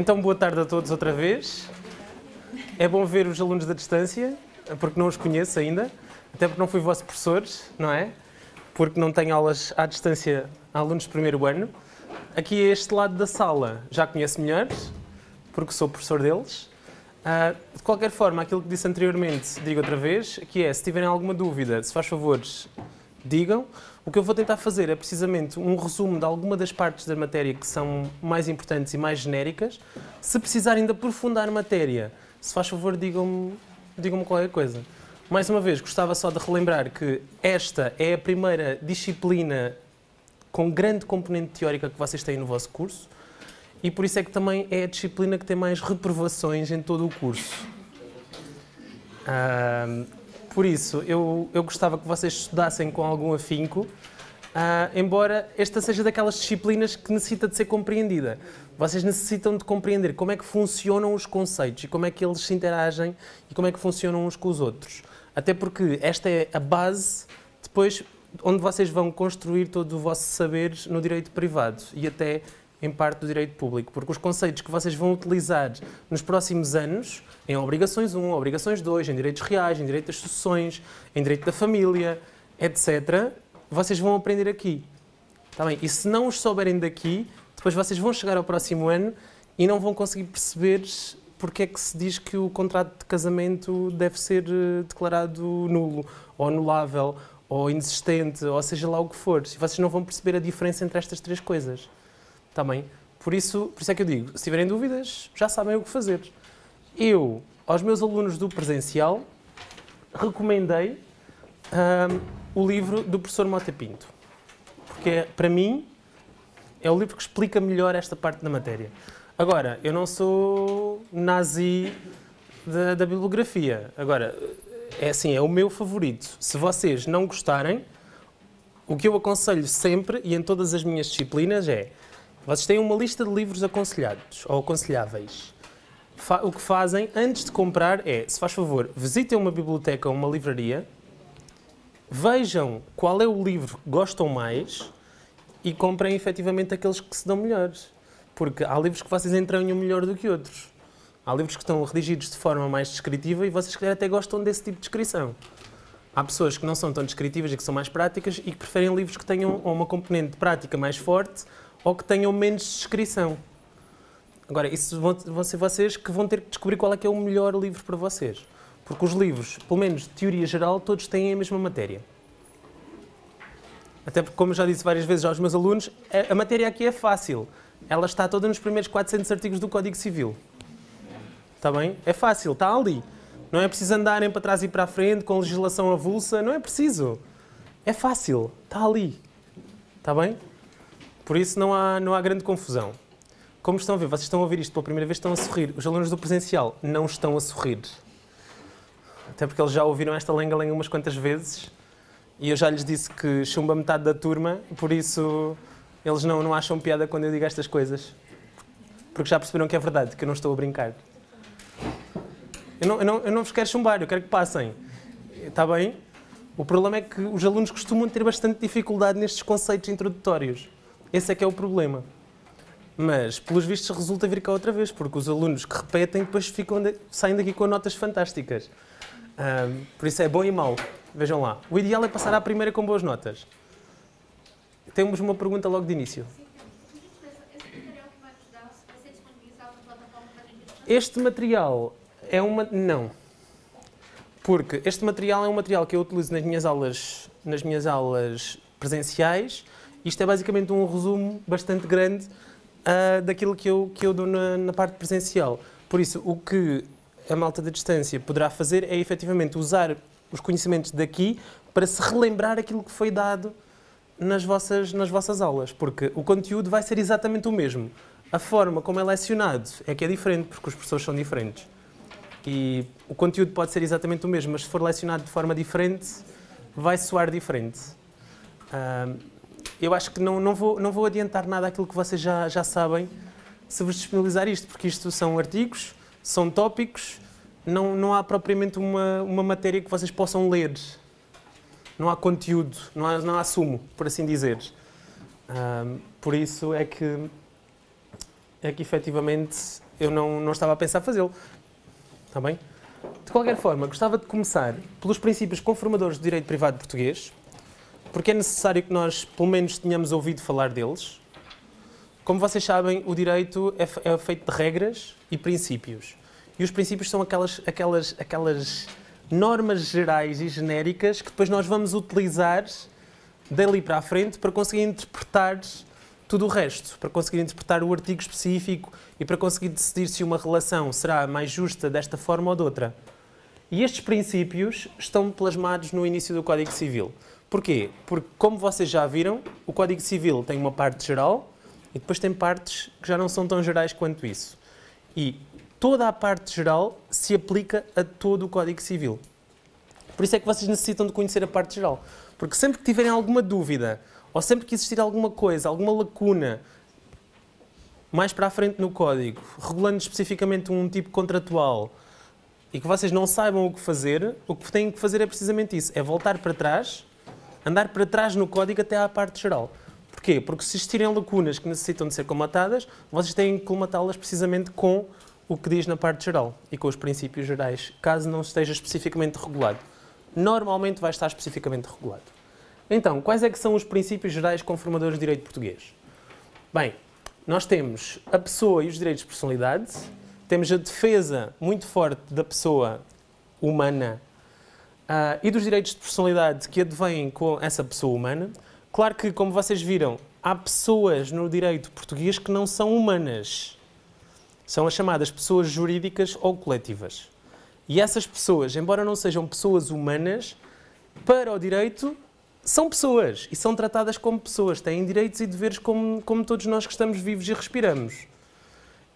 Então, boa tarde a todos outra vez. É bom ver os alunos da distância, porque não os conheço ainda, até porque não fui vosso professor, não é? Porque não tenho aulas à distância a alunos de primeiro ano. Aqui a este lado da sala já conheço melhores, porque sou professor deles. Uh, de qualquer forma, aquilo que disse anteriormente, digo outra vez, que é, se tiverem alguma dúvida, se faz favores, digam. O que eu vou tentar fazer é precisamente um resumo de alguma das partes da matéria que são mais importantes e mais genéricas. Se precisarem de aprofundar matéria, se faz favor, digam-me digam qualquer coisa. Mais uma vez, gostava só de relembrar que esta é a primeira disciplina com grande componente teórica que vocês têm no vosso curso e por isso é que também é a disciplina que tem mais reprovações em todo o curso. Por isso, eu, eu gostava que vocês estudassem com algum afinco, uh, embora esta seja daquelas disciplinas que necessita de ser compreendida. Vocês necessitam de compreender como é que funcionam os conceitos e como é que eles se interagem e como é que funcionam uns com os outros. Até porque esta é a base, depois, onde vocês vão construir todo o vosso saber no direito privado e até em parte do direito público, porque os conceitos que vocês vão utilizar nos próximos anos, em obrigações 1, obrigações 2, em direitos reais, em direito das sucessões, em direito da família, etc., vocês vão aprender aqui. Tá bem? E se não os souberem daqui, depois vocês vão chegar ao próximo ano e não vão conseguir perceber porque é que se diz que o contrato de casamento deve ser eh, declarado nulo, ou anulável, ou inexistente, ou seja lá o que for. Vocês não vão perceber a diferença entre estas três coisas também. Por isso, por isso é que eu digo, se tiverem dúvidas, já sabem o que fazer. Eu, aos meus alunos do presencial, recomendei um, o livro do professor Mota Pinto. Porque, para mim, é o livro que explica melhor esta parte da matéria. Agora, eu não sou nazi da, da bibliografia. Agora, é assim, é o meu favorito. Se vocês não gostarem, o que eu aconselho sempre e em todas as minhas disciplinas é vocês têm uma lista de livros aconselhados ou aconselháveis. O que fazem antes de comprar é, se faz favor, visitem uma biblioteca ou uma livraria, vejam qual é o livro que gostam mais e comprem efetivamente aqueles que se dão melhores. Porque há livros que vocês entranham melhor do que outros. Há livros que estão redigidos de forma mais descritiva e vocês até gostam desse tipo de descrição. Há pessoas que não são tão descritivas e que são mais práticas e que preferem livros que tenham uma componente prática mais forte ou que tenham menos descrição. Agora, isso vão, vão ser vocês que vão ter que descobrir qual é que é o melhor livro para vocês. Porque os livros, pelo menos de teoria geral, todos têm a mesma matéria. Até porque, como já disse várias vezes aos meus alunos, a matéria aqui é fácil. Ela está toda nos primeiros 400 artigos do Código Civil. Está bem? É fácil, está ali. Não é preciso andarem para trás e para a frente com legislação avulsa, não é preciso. É fácil, está ali. Está bem? Por isso não há, não há grande confusão. Como estão a ver, vocês estão a ouvir isto pela primeira vez, estão a sorrir. Os alunos do presencial não estão a sorrir. Até porque eles já ouviram esta lenga-lenga umas quantas vezes e eu já lhes disse que chumba metade da turma, por isso eles não, não acham piada quando eu digo estas coisas. Porque já perceberam que é verdade, que eu não estou a brincar. Eu não, eu não, eu não vos quero chumbar, eu quero que passem. Está bem? O problema é que os alunos costumam ter bastante dificuldade nestes conceitos introdutórios. Esse é que é o problema. Mas, pelos vistos, resulta vir cá outra vez, porque os alunos que repetem depois ficam de... saem daqui com notas fantásticas. Um, por isso é bom e mau. Vejam lá. O ideal é passar à primeira com boas notas. Temos uma pergunta logo de início. Este material é uma. Não. Porque este material é um material que eu utilizo nas minhas aulas, nas minhas aulas presenciais isto é basicamente um resumo bastante grande uh, daquilo que eu, que eu dou na, na, parte presencial. Por isso, o que a malta da distância poderá fazer é efetivamente usar os conhecimentos daqui para se relembrar aquilo que foi dado nas vossas, nas vossas aulas, porque o conteúdo vai ser exatamente o mesmo. A forma como é lecionado é que é diferente, porque os professores são diferentes. E o conteúdo pode ser exatamente o mesmo, mas se for lecionado de forma diferente, vai soar diferente. Uh, eu acho que não, não, vou, não vou adiantar nada aquilo que vocês já, já sabem se vos disponibilizar isto, porque isto são artigos, são tópicos, não, não há propriamente uma, uma matéria que vocês possam ler. Não há conteúdo, não há, não há sumo, por assim dizer. Por isso é que, é que efetivamente eu não, não estava a pensar fazê-lo. Está bem? De qualquer forma, gostava de começar pelos princípios conformadores do direito privado português, porque é necessário que nós, pelo menos, tenhamos ouvido falar deles. Como vocês sabem, o direito é, é feito de regras e princípios. E os princípios são aquelas, aquelas, aquelas normas gerais e genéricas que depois nós vamos utilizar dali para a frente para conseguir interpretar tudo o resto, para conseguir interpretar o artigo específico e para conseguir decidir se uma relação será mais justa desta forma ou de outra. E estes princípios estão plasmados no início do Código Civil. Porquê? Porque, como vocês já viram, o Código Civil tem uma parte geral e depois tem partes que já não são tão gerais quanto isso. E toda a parte geral se aplica a todo o Código Civil. Por isso é que vocês necessitam de conhecer a parte geral. Porque sempre que tiverem alguma dúvida, ou sempre que existir alguma coisa, alguma lacuna, mais para a frente no código, regulando especificamente um tipo contratual, e que vocês não saibam o que fazer, o que têm que fazer é precisamente isso: é voltar para trás, andar para trás no código até à parte geral. Porquê? Porque se existirem lacunas que necessitam de ser comatadas, vocês têm que comatá-las precisamente com o que diz na parte geral e com os princípios gerais, caso não esteja especificamente regulado. Normalmente vai estar especificamente regulado. Então, quais é que são os princípios gerais conformadores do direito português? Bem, nós temos a pessoa e os direitos de personalidade, temos a defesa muito forte da pessoa humana uh, e dos direitos de personalidade que advêm com essa pessoa humana. Claro que, como vocês viram, há pessoas no direito português que não são humanas são as chamadas pessoas jurídicas ou coletivas. E essas pessoas, embora não sejam pessoas humanas, para o direito são pessoas e são tratadas como pessoas, têm direitos e deveres como, como todos nós que estamos vivos e respiramos.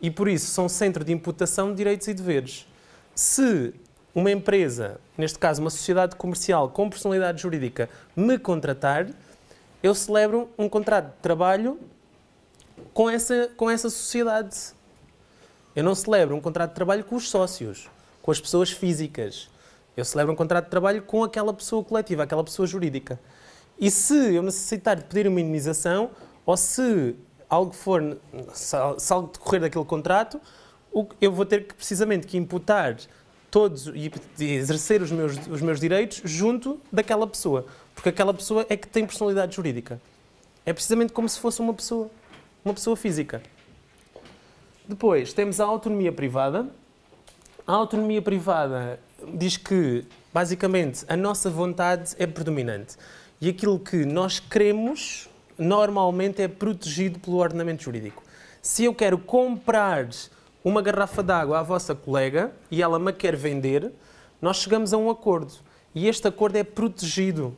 E por isso são centro de imputação de direitos e deveres. Se uma empresa, neste caso uma sociedade comercial com personalidade jurídica, me contratar, eu celebro um contrato de trabalho com essa, com essa sociedade eu não celebro um contrato de trabalho com os sócios, com as pessoas físicas. Eu celebro um contrato de trabalho com aquela pessoa coletiva, aquela pessoa jurídica. E se eu necessitar de pedir uma indemnização, ou se algo for, se algo decorrer daquele contrato, eu vou ter que precisamente que imputar todos e exercer os meus, os meus direitos junto daquela pessoa. Porque aquela pessoa é que tem personalidade jurídica. É precisamente como se fosse uma pessoa, uma pessoa física. Depois temos a autonomia privada. A autonomia privada diz que, basicamente, a nossa vontade é predominante. E aquilo que nós queremos, normalmente, é protegido pelo ordenamento jurídico. Se eu quero comprar uma garrafa de água à vossa colega e ela me quer vender, nós chegamos a um acordo. E este acordo é protegido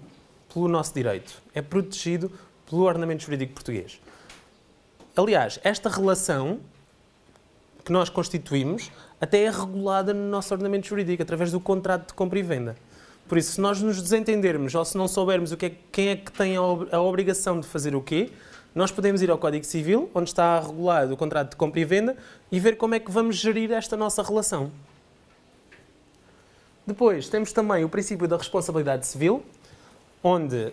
pelo nosso direito, é protegido pelo ordenamento jurídico português. Aliás, esta relação que nós constituímos até é regulada no nosso ordenamento jurídico, através do contrato de compra e venda. Por isso, se nós nos desentendermos ou se não soubermos o que é, quem é que tem a obrigação de fazer o quê, nós podemos ir ao Código Civil, onde está regulado o contrato de compra e venda, e ver como é que vamos gerir esta nossa relação. Depois, temos também o princípio da responsabilidade civil, onde,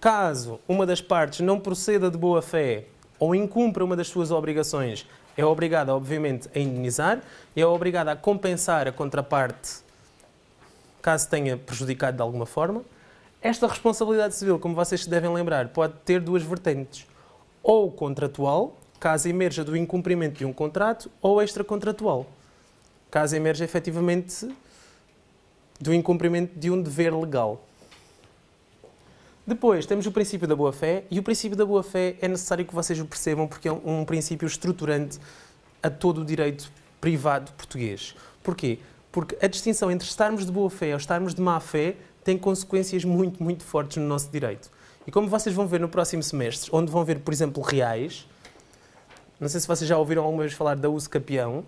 caso uma das partes não proceda de boa fé ou incumpra uma das suas obrigações é obrigada, obviamente, a indenizar e é obrigada a compensar a contraparte caso tenha prejudicado de alguma forma. Esta responsabilidade civil, como vocês se devem lembrar, pode ter duas vertentes. Ou contratual, caso emerja do incumprimento de um contrato, ou extracontratual, caso emerja efetivamente do incumprimento de um dever legal. Depois temos o princípio da boa-fé, e o princípio da boa-fé é necessário que vocês o percebam porque é um princípio estruturante a todo o direito privado português. Porquê? Porque a distinção entre estarmos de boa-fé ou estarmos de má-fé tem consequências muito, muito fortes no nosso direito. E como vocês vão ver no próximo semestre, onde vão ver, por exemplo, reais, não sei se vocês já ouviram alguma vez falar da uso capião.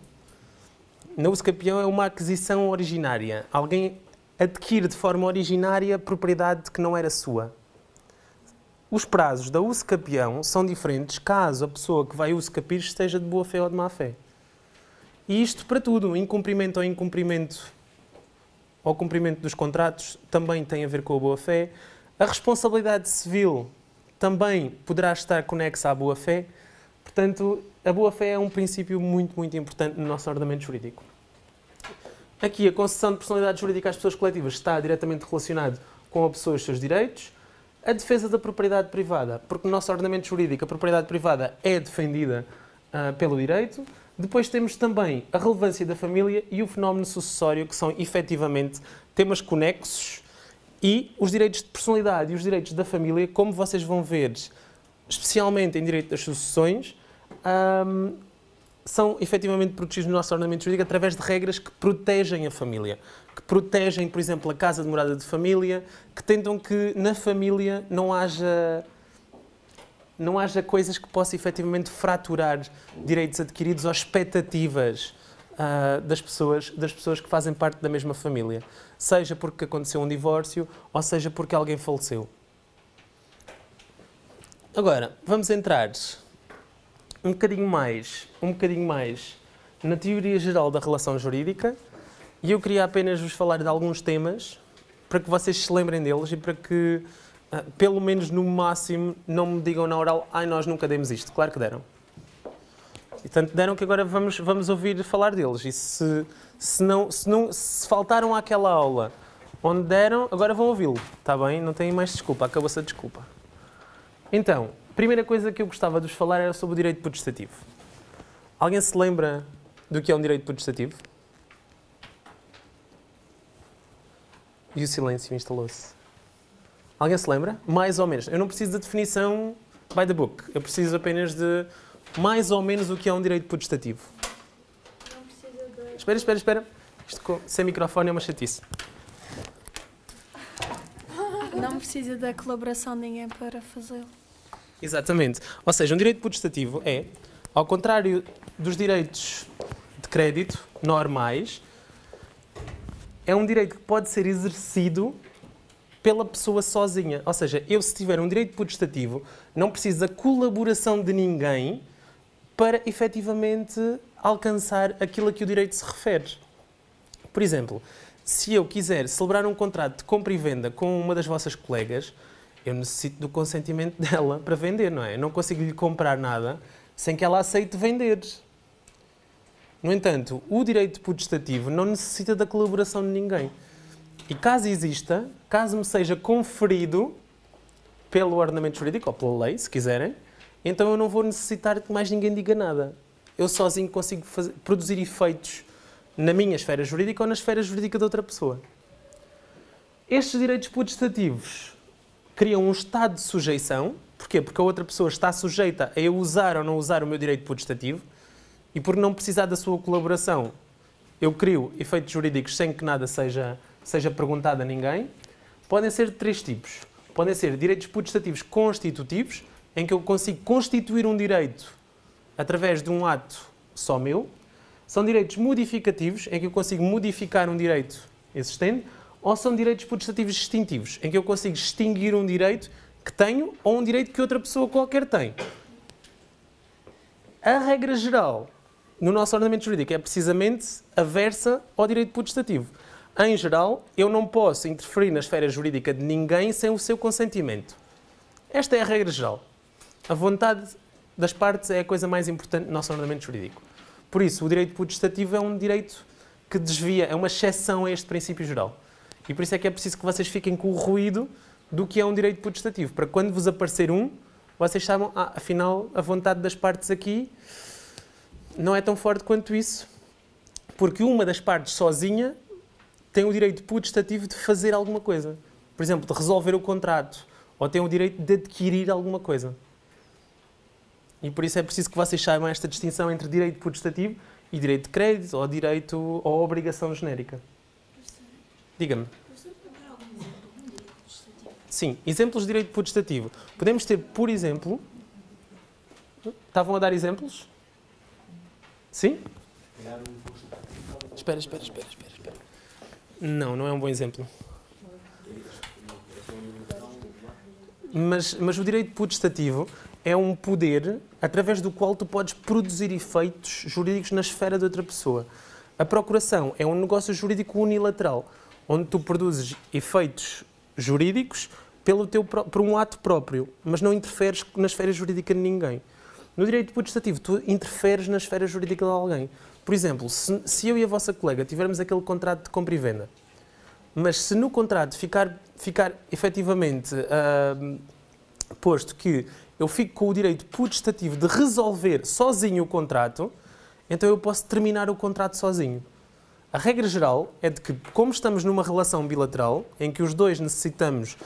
Na uso capião é uma aquisição originária. Alguém adquire de forma originária propriedade que não era sua. Os prazos da uso capião são diferentes caso a pessoa que vai uso capir esteja de boa fé ou de má fé. E isto para tudo, incumprimento ou incumprimento ou cumprimento dos contratos também tem a ver com a boa fé. A responsabilidade civil também poderá estar conexa à boa fé. Portanto, a boa-fé é um princípio muito, muito importante no nosso ordenamento jurídico. Aqui, a concessão de personalidade jurídica às pessoas coletivas está diretamente relacionado com a pessoa e os seus direitos. A defesa da propriedade privada, porque no nosso ordenamento jurídico a propriedade privada é defendida uh, pelo direito. Depois temos também a relevância da família e o fenómeno sucessório, que são efetivamente temas conexos, e os direitos de personalidade e os direitos da família, como vocês vão ver, especialmente em direito das sucessões, um, são efetivamente protegidos no nosso ordenamento jurídico através de regras que protegem a família, que protegem, por exemplo, a casa de morada de família, que tentam que na família não haja não haja coisas que possam efetivamente fraturar direitos adquiridos ou expectativas uh, das, pessoas, das pessoas que fazem parte da mesma família. Seja porque aconteceu um divórcio ou seja porque alguém faleceu. Agora, vamos entrar um bocadinho mais, um bocadinho mais na teoria geral da relação jurídica e eu queria apenas vos falar de alguns temas para que vocês se lembrem deles e para que ah, pelo menos no máximo, não me digam na oral, ai, nós nunca demos isto. Claro que deram. E tanto deram que agora vamos, vamos ouvir falar deles. E se, se, não, se, não, se faltaram àquela aula onde deram, agora vão ouvi-lo. Está bem? Não tem mais desculpa, acabou-se a desculpa. Então, a primeira coisa que eu gostava de vos falar era sobre o direito potestativo. Alguém se lembra do que é um direito potestativo? E o silêncio instalou-se. Alguém se lembra? Mais ou menos. Eu não preciso da definição by the book. Eu preciso apenas de mais ou menos o que é um direito putestativo. Espera, espera, espera. Isto com, sem microfone é uma chatice. Não precisa da colaboração de ninguém para fazê-lo. Exatamente. Ou seja, um direito putestativo é, ao contrário dos direitos de crédito normais, é um direito que pode ser exercido pela pessoa sozinha. Ou seja, eu, se tiver um direito putestativo, não preciso da colaboração de ninguém para efetivamente alcançar aquilo a que o direito se refere. Por exemplo, se eu quiser celebrar um contrato de compra e venda com uma das vossas colegas, eu necessito do consentimento dela para vender, não é? Eu não consigo lhe comprar nada sem que ela aceite vender. No entanto, o direito putestativo não necessita da colaboração de ninguém. E caso exista, caso me seja conferido pelo ordenamento jurídico, ou pela lei, se quiserem, então eu não vou necessitar que mais ninguém diga nada. Eu sozinho consigo fazer, produzir efeitos na minha esfera jurídica ou na esfera jurídica de outra pessoa. Estes direitos putestativos criam um estado de sujeição. Porquê? Porque a outra pessoa está sujeita a eu usar ou não usar o meu direito putestativo e por não precisar da sua colaboração, eu crio efeitos jurídicos sem que nada seja seja perguntado a ninguém, podem ser de três tipos. Podem ser direitos putestativos constitutivos, em que eu consigo constituir um direito através de um ato só meu. São direitos modificativos, em que eu consigo modificar um direito existente. Ou são direitos putestativos extintivos, em que eu consigo extinguir um direito que tenho ou um direito que outra pessoa qualquer tem. A regra geral no nosso ordenamento jurídico é precisamente aversa ao direito putestativo em geral, eu não posso interferir na esfera jurídica de ninguém sem o seu consentimento. Esta é a regra geral. A vontade das partes é a coisa mais importante do nosso ordenamento jurídico. Por isso, o direito putestativo é um direito que desvia, é uma exceção a este princípio geral. E por isso é que é preciso que vocês fiquem com o ruído do que é um direito putestativo, para quando vos aparecer um, vocês saibam, ah, afinal, a vontade das partes aqui não é tão forte quanto isso, porque uma das partes sozinha tem o direito putestativo de fazer alguma coisa. Por exemplo, de resolver o contrato. Ou tem o direito de adquirir alguma coisa. E por isso é preciso que vocês saibam esta distinção entre direito putestativo e direito de crédito ou direito ou obrigação genérica. Diga-me. Sim, exemplos de direito putestativo. Podemos ter, por exemplo. Estavam a dar exemplos? Sim? Espera, espera, espera, espera. Não, não é um bom exemplo. Mas, mas o direito putestativo é um poder através do qual tu podes produzir efeitos jurídicos na esfera de outra pessoa. A procuração é um negócio jurídico unilateral, onde tu produzes efeitos jurídicos pelo teu, por um ato próprio, mas não interferes na esfera jurídica de ninguém. No direito putestativo, tu interferes na esfera jurídica de alguém. Por exemplo, se, se eu e a vossa colega tivermos aquele contrato de compra e venda, mas se no contrato ficar, ficar efetivamente uh, posto que eu fico com o direito putestativo de resolver sozinho o contrato, então eu posso terminar o contrato sozinho. A regra geral é de que, como estamos numa relação bilateral, em que os dois necessitamos,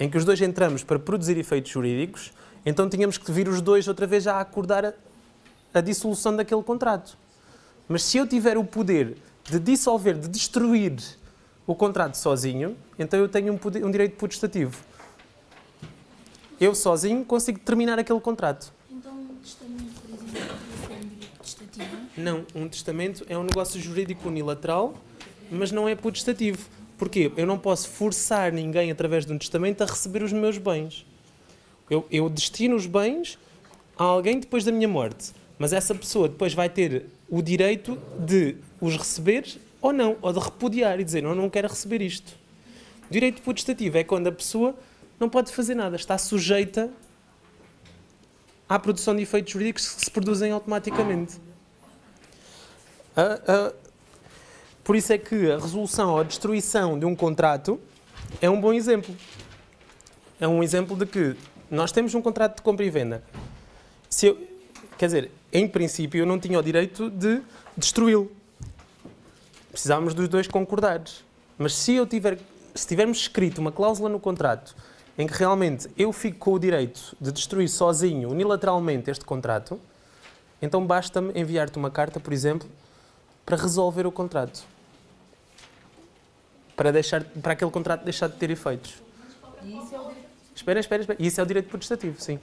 em que os dois entramos para produzir efeitos jurídicos, então tínhamos que vir os dois outra vez a acordar a, a dissolução daquele contrato. Mas se eu tiver o poder de dissolver, de destruir o contrato sozinho, então eu tenho um, poder, um direito putestativo. Eu sozinho consigo terminar aquele contrato. Então, um testamento, por exemplo, é direito putestativo? Não, um testamento é um negócio jurídico unilateral, mas não é putestativo. Porquê? Eu não posso forçar ninguém através de um testamento a receber os meus bens. Eu, eu destino os bens a alguém depois da minha morte, mas essa pessoa depois vai ter o direito de os receber ou não, ou de repudiar e dizer não, não quero receber isto. Direito putestativo é quando a pessoa não pode fazer nada, está sujeita à produção de efeitos jurídicos que se produzem automaticamente. Uh, uh, por isso é que a resolução ou a destruição de um contrato é um bom exemplo. É um exemplo de que nós temos um contrato de compra e venda. Se eu, quer dizer, em princípio, eu não tinha o direito de destruí-lo. Precisávamos dos dois concordados. Mas se eu tiver, se tivermos escrito uma cláusula no contrato em que realmente eu fico com o direito de destruir sozinho, unilateralmente, este contrato, então basta-me enviar-te uma carta, por exemplo, para resolver o contrato. Para, deixar, para aquele contrato deixar de ter efeitos. Espera, espera, espera. Isso é o direito protestativo, sim.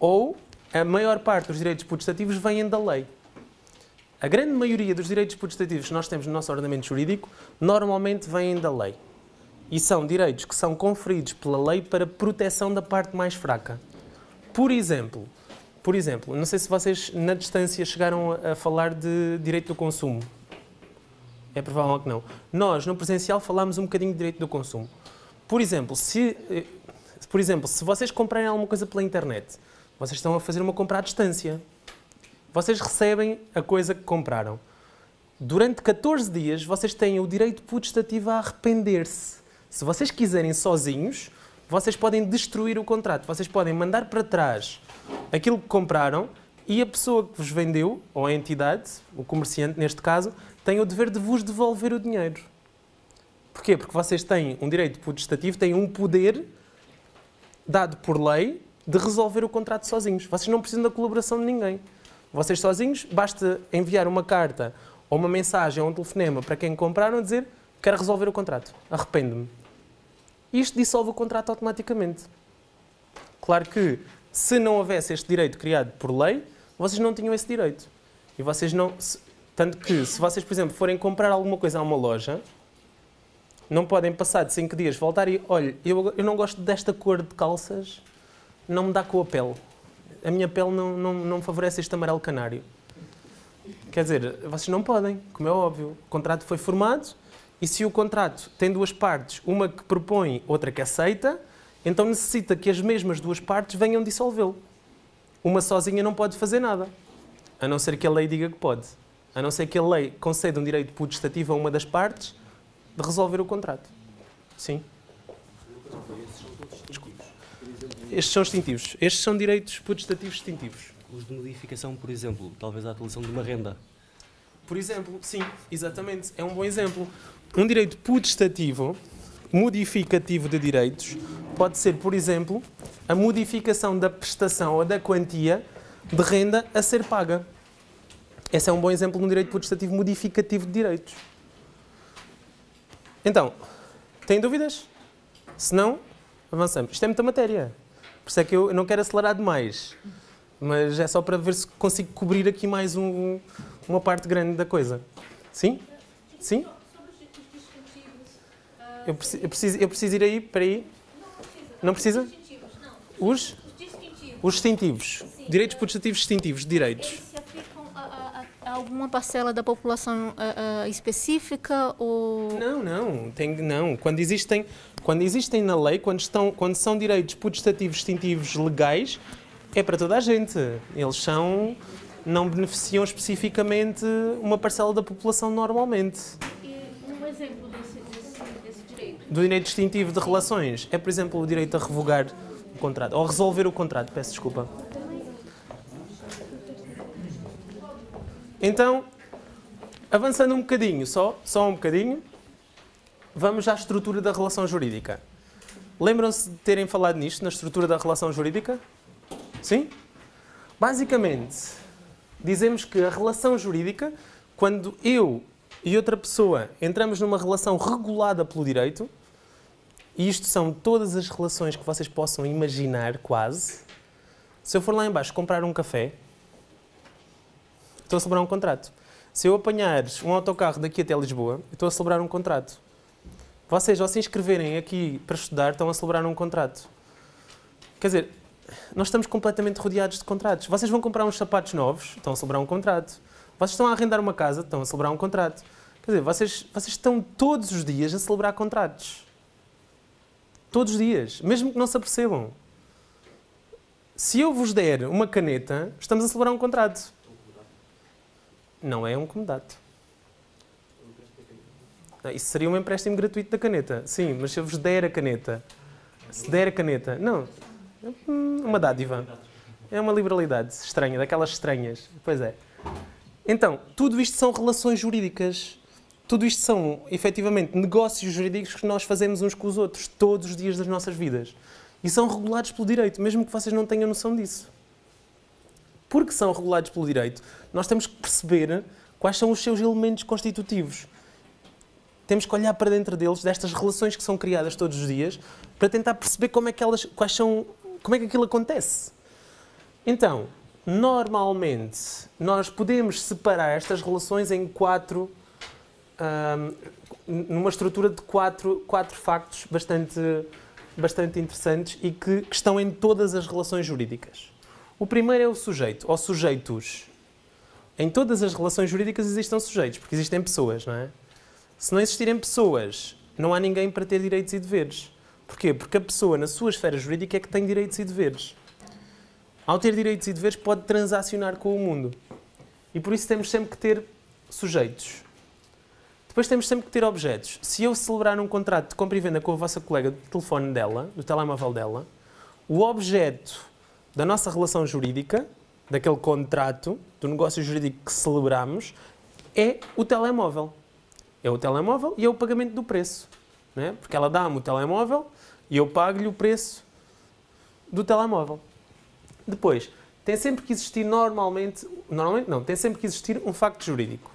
Ou a maior parte dos direitos putestativos vêm da lei. A grande maioria dos direitos putestativos que nós temos no nosso ordenamento jurídico normalmente vêm da lei. E são direitos que são conferidos pela lei para proteção da parte mais fraca. Por exemplo, por exemplo, não sei se vocês na distância chegaram a falar de direito do consumo. É provável que não. Nós, no presencial, falámos um bocadinho de direito do consumo. Por exemplo, se, eh, por exemplo, se vocês comprarem alguma coisa pela internet vocês estão a fazer uma compra à distância. Vocês recebem a coisa que compraram. Durante 14 dias, vocês têm o direito putestativo a arrepender-se. Se vocês quiserem sozinhos, vocês podem destruir o contrato. Vocês podem mandar para trás aquilo que compraram e a pessoa que vos vendeu, ou a entidade, o comerciante neste caso, tem o dever de vos devolver o dinheiro. Porquê? Porque vocês têm um direito putestativo, têm um poder dado por lei de resolver o contrato sozinhos. Vocês não precisam da colaboração de ninguém. Vocês sozinhos, basta enviar uma carta ou uma mensagem ou um telefonema para quem compraram a dizer quero resolver o contrato, arrependo-me. Isto dissolve o contrato automaticamente. Claro que, se não houvesse este direito criado por lei, vocês não tinham esse direito. E vocês não. Tanto que, se vocês, por exemplo, forem comprar alguma coisa a uma loja, não podem passar de 5 dias voltar e, olha, eu, eu não gosto desta cor de calças, não me dá com a pele. A minha pele não, não, não favorece este amarelo canário. Quer dizer, vocês não podem, como é óbvio. O contrato foi formado e se o contrato tem duas partes, uma que propõe, outra que aceita, então necessita que as mesmas duas partes venham dissolvê-lo. Uma sozinha não pode fazer nada, a não ser que a lei diga que pode. A não ser que a lei conceda um direito putestativo a uma das partes de resolver o contrato. Sim. Estes são extintivos. Estes são direitos putestativos extintivos. Os de modificação, por exemplo, talvez a atualização de uma renda. Por exemplo, sim, exatamente. É um bom exemplo. Um direito putestativo, modificativo de direitos, pode ser, por exemplo, a modificação da prestação ou da quantia de renda a ser paga. Esse é um bom exemplo de um direito putestativo modificativo de direitos. Então, têm dúvidas? Se não, avançamos. Isto é muita matéria. Por isso é que eu não quero acelerar demais. Mas é só para ver se consigo cobrir aqui mais um, uma parte grande da coisa. Sim? Sim? Eu preciso, eu preciso, eu preciso ir aí, para aí. Não precisa? Os? Os distintivos. Direitos putestativos distintivos, direitos alguma parcela da população uh, específica ou não não tem não quando existem quando existem na lei quando estão quando são direitos putestativos distintivos legais É para toda a gente. Eles são. Não beneficiam especificamente uma parcela da população normalmente. E um exemplo desse, desse, desse direito? Do direito distintivo de relações é, por exemplo, o direito a revogar o contrato, ou resolver o contrato, peço desculpa. Então, avançando um bocadinho, só, só um bocadinho, vamos à estrutura da relação jurídica. Lembram-se de terem falado nisto, na estrutura da relação jurídica? Sim? Basicamente, dizemos que a relação jurídica, quando eu e outra pessoa entramos numa relação regulada pelo direito, e isto são todas as relações que vocês possam imaginar, quase. Se eu for lá embaixo comprar um café, estou a celebrar um contrato. Se eu apanhar um autocarro daqui até Lisboa, estou a celebrar um contrato. Vocês, ao se inscreverem aqui para estudar, estão a celebrar um contrato. Quer dizer, nós estamos completamente rodeados de contratos. Vocês vão comprar uns sapatos novos, estão a celebrar um contrato. Vocês estão a arrendar uma casa, estão a celebrar um contrato. Quer dizer, vocês, vocês estão todos os dias a celebrar contratos. Todos os dias, mesmo que não se apercebam. Se eu vos der uma caneta, estamos a celebrar um contrato. Não é um comodato. Isso seria um empréstimo gratuito da caneta. Sim, mas se eu vos der a caneta, se der a caneta, não. Hum, Uma dádiva. É uma liberalidade estranha, daquelas estranhas. Pois é. Então, tudo isto são relações jurídicas. Tudo isto são, efetivamente, negócios jurídicos que nós fazemos uns com os outros todos os dias das nossas vidas. E são regulados pelo direito, mesmo que vocês não tenham noção disso. Porque são regulados pelo direito, nós temos que perceber quais são os seus elementos constitutivos. Temos que olhar para dentro deles, destas relações que são criadas todos os dias, para tentar perceber como é que elas, quais são, como é que aquilo acontece. Então, normalmente, nós podemos separar estas relações em quatro, ahm, numa estrutura de quatro, quatro factos bastante, bastante interessantes e que, que estão em todas as relações jurídicas. O primeiro é o sujeito, ou sujeitos. Em todas as relações jurídicas existem sujeitos, porque existem pessoas, não é? Se não existirem pessoas, não há ninguém para ter direitos e deveres. Porquê? Porque a pessoa, na sua esfera jurídica, é que tem direitos e deveres. Ao ter direitos e deveres, pode transacionar com o mundo. E por isso temos sempre que ter sujeitos. Depois temos sempre que ter objetos. Se eu celebrar um contrato de compra e venda com a vossa colega do telefone dela, do telemóvel dela, o objeto da nossa relação jurídica, daquele contrato, do negócio jurídico que celebramos, é o telemóvel. É o telemóvel e é o pagamento do preço. Não é? Porque ela dá-me o telemóvel e eu pago-lhe o preço do telemóvel. Depois, tem sempre que existir normalmente, normalmente não, tem sempre que existir um facto jurídico.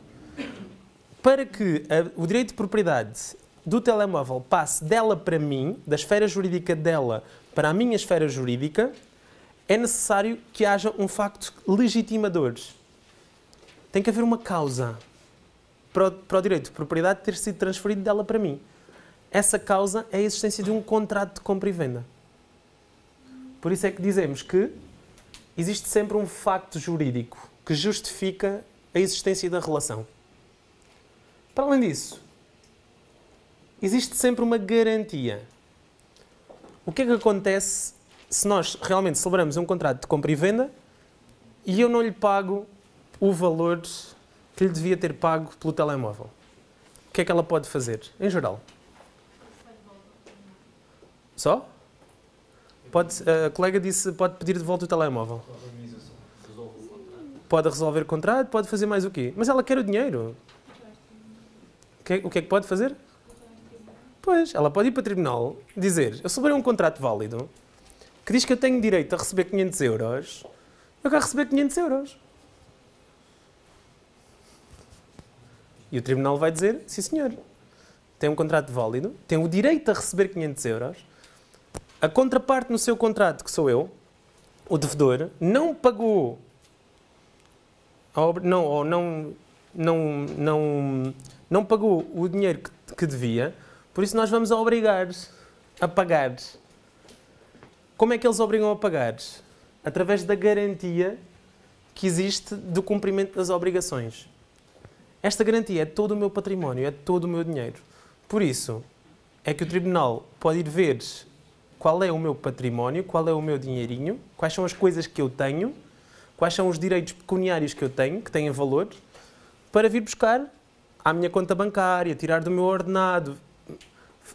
Para que a- o direito de propriedade do telemóvel passe dela para mim, da esfera jurídica dela para a minha esfera jurídica, é necessário que haja um facto legitimador. Tem que haver uma causa para o, para o direito de propriedade ter sido transferido dela para mim. Essa causa é a existência de um contrato de compra e venda. Por isso é que dizemos que existe sempre um facto jurídico que justifica a existência da relação. Para além disso, existe sempre uma garantia. O que é que acontece se nós realmente celebramos um contrato de compra e venda e eu não lhe pago o valor que lhe devia ter pago pelo telemóvel? O que é que ela pode fazer, em geral? Só? Pode, a colega disse pode pedir de volta o telemóvel. Pode resolver o contrato, pode fazer mais o quê? Mas ela quer o dinheiro. O que, é- que pode fazer? Pois, ela pode ir para o tribunal dizer: Eu celebrei um contrato válido que diz que eu tenho direito a receber 500 euros. Eu quero receber 500 euros. E o tribunal vai dizer: Sim, senhor. Tem um contrato válido, tem o direito a receber 500 euros. A contraparte no seu contrato, que sou eu, o devedor, não pagou, obra- não, ou não, não, não, não pagou o dinheiro que, que devia, por isso nós vamos a obrigar a pagar. Como é que eles obrigam a pagar? Através da garantia que existe do cumprimento das obrigações. Esta garantia é todo o meu património, é todo o meu dinheiro. Por isso, é que o tribunal pode ir ver qual é o meu património, qual é o meu dinheirinho, quais são as coisas que eu tenho, quais são os direitos pecuniários que eu tenho, que têm valor, para vir buscar à minha conta bancária, tirar do meu ordenado,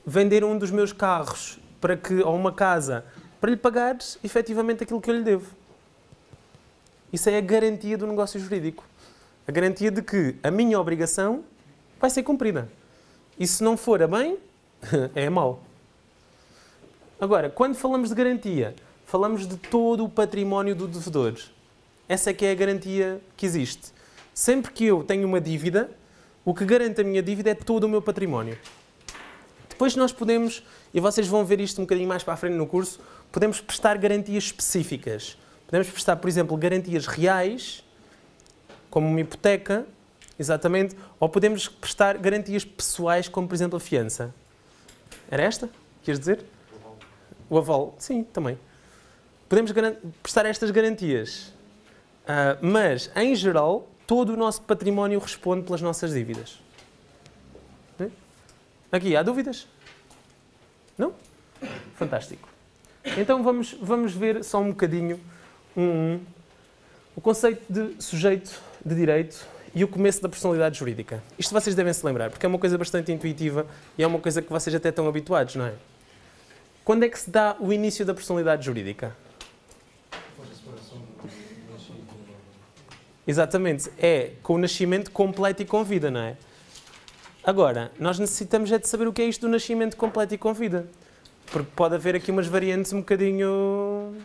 vender um dos meus carros para que, ou uma casa, para lhe pagar efetivamente aquilo que eu lhe devo. Isso é a garantia do negócio jurídico. A garantia de que a minha obrigação vai ser cumprida. E se não for a bem, é mal. Agora, quando falamos de garantia, falamos de todo o património do devedor. Essa é que é a garantia que existe. Sempre que eu tenho uma dívida, o que garante a minha dívida é todo o meu património. Depois nós podemos, e vocês vão ver isto um bocadinho mais para a frente no curso, podemos prestar garantias específicas. Podemos prestar, por exemplo, garantias reais, como uma hipoteca, exatamente, ou podemos prestar garantias pessoais, como por exemplo a fiança. Era esta? Queres dizer? O aval. Sim, também. Podemos prestar estas garantias. Uh, mas, em geral, todo o nosso património responde pelas nossas dívidas. Aqui, há dúvidas? Não? Fantástico. Então vamos, vamos ver só um bocadinho um, o conceito de sujeito de direito e o começo da personalidade jurídica. Isto vocês devem se lembrar, porque é uma coisa bastante intuitiva e é uma coisa que vocês até estão habituados, não é? Quando é que se dá o início da personalidade jurídica? Exatamente, é com o nascimento completo e com vida, não é? Agora, nós necessitamos é de saber o que é isto do nascimento completo e com vida. Porque pode haver aqui umas variantes um bocadinho.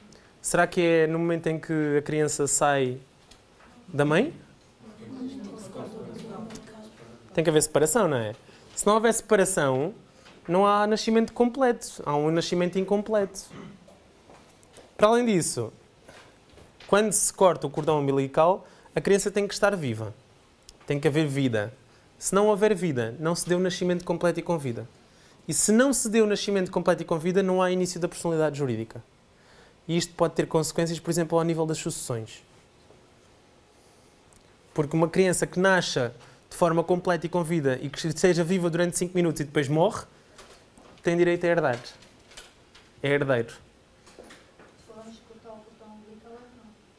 Será que é no momento em que a criança sai da mãe? Tem que haver separação, não é? Se não houver separação, não há nascimento completo, há um nascimento incompleto. Para além disso, quando se corta o cordão umbilical, a criança tem que estar viva. Tem que haver vida. Se não houver vida, não se deu nascimento completo e com vida. E se não se deu nascimento completo e com vida, não há início da personalidade jurídica. E isto pode ter consequências, por exemplo, ao nível das sucessões. Porque uma criança que nasça de forma completa e com vida e que seja viva durante 5 minutos e depois morre, tem direito a herdar. É herdeiro.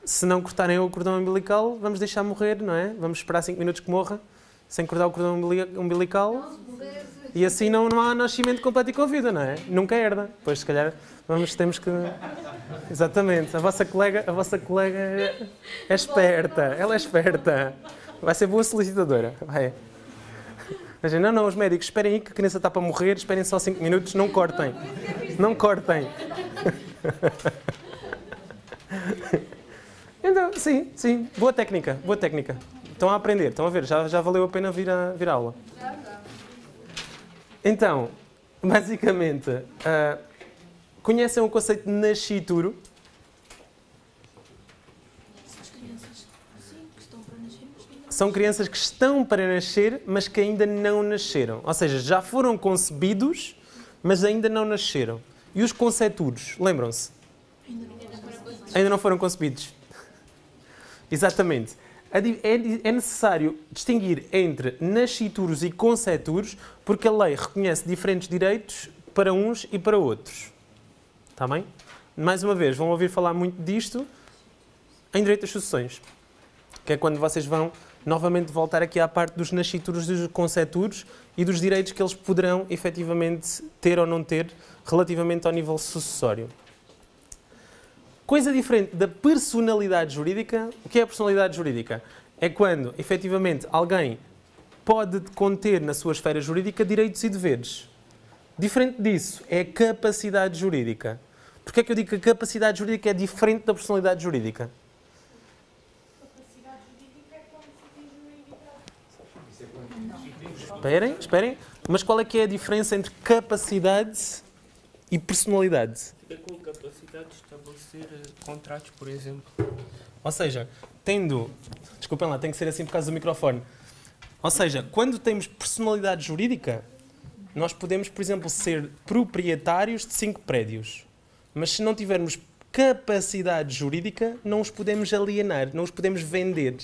se não cortarem o cordão umbilical, vamos deixar morrer, não é? Vamos esperar 5 minutos que morra, sem cortar o cordão umbilical. E assim não, não há nascimento completo e com vida, não é? Nunca herda. Pois, se calhar, vamos, temos que... Exatamente. A vossa colega, a vossa colega é, é esperta. Ela é esperta. Vai ser boa solicitadora. Vai. Mas, não, não, os médicos, esperem aí que a criança está para morrer, esperem só 5 minutos, não cortem. Não cortem. Então, sim, sim. Boa técnica, boa técnica. Estão a aprender, estão a ver, já, já valeu a pena vir a, vir aula. Então, basicamente, uh, conhecem o conceito de nascituro? São crianças que estão para nascer, mas que ainda não nasceram. Ou seja, já foram concebidos, mas ainda não nasceram. E os conceituros, lembram-se? Ainda não foram concebidos. Exatamente. É, é necessário distinguir entre nascituros e conceituros, porque a lei reconhece diferentes direitos para uns e para outros. Está bem? Mais uma vez, vão ouvir falar muito disto em direito às sucessões, que é quando vocês vão novamente voltar aqui à parte dos nascituros dos conceituros e dos direitos que eles poderão efetivamente ter ou não ter relativamente ao nível sucessório. Coisa diferente da personalidade jurídica. O que é a personalidade jurídica? É quando, efetivamente, alguém pode conter na sua esfera jurídica direitos e deveres. Diferente disso é a capacidade jurídica. Porquê é que eu digo que a capacidade jurídica é diferente da personalidade jurídica? Esperem, esperem. Mas qual é que é a diferença entre capacidade e personalidade? É com capacidade de estabelecer eh, contratos, por exemplo. Ou seja, tendo. Desculpem lá, tem que ser assim por causa do microfone. Ou seja, quando temos personalidade jurídica, nós podemos, por exemplo, ser proprietários de cinco prédios. Mas se não tivermos capacidade jurídica, não os podemos alienar, não os podemos vender.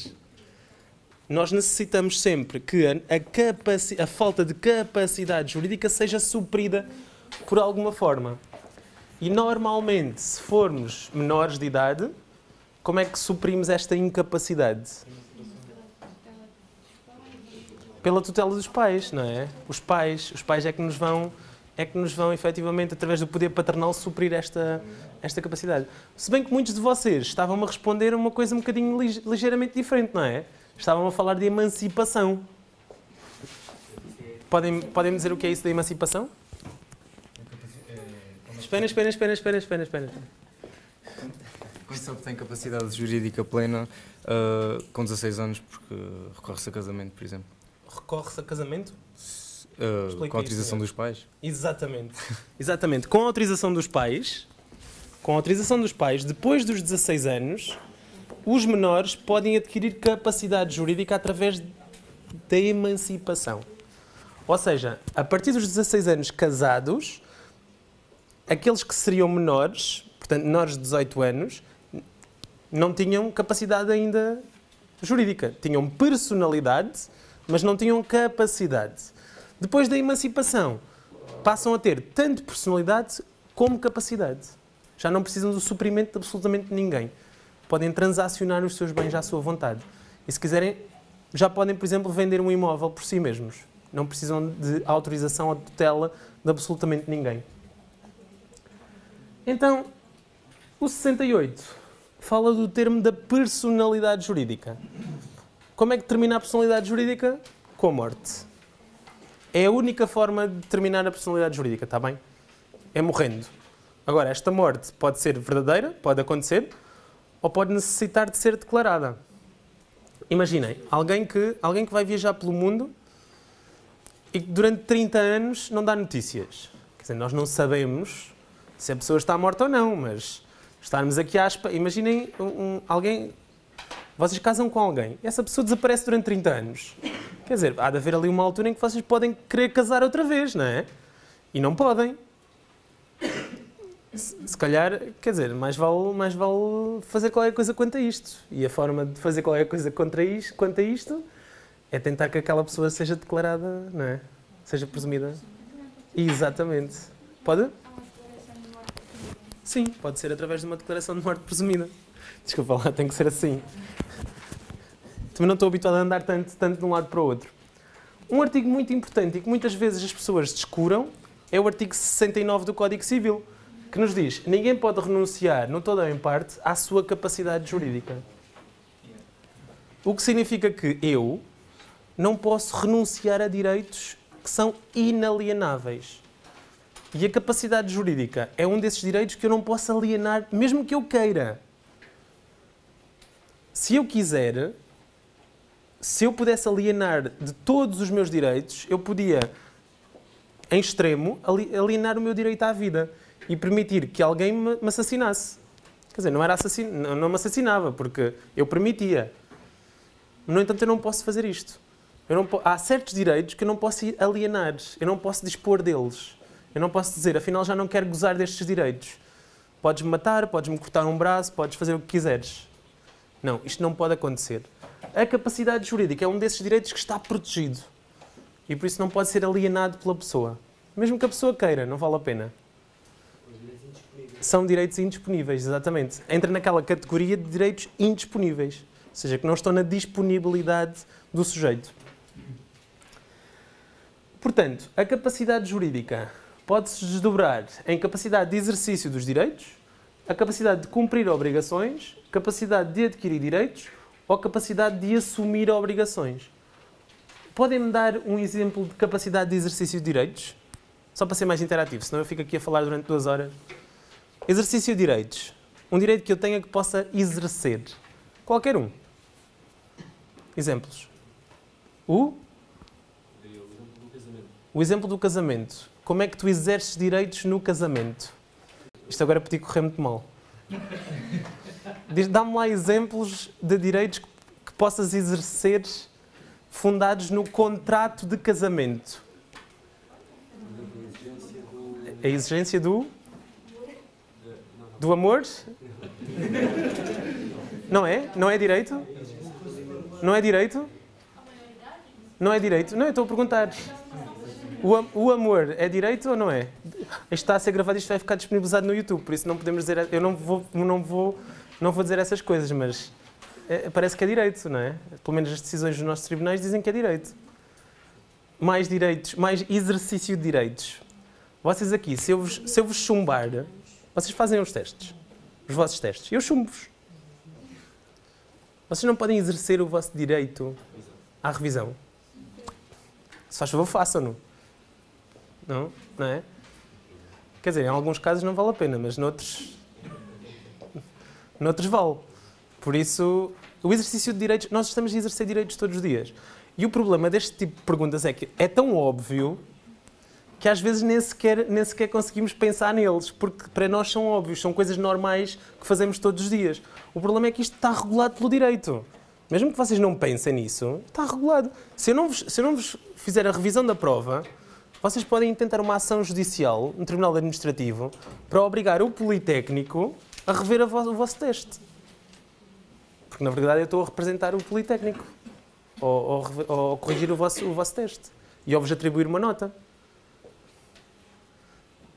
Nós necessitamos sempre que a, a, falta de capacidade jurídica seja suprida por alguma forma. E normalmente, se formos menores de idade, como é que suprimos esta incapacidade? Pela tutela dos pais, não é? Os pais, os pais é que nos vão é que nos vão efetivamente, através do poder paternal, suprir esta, esta capacidade. Se bem que muitos de vocês estavam a responder uma coisa um bocadinho ligeiramente diferente, não é? Estavam a falar de emancipação. Podem, podem dizer o que é isso da emancipação? Espera, espera, espera, espera, espera, espera. Quando se obtém capacidade jurídica plena uh, com 16 anos, porque recorre-se a casamento, por exemplo. Recorre-se a casamento? Uh, com a autorização isso, dos pais? Exatamente. Exatamente. Com a autorização dos pais, com a autorização dos pais, depois dos 16 anos, os menores podem adquirir capacidade jurídica através da emancipação. Ou seja, a partir dos 16 anos casados, aqueles que seriam menores, portanto menores de 18 anos, não tinham capacidade ainda jurídica. Tinham personalidade, mas não tinham capacidade. Depois da emancipação, passam a ter tanto personalidade como capacidade. Já não precisam do suprimento de absolutamente ninguém. Podem transacionar os seus bens à sua vontade. E se quiserem, já podem, por exemplo, vender um imóvel por si mesmos. Não precisam de autorização ou tutela de absolutamente ninguém. Então, o 68 fala do termo da personalidade jurídica. Como é que termina a personalidade jurídica? Com a morte. É a única forma de determinar a personalidade jurídica, está bem? É morrendo. Agora, esta morte pode ser verdadeira, pode acontecer, ou pode necessitar de ser declarada. Imaginem, alguém que, alguém que vai viajar pelo mundo e que durante 30 anos não dá notícias. Quer dizer, nós não sabemos se a pessoa está morta ou não, mas estarmos aqui à espera. Imaginem um, um, alguém. Vocês casam com alguém, essa pessoa desaparece durante 30 anos. Quer dizer, há de haver ali uma altura em que vocês podem querer casar outra vez, não é? E não podem. Se calhar, quer dizer, mais vale, mais vale fazer qualquer coisa quanto a isto. E a forma de fazer qualquer coisa contra isto, quanto a isto é tentar que aquela pessoa seja declarada, não é? Seja presumida. Exatamente. Pode? Sim, pode ser através de uma declaração de morte presumida. Desculpa lá, tem que ser assim. Também não estou habituado a andar tanto, tanto de um lado para o outro. Um artigo muito importante e que muitas vezes as pessoas descuram é o artigo 69 do Código Civil, que nos diz ninguém pode renunciar, no todo ou em parte, à sua capacidade jurídica. O que significa que eu não posso renunciar a direitos que são inalienáveis. E a capacidade jurídica é um desses direitos que eu não posso alienar, mesmo que eu queira. Se eu quiser, se eu pudesse alienar de todos os meus direitos, eu podia, em extremo, alienar o meu direito à vida e permitir que alguém me, assassinasse. Quer dizer, não, era assassin... não me assassinava, porque eu permitia. No entanto, eu não posso fazer isto. Há certos direitos que eu não posso alienar, eu não posso dispor deles. Eu não posso dizer, afinal já não quero gozar destes direitos. Podes-me matar, podes-me cortar um braço, podes fazer o que quiseres. Não, isto não pode acontecer a capacidade jurídica é um desses direitos que está protegido e por isso não pode ser alienado pela pessoa. Mesmo que a pessoa queira, não vale a pena. São direitos indisponíveis, exatamente. Entra naquela categoria de direitos indisponíveis, ou seja, que não estão na disponibilidade do sujeito. Portanto, a capacidade jurídica pode-se desdobrar em capacidade de exercício dos direitos, a capacidade de cumprir obrigações, capacidade de adquirir direitos ou capacidade de assumir obrigações. Podem-me dar um exemplo de capacidade de exercício de direitos? Só para ser mais interativo, senão eu fico aqui a falar durante duas horas. Exercício de direitos. Um direito que eu tenha que possa exercer. Qualquer um. Exemplos. O? O exemplo do casamento. Como é que tu exerces direitos no casamento? Isto agora podia correr muito mal. Dá-me lá exemplos de direitos que possas exercer fundados no contrato de casamento. A exigência do? Do amor? Não é? Não é direito? Não é direito? Não é direito? Não, eu estou a perguntar. O, o amor é direito ou não é? Está a ser gravado, isto vai ficar disponibilizado no YouTube, por isso não podemos dizer. Eu não vou, não vou, não vou dizer essas coisas, mas é, parece que é direito, não é? Pelo menos as decisões dos nossos tribunais dizem que é direito. Mais direitos, mais exercício de direitos. Vocês aqui, se eu vos, se eu vos chumbar, vocês fazem os testes, os vossos testes. Eu chumbo-vos. Vocês não podem exercer o vosso direito à revisão. Se faz favor, façam-no. Não? Não é? Quer dizer, em alguns casos não vale a pena, mas noutros. noutros vale. Por isso, o exercício de direitos. Nós estamos a exercer direitos todos os dias. E o problema deste tipo de perguntas é que é tão óbvio que às vezes nem sequer, nem sequer conseguimos pensar neles, porque para nós são óbvios, são coisas normais que fazemos todos os dias. O problema é que isto está regulado pelo direito. Mesmo que vocês não pensem nisso, está regulado. Se eu não vos, se eu não vos fizer a revisão da prova, vocês podem intentar uma ação judicial no Tribunal Administrativo para obrigar o Politécnico a rever a vo- o vosso teste. Porque na verdade eu estou a representar o Politécnico. Ou, ou ou corrigir o vosso, o vosso teste. E ou vos atribuir uma nota.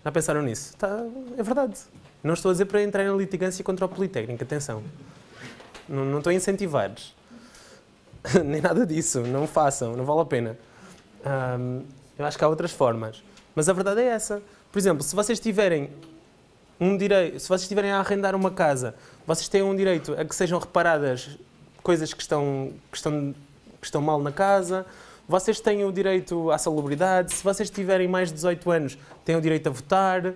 Já pensaram nisso? Tá, é verdade. Não estou a dizer para entrar em litigância contra o Politécnico, atenção. Não, não estou a incentivar. Nem nada disso. Não façam, não vale a pena. Eu acho que há outras formas. Mas a verdade é essa. Por exemplo, se vocês tiverem um direito, se vocês estiverem a arrendar uma casa, vocês têm um direito a que sejam reparadas coisas que estão, que estão, que estão mal na casa, vocês têm o direito à salubridade, se vocês tiverem mais de 18 anos, têm o direito a votar.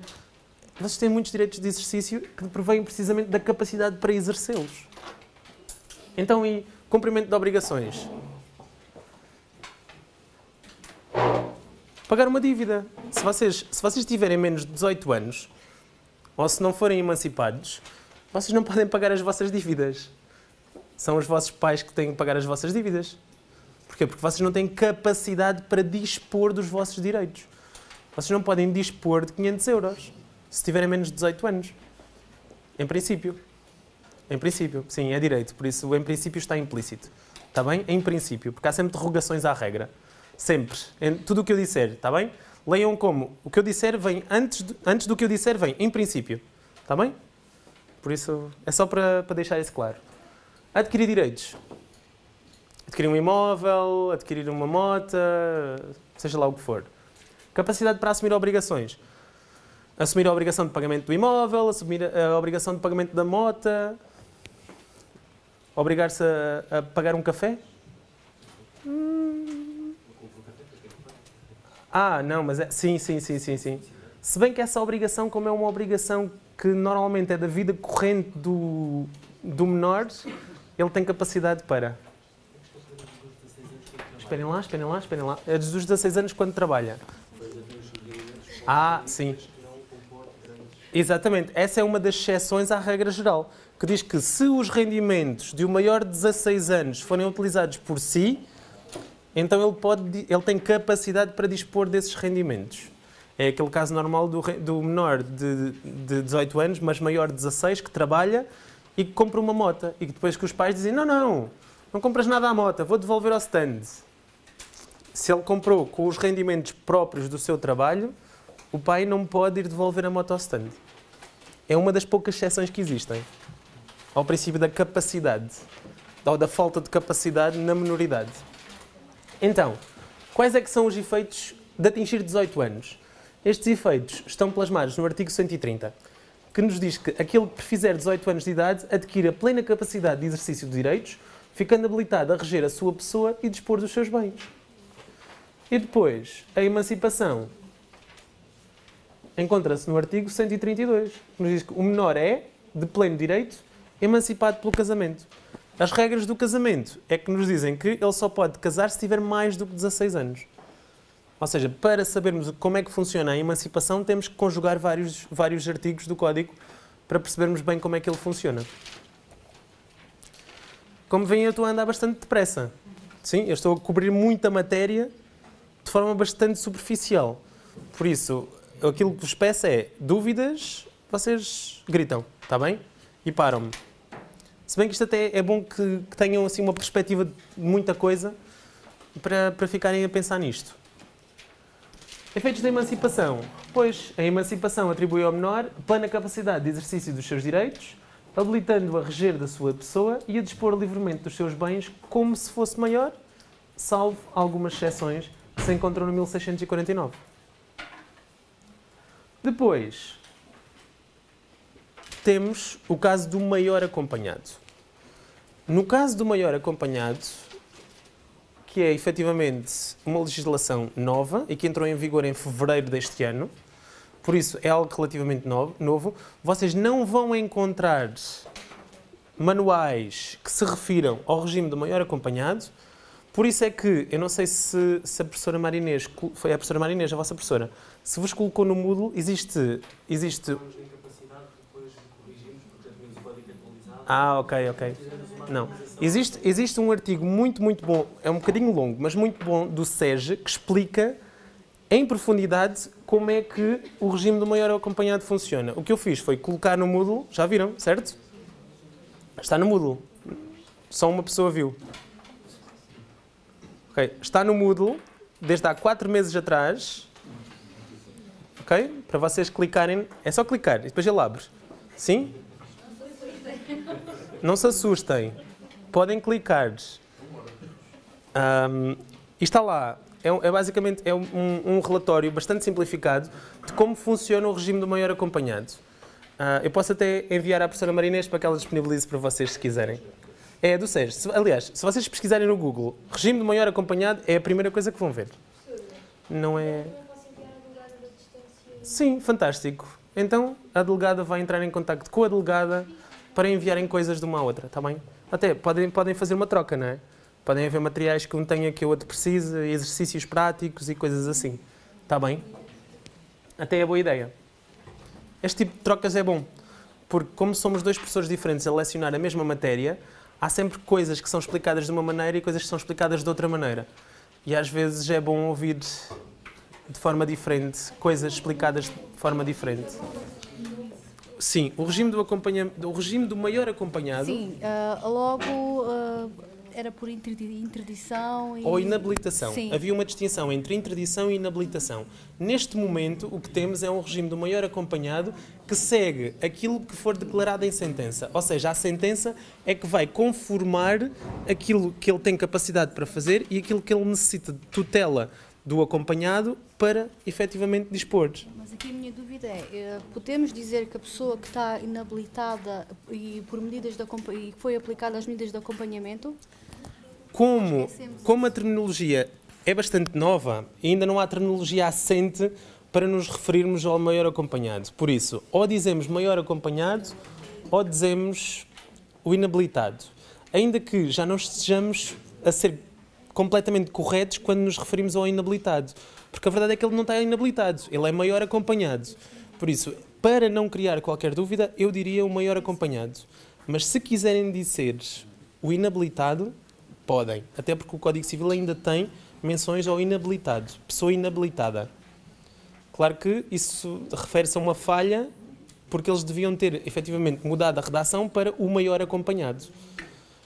Vocês têm muitos direitos de exercício que provêm precisamente da capacidade para exercê-los. Então, e cumprimento de obrigações? Pagar uma dívida. Se vocês, se vocês tiverem menos de 18 anos, ou se não forem emancipados, vocês não podem pagar as vossas dívidas. São os vossos pais que têm que pagar as vossas dívidas. Porquê? Porque vocês não têm capacidade para dispor dos vossos direitos. Vocês não podem dispor de 500 euros se tiverem menos de 18 anos. Em princípio. Em princípio, sim, é direito. Por isso, em princípio está implícito. Está bem? Em princípio. Porque há sempre derrogações à regra. Sempre. Em tudo o que eu disser. Está bem? Leiam como o que eu disser vem antes, de- antes do que eu disser vem em princípio. Está bem? Por isso, é só para, para deixar isso claro. Adquirir direitos. Adquirir um imóvel, adquirir uma moto, seja lá o que for. Capacidade para assumir obrigações. Assumir a obrigação de pagamento do imóvel, assumir a obrigação de pagamento da moto, obrigar-se a, a pagar um café. Hum. Ah, não, mas é. Sim, sim, sim, sim, sim. Se bem que essa obrigação, como é uma obrigação que normalmente é da vida corrente do, do menor, ele tem capacidade para. Esperem lá, esperem lá, esperem lá. É dos 16 anos quando trabalha. Ah, sim. Exatamente. Essa é uma das exceções à regra geral, que diz que se os rendimentos de um maior de 16 anos forem utilizados por si, então ele, pode, ele tem capacidade para dispor desses rendimentos. É aquele caso normal do, do menor de, de 18 anos, mas maior de 16, que trabalha e que compra uma moto. E que depois que os pais dizem, não, não, não compras nada à moto, vou devolver ao stand. Se ele comprou com os rendimentos próprios do seu trabalho, o pai não pode ir devolver a moto ao stand. É uma das poucas exceções que existem. Ao princípio da capacidade, ou da falta de capacidade na minoridade. Então, quais é que são os efeitos de atingir 18 anos? Estes efeitos estão plasmados no artigo 130, que nos diz que aquele que fizer 18 anos de idade adquire a plena capacidade de exercício de direitos, ficando habilitado a reger a sua pessoa e dispor dos seus bens. E depois, a emancipação encontra-se no artigo 132, que nos diz que o menor é, de pleno direito, emancipado pelo casamento. As regras do casamento é que nos dizem que ele só pode casar se tiver mais do que 16 anos. Ou seja, para sabermos como é que funciona a emancipação, temos que conjugar vários, vários artigos do Código para percebermos bem como é que ele funciona. Como veem, eu estou a andar bastante depressa. Sim, eu estou a cobrir muita matéria de forma bastante superficial. Por isso, aquilo que vos peço é dúvidas, vocês gritam, está bem? E param-me. Se bem que isto até é bom que, que tenham assim uma perspectiva de muita coisa para, para ficarem a pensar nisto. Efeitos da emancipação. Pois, a emancipação atribui ao menor plena capacidade de exercício dos seus direitos, habilitando-o a reger da sua pessoa e a dispor livremente dos seus bens como se fosse maior, salvo algumas exceções que se encontram no 1649. Depois, temos o caso do maior acompanhado. No caso do maior acompanhado, que é efetivamente uma legislação nova e que entrou em vigor em fevereiro deste ano, por isso é algo relativamente novo, vocês não vão encontrar manuais que se refiram ao regime do maior acompanhado. Por isso é que, eu não sei se, se a professora Marinês, foi a professora Marinês, a vossa professora, se vos colocou no Moodle, existe, existe Ah, ok, ok. Não. Existe, existe um artigo muito, muito bom, é um bocadinho longo, mas muito bom, do SEG, que explica em profundidade como é que o regime do maior acompanhado funciona. O que eu fiz foi colocar no Moodle, já viram, certo? Está no Moodle. Só uma pessoa viu. Ok, está no Moodle desde há quatro meses atrás. Ok? Para vocês clicarem, é só clicar e depois ele abre. Sim? Não se assustem. Podem clicar. Um, e está lá. É, é basicamente é um, um, relatório bastante simplificado de como funciona o regime do maior acompanhado. Uh, eu posso até enviar à professora Marinês para que ela disponibilize para vocês se quiserem. É do. Se, aliás, se vocês pesquisarem no Google regime do maior acompanhado, é a primeira coisa que vão ver. Não é. Sim, fantástico. Então a delegada vai entrar em contato com a delegada para enviarem coisas de uma à outra, está bem? Até podem, podem fazer uma troca, não é? Podem haver materiais que um tenha que o outro precise, exercícios práticos e coisas assim. Está bem? Até é boa ideia. Este tipo de trocas é bom, porque como somos dois professores diferentes a lecionar a mesma matéria, há sempre coisas que são explicadas de uma maneira e coisas que são explicadas de outra maneira. E às vezes é bom ouvir de forma diferente, coisas explicadas de forma diferente. Sim, o regime do, o regime do maior acompanhado. Sim, uh, logo uh, era por interdição e... ou inabilitação. Sim. Havia uma distinção entre interdição e inabilitação. Neste momento, o que temos é um regime do maior acompanhado que segue aquilo que for declarado em sentença. Ou seja, a sentença é que vai conformar aquilo que ele tem capacidade para fazer e aquilo que ele necessita de tutela do acompanhado para efetivamente dispor. Mas aqui a minha dúvida é, eh, podemos dizer que a pessoa que está inabilitada e por medidas de e foi aplicada as medidas de acompanhamento? Como, como a terminologia é bastante nova e ainda não há terminologia assente para nos referirmos ao maior acompanhado. Por isso, ou dizemos maior acompanhado ou dizemos o inabilitado. Ainda que já não estejamos a ser completamente corretos quando nos referimos ao inabilitado. Porque a verdade é que ele não está inabilitado, ele é maior acompanhado. Por isso, para não criar qualquer dúvida, eu diria o maior acompanhado. Mas se quiserem dizer o inabilitado, podem. Até porque o Código Civil ainda tem menções ao inabilitado, pessoa inabilitada. Claro que isso refere-se a uma falha, porque eles deviam ter efetivamente mudado a redação para o maior acompanhado.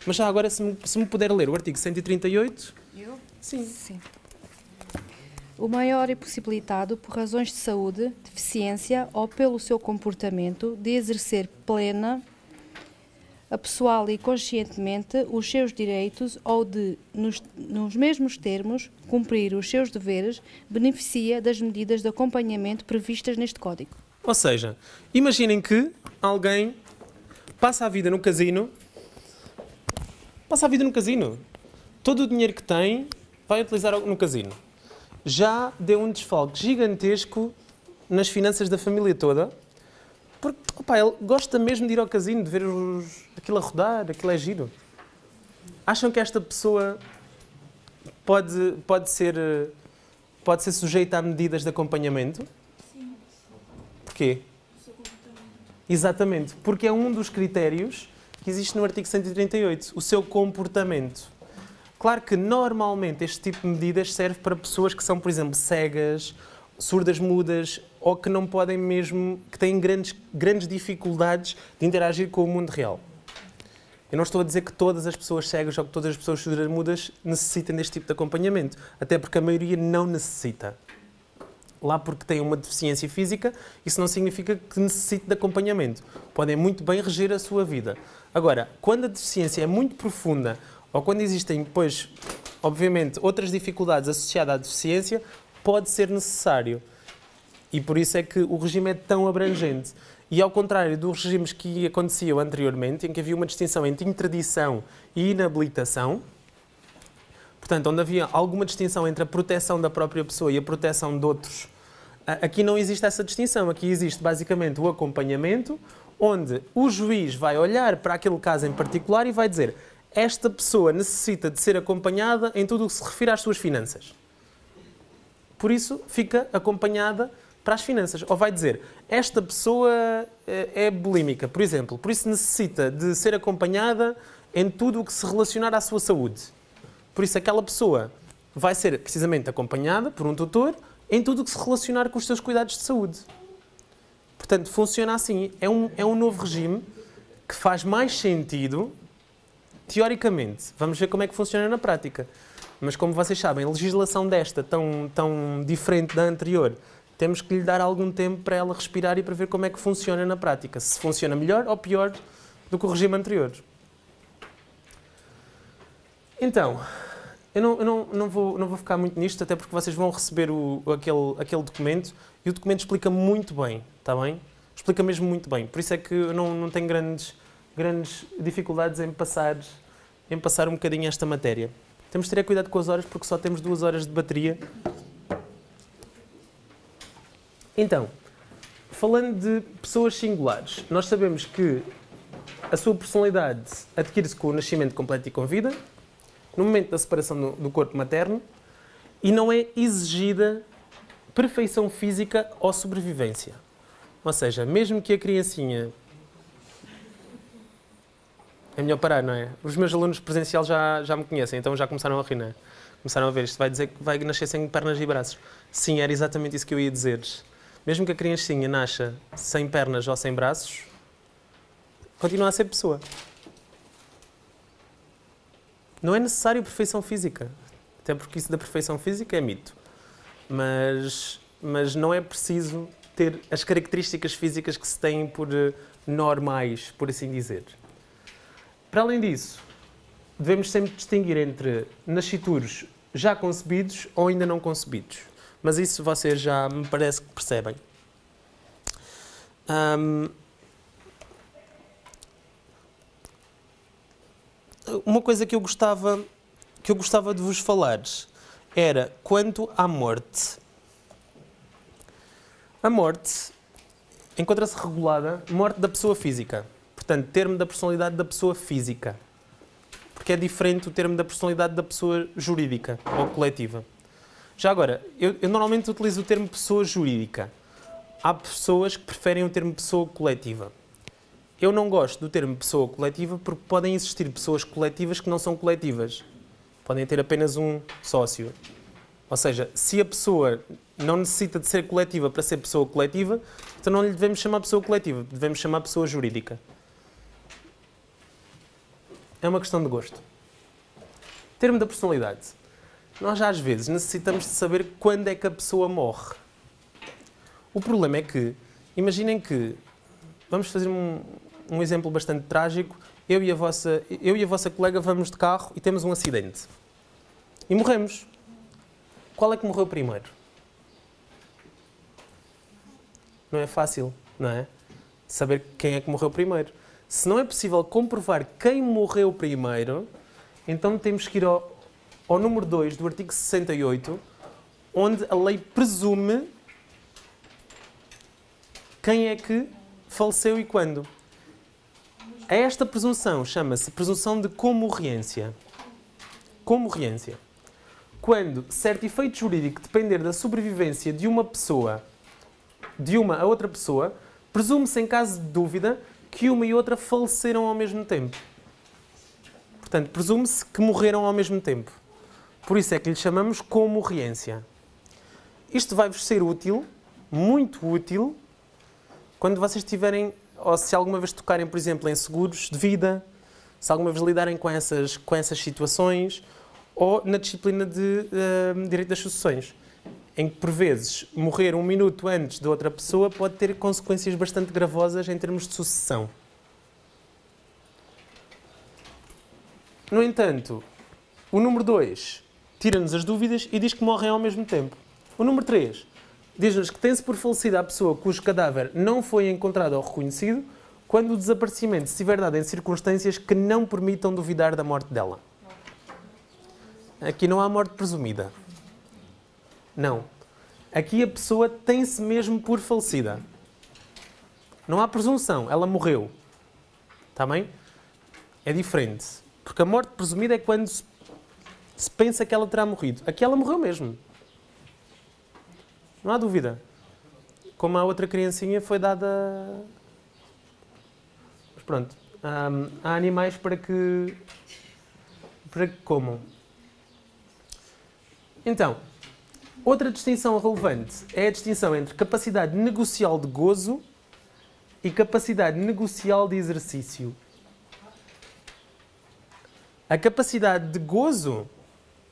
Mas já agora, se me, se me puder ler o artigo 138. Eu? Sim. Sim. O maior é possibilitado, por razões de saúde, deficiência ou pelo seu comportamento, de exercer plena, a pessoal e conscientemente os seus direitos ou de, nos, nos mesmos termos, cumprir os seus deveres, beneficia das medidas de acompanhamento previstas neste Código. Ou seja, imaginem que alguém passa a vida no casino passa a vida no casino. Todo o dinheiro que tem vai utilizar no casino. Já deu um desfalque gigantesco nas finanças da família toda, porque opa, ele gosta mesmo de ir ao casino, de ver os, aquilo a rodar, aquilo é giro. Acham que esta pessoa pode, pode, ser, pode ser sujeita a medidas de acompanhamento? Sim. Porquê? Exatamente, porque é um dos critérios que existe no artigo 138, o seu comportamento. Claro que normalmente este tipo de medidas serve para pessoas que são, por exemplo, cegas, surdas mudas ou que não podem mesmo, que têm grandes, grandes dificuldades de interagir com o mundo real. Eu não estou a dizer que todas as pessoas cegas ou que todas as pessoas surdas mudas necessitem deste tipo de acompanhamento, até porque a maioria não necessita. lá porque têm uma deficiência física, isso não significa que necessite de acompanhamento. Podem muito bem reger a sua vida. Agora, quando a deficiência é muito profunda ou quando existem, depois, obviamente, outras dificuldades associadas à deficiência, pode ser necessário. E por isso é que o regime é tão abrangente. E ao contrário dos regimes que aconteciam anteriormente, em que havia uma distinção entre interdição e inabilitação, portanto, onde havia alguma distinção entre a proteção da própria pessoa e a proteção de outros, aqui não existe essa distinção. Aqui existe basicamente o acompanhamento, onde o juiz vai olhar para aquele caso em particular e vai dizer esta pessoa necessita de ser acompanhada em tudo o que se refere às suas finanças. Por isso, fica acompanhada para as finanças. Ou vai dizer, esta pessoa eh, é bulímica, por exemplo, por isso necessita de ser acompanhada em tudo o que se relacionar à sua saúde. Por isso, aquela pessoa vai ser precisamente acompanhada por um tutor em tudo o que se relacionar com os seus cuidados de saúde. Portanto, funciona assim. É um, é um novo regime que faz mais sentido teoricamente. Vamos ver como é que funciona na prática. Mas, como vocês sabem, a legislação desta, tão, tão diferente da anterior, temos que lhe dar algum tempo para ela respirar e para ver como é que funciona na prática. Se funciona melhor ou pior do que o regime anterior. Então, eu não, eu não, não, vou, não vou ficar muito nisto, até porque vocês vão receber o, aquele, aquele documento e o documento explica muito bem, está bem? Explica mesmo muito bem. Por isso é que eu não, não tenho grandes, grandes dificuldades em passar, em passar um bocadinho esta matéria. Temos de ter cuidado com as horas porque só temos duas horas de bateria então, falando de pessoas singulares, nós sabemos que a sua personalidade adquire-se com o nascimento completo e com vida, no momento da separação do, do corpo materno, e não é exigida perfeição física ou sobrevivência. Ou seja, mesmo que a criancinha. É melhor parar, não é? Os meus alunos presencial já, já me conhecem, então já começaram a rir, não é? Começaram a ver isto, vai dizer que vai nascer sem pernas e braços. Sim, era exatamente isso que eu ia dizer. Mesmo que a criancinha nasça sem pernas ou sem braços, continua a ser pessoa. Não é necessário perfeição física, até porque isso da perfeição física é mito. Mas, mas não é preciso ter as características físicas que se têm por eh, normais, por assim dizer. Para além disso, devemos sempre distinguir entre nascituros já concebidos ou ainda não concebidos. Mas isso vocês já me parece que percebem. Um, uma coisa que eu gostava que eu gostava de vos falar era quanto à morte. A morte encontra-se regulada morte da pessoa física. Portanto, termo da personalidade da pessoa física. Porque é diferente do termo da personalidade da pessoa jurídica ou coletiva. Já agora, eu, eu, normalmente utilizo o termo pessoa jurídica. Há pessoas que preferem o termo pessoa coletiva. Eu não gosto do termo pessoa coletiva porque podem existir pessoas coletivas que não são coletivas. Podem ter apenas um sócio. Ou seja, se a pessoa não necessita de ser coletiva para ser pessoa coletiva, então não lhe devemos chamar pessoa coletiva, devemos chamar pessoa jurídica. É uma questão de gosto. Termo da personalidade nós às vezes necessitamos de saber quando é que a pessoa morre. O problema é que, imaginem que, vamos fazer um, um exemplo bastante trágico, eu e, a vossa, eu e a vossa colega vamos de carro e temos um acidente. E morremos. Qual é que morreu primeiro? Não é fácil, não é? Saber quem é que morreu primeiro. Se não é possível comprovar quem morreu primeiro, então temos que ir ao, ao número 2 do artigo 68, onde a lei presume quem é que faleceu e quando. Esta presunção chama-se presunção de comorriência. Comorriência. Quando certo efeito jurídico depender da sobrevivência de uma pessoa, de uma a outra pessoa, presume-se em caso de dúvida que uma e outra faleceram ao mesmo tempo. Portanto, presume-se que morreram ao mesmo tempo. Por isso é que lhe chamamos comorriência. Isto vai-vos ser útil, muito útil, quando vocês tiverem, ou se alguma vez tocarem, por exemplo, em seguros de vida, se alguma vez lidarem com essas, com essas situações, ou na disciplina de uh, Direito das Sucessões. em que, por vezes, morrer um minuto antes de outra pessoa pode ter consequências bastante gravosas em termos de sucessão. No entanto, o número 2 tira-nos as dúvidas e diz que morrem ao mesmo tempo. O número 3 diz-nos que tem-se por falecida a pessoa cujo cadáver não foi encontrado ou reconhecido quando o desaparecimento estiver dado em circunstâncias que não permitam duvidar da morte dela. Aqui não há morte presumida. Não. Aqui a pessoa tem-se mesmo por falecida. Não há presunção, ela morreu. Está bem? É diferente. Porque a morte presumida é quando se se pensa que ela terá morrido. Aqui ela morreu mesmo. Não há dúvida. Como a outra criancinha foi dada. Mas pronto. hum, há animais para que. para que comam. Então, outra distinção relevante é a distinção entre capacidade negocial de gozo e capacidade negocial de exercício. A capacidade de gozo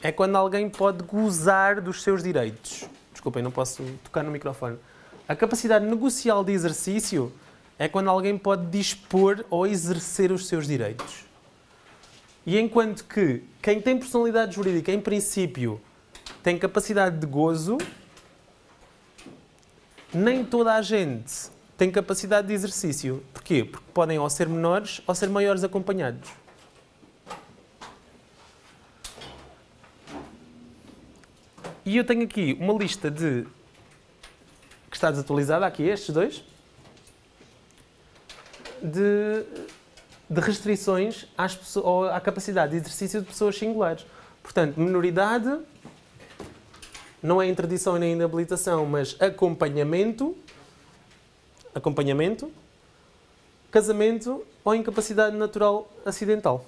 é quando alguém pode gozar dos seus direitos. Desculpem, não posso tocar no microfone. A capacidade negocial de exercício é quando alguém pode dispor ou exercer os seus direitos. E enquanto que quem tem personalidade jurídica, em princípio, tem capacidade de gozo, nem toda a gente tem capacidade de exercício. Porquê? Porque podem ou ser menores ou ser maiores acompanhados. E eu tenho aqui uma lista de. que está desatualizada, aqui estes dois. De, de restrições às pessoas, à capacidade de exercício de pessoas singulares. Portanto, minoridade não é interdição nem inabilitação, mas acompanhamento, acompanhamento, casamento ou incapacidade natural acidental.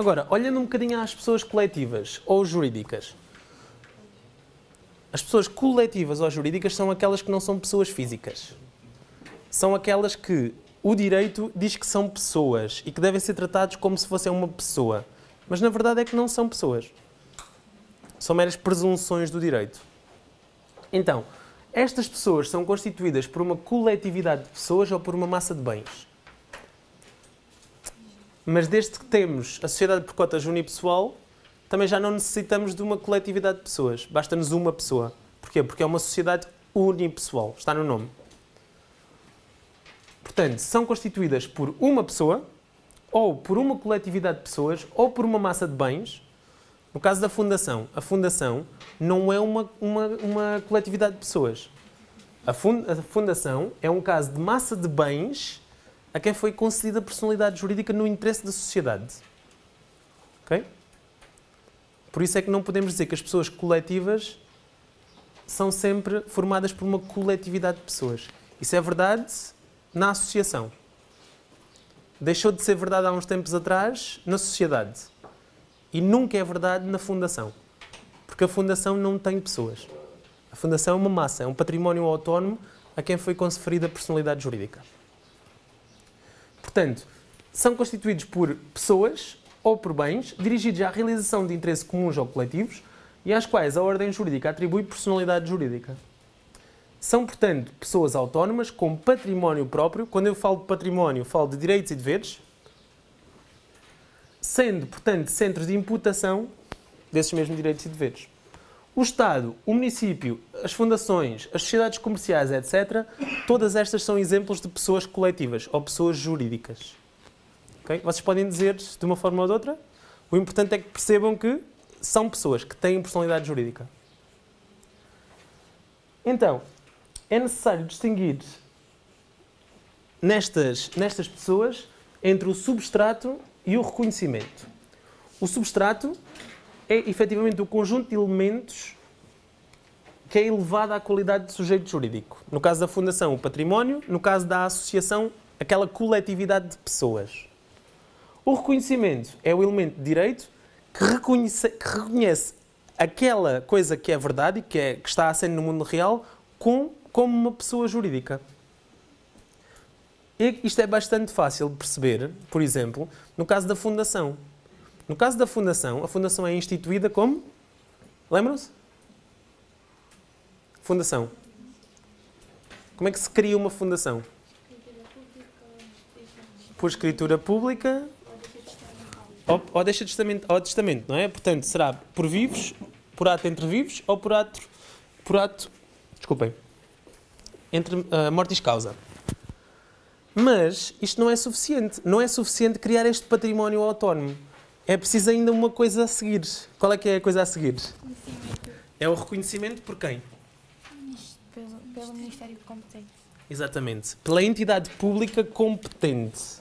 Agora, olhando um bocadinho às pessoas coletivas ou jurídicas. As pessoas coletivas ou jurídicas são aquelas que não são pessoas físicas. São aquelas que o direito diz que são pessoas e que devem ser tratados como se fossem uma pessoa. Mas na verdade é que não são pessoas. São meras presunções do direito. Então, estas pessoas são constituídas por uma coletividade de pessoas ou por uma massa de bens. Mas desde que temos a sociedade por cotas unipessoal, também já não necessitamos de uma coletividade de pessoas. Basta-nos uma pessoa. Porquê? Porque é uma sociedade unipessoal. Está no nome. Portanto, são constituídas por uma pessoa, ou por uma coletividade de pessoas, ou por uma massa de bens. No caso da fundação, a fundação não é uma, uma, uma coletividade de pessoas. A, fun a fundação é um caso de massa de bens a quem foi concedida personalidade jurídica no interesse da sociedade. Ok? Por isso é que não podemos dizer que as pessoas coletivas são sempre formadas por uma coletividade de pessoas. Isso é verdade na associação. Deixou de ser verdade há uns tempos atrás na sociedade. E nunca é verdade na fundação. Porque a fundação não tem pessoas. A fundação é uma massa, é um património autónomo a quem foi conferida personalidade jurídica. Portanto, são constituídos por pessoas ou por bens dirigidos à realização de interesses comuns ou coletivos e às quais a ordem jurídica atribui personalidade jurídica. São, portanto, pessoas autónomas com património próprio. Quando eu falo de património, falo de direitos e deveres, sendo, portanto, centros de imputação desses mesmos direitos e deveres. O Estado, o município, as fundações, as sociedades comerciais, etc., todas estas são exemplos de pessoas coletivas ou pessoas jurídicas. Okay? Vocês podem dizer de uma forma ou de outra. O importante é que percebam que são pessoas que têm personalidade jurídica. Então, é necessário distinguir nestas, nestas pessoas entre o substrato e o reconhecimento. O substrato é efetivamente o conjunto de elementos que é elevado à qualidade de sujeito jurídico. No caso da fundação, o património, no caso da associação, aquela coletividade de pessoas. O reconhecimento é o elemento de direito que reconhece, que reconhece aquela coisa que é verdade e que, é, que está a ser no mundo real com, como uma pessoa jurídica. E isto é bastante fácil de perceber, por exemplo, no caso da fundação. No caso da fundação, a fundação é instituída como? Lembram-se? Fundação. Como é que se cria uma fundação? Por escritura pública ou, ou deixa de testamento, ou testamento, não é? Portanto, será por vivos, por ato entre vivos ou por ato, por ato, desculpem, entre uh, mortis causa. Mas isto não é suficiente. Não é suficiente criar este património autónomo. É preciso ainda uma coisa a seguir. Qual é que é a coisa a seguir? É o reconhecimento por quem? Pelo, pelo Ministério competente. Exatamente. Pela entidade pública competente.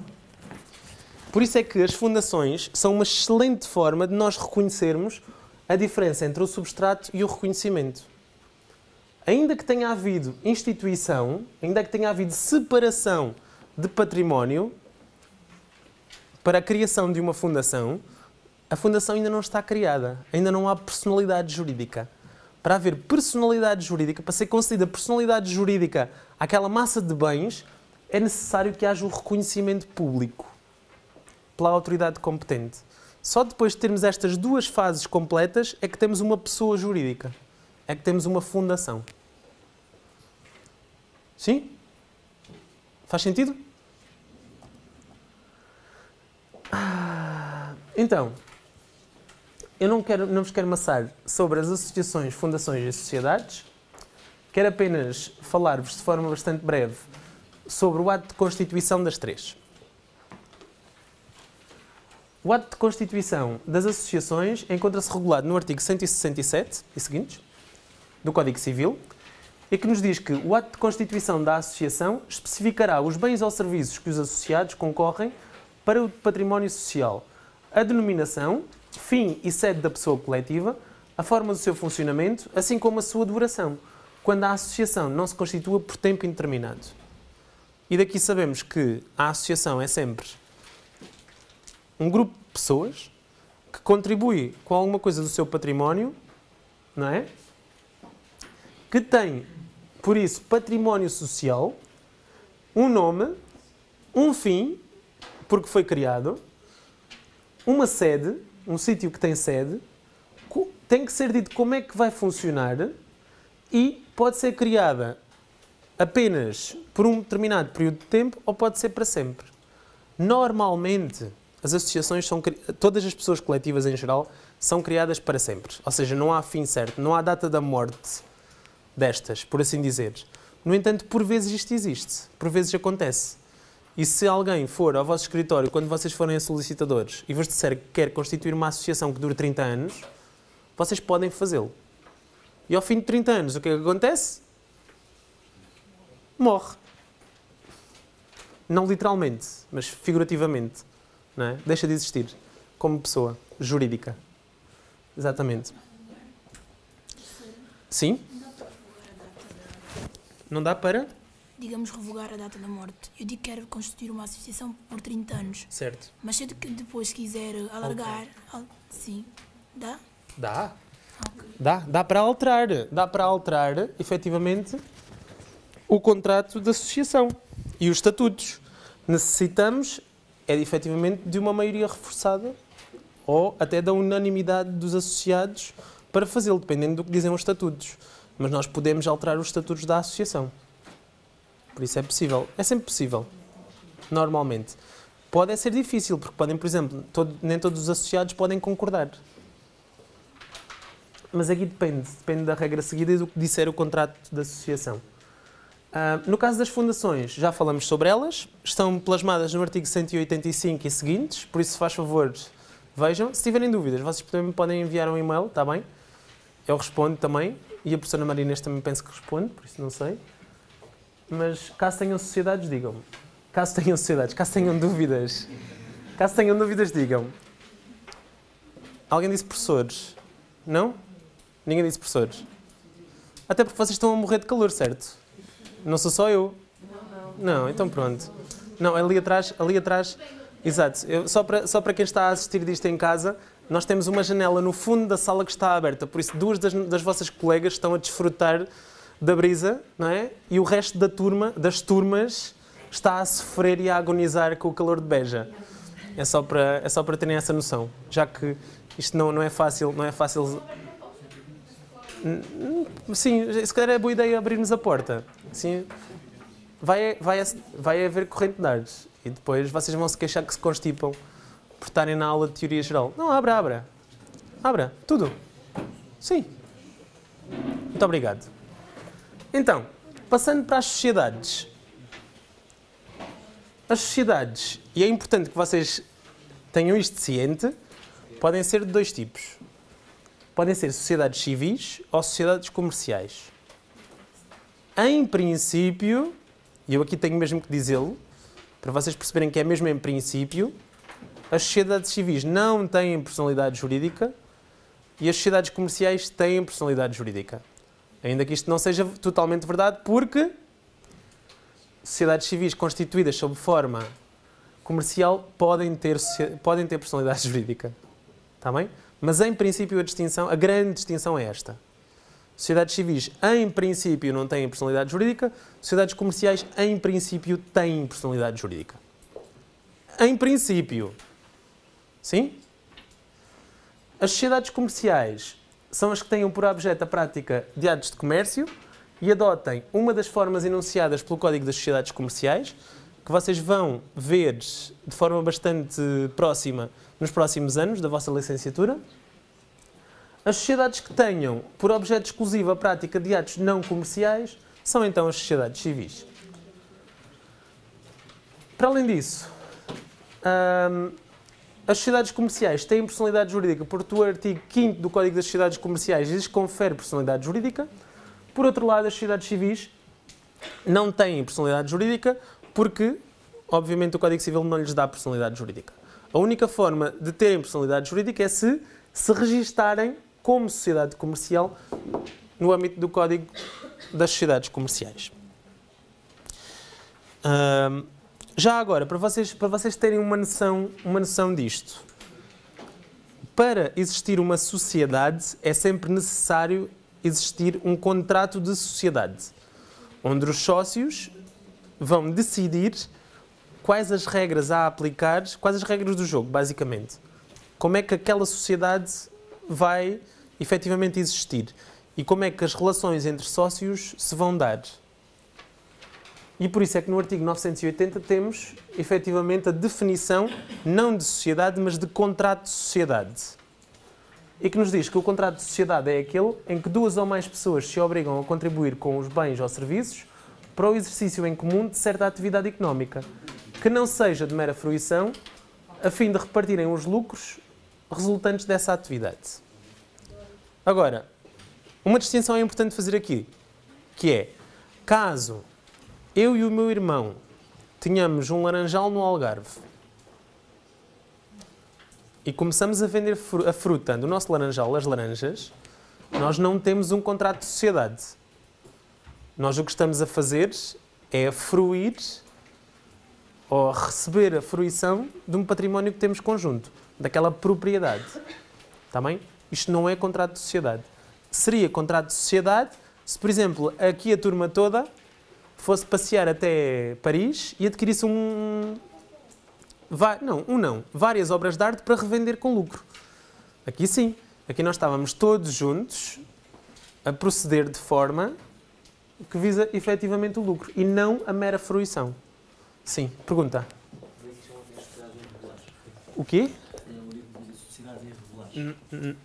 Por isso é que as fundações são uma excelente forma de nós reconhecermos a diferença entre o substrato e o reconhecimento. Ainda que tenha havido instituição, ainda que tenha havido separação de património para a criação de uma fundação, a fundação ainda não está criada, ainda não há personalidade jurídica. Para haver personalidade jurídica, para ser concedida personalidade jurídica àquela massa de bens, é necessário que haja o reconhecimento público pela autoridade competente. Só depois de termos estas duas fases completas é que temos uma pessoa jurídica, é que temos uma fundação. Sim? Faz sentido? Ah, então, eu não, quero, não vos quero maçar sobre as associações, fundações e sociedades. Quero apenas falar-vos de forma bastante breve sobre o ato de constituição das três. O ato de constituição das associações encontra-se regulado no artigo 167 e seguintes do Código Civil, e que nos diz que o ato de constituição da associação especificará os bens ou serviços que os associados concorrem para o património social, a denominação, fim e sede da pessoa coletiva, a forma do seu funcionamento, assim como a sua duração, quando a associação não se constitua por tempo indeterminado. E daqui sabemos que a associação é sempre um grupo de pessoas que contribui com alguma coisa do seu património, não é? Que tem, por isso, património social, um nome, um fim, porque foi criado, uma sede, um sítio que tem sede, tem que ser dito como é que vai funcionar e pode ser criada apenas por um determinado período de tempo ou pode ser para sempre. Normalmente, as associações são todas as pessoas coletivas em geral são criadas para sempre. Ou seja, não há fim certo, não há data da morte destas, por assim dizer. No entanto, por vezes isto existe, por vezes acontece. E se alguém for ao vosso escritório, quando vocês forem a solicitadores, e vos disser que quer constituir uma associação que dure 30 anos, vocês podem fazê-lo. E ao fim de 30 anos, o que é que acontece? Morre. Não literalmente, mas figurativamente não é? deixa de existir como pessoa jurídica. Exatamente. Sim? Não dá para? Digamos, revogar a data da morte. Eu digo que quero constituir uma associação por 30 anos. Certo. Mas se eu depois quiser alargar, okay. sim, dá? Dá. Okay. Dá, dá para alterar. Dá para alterar, efetivamente, o contrato de associação e os estatutos. Necessitamos é efetivamente de uma maioria reforçada ou até da unanimidade dos associados para fazê-lo, dependendo do que dizem os estatutos. Mas nós podemos alterar os estatutos da associação. Por isso é possível. É sempre possível. Normalmente. Pode é ser difícil, porque podem, por exemplo, todo, nem todos os associados podem concordar. Mas aqui depende. Depende da regra seguida e do que disser o contrato de associação. Uh, no caso das fundações, já falamos sobre elas, estão plasmadas no artigo 185 e seguintes, por isso, se faz favor, vejam. Se tiverem dúvidas, vocês também podem enviar um e-mail, está bem? Eu respondo também, e a professora Marinês também penso que responde, por isso não sei. Mas caso tenham sociedades, digam-me. Caso tenham sociedades, caso tenham dúvidas, caso tenham dúvidas, digam. Alguém disse professores? Não? Ninguém disse professores? Até porque vocês estão a morrer de calor, certo? Não sou só eu. Não, não. Não, então pronto. Não, ali atrás, ali atrás, exato. Eu, só, para, só para quem está a assistir disto em casa, nós temos uma janela no fundo da sala que está aberta, por isso duas das, das vossas colegas estão a desfrutar da brisa, não é? E o resto da turma, das turmas, está a sofrer e a agonizar com o calor de Beja. É só para, é só para terem essa noção, já que isto não, não é fácil, não é fácil Sim, se calhar é boa ideia abrirmos a porta. Sim, vai, vai, vai haver corrente de ares e depois vocês vão se queixar que se constipam por estarem na aula de teoria geral. Não, abra, abra. Abra, tudo. Sim. Muito obrigado. Então, passando para as sociedades. As sociedades, e é importante que vocês tenham isto ciente, podem ser de dois tipos. Podem ser sociedades civis ou sociedades comerciais. Em princípio, e eu aqui tenho mesmo que dizê-lo, para vocês perceberem que é mesmo em princípio, as sociedades civis não têm personalidade jurídica e as sociedades comerciais têm personalidade jurídica. Ainda que isto não seja totalmente verdade, porque sociedades civis constituídas sob forma comercial podem ter, podem ter personalidade jurídica. Está bem? Mas em princípio a distinção, a grande distinção é esta. Sociedades civis, em princípio, não têm personalidade jurídica. Sociedades comerciais, em princípio, têm personalidade jurídica. Em princípio. Sim? As sociedades comerciais são as que tenham por objeto a prática de atos de comércio e adotem uma das formas enunciadas pelo Código das Sociedades Comerciais, que vocês vão ver de forma bastante próxima nos próximos anos da vossa licenciatura. As sociedades que tenham por objeto exclusivo a prática de atos não comerciais são então as sociedades civis. Para além disso, hum, as sociedades comerciais têm personalidade jurídica porque o artigo 5 do Código das Sociedades Comerciais lhes confere personalidade jurídica. Por outro lado, as sociedades civis não têm personalidade jurídica porque, obviamente, o Código Civil não lhes dá personalidade jurídica. A única forma de terem personalidade jurídica é se se registarem como sociedade comercial no âmbito do Código das Sociedades Comerciais. Já agora, para vocês, para vocês terem uma noção, uma noção disto, para existir uma sociedade é sempre necessário existir um contrato de sociedade, onde os sócios vão decidir quais as regras a aplicar, quais as regras do jogo, basicamente. Como é que aquela sociedade vai efetivamente existir e como é que as relações entre sócios se vão dar. E por isso é que no artigo 980 temos efetivamente a definição não de sociedade, mas de contrato de sociedade. E que nos diz que o contrato de sociedade é aquele em que duas ou mais pessoas se obrigam a contribuir com os bens ou serviços para o exercício em comum de certa atividade económica, que não seja de mera fruição, a fim de repartirem os lucros resultantes dessa atividade. Agora, uma distinção é importante fazer aqui, que é, caso eu e o meu irmão tenhamos um laranjal no Algarve e começamos a vender a fruta do nosso laranjal, as laranjas, nós não temos um contrato de sociedade. Nós o que estamos a fazer é fruir ou receber a fruição de um património que temos conjunto, daquela propriedade. Está bem? Isto não é contrato de sociedade. Seria contrato de sociedade se, por exemplo, aqui a turma toda fosse passear até Paris e adquirisse um. Não, um não. Várias obras de arte para revender com lucro. Aqui sim. Aqui nós estávamos todos juntos a proceder de forma que visa efetivamente o lucro e não a mera fruição. Sim, pergunta. O quê?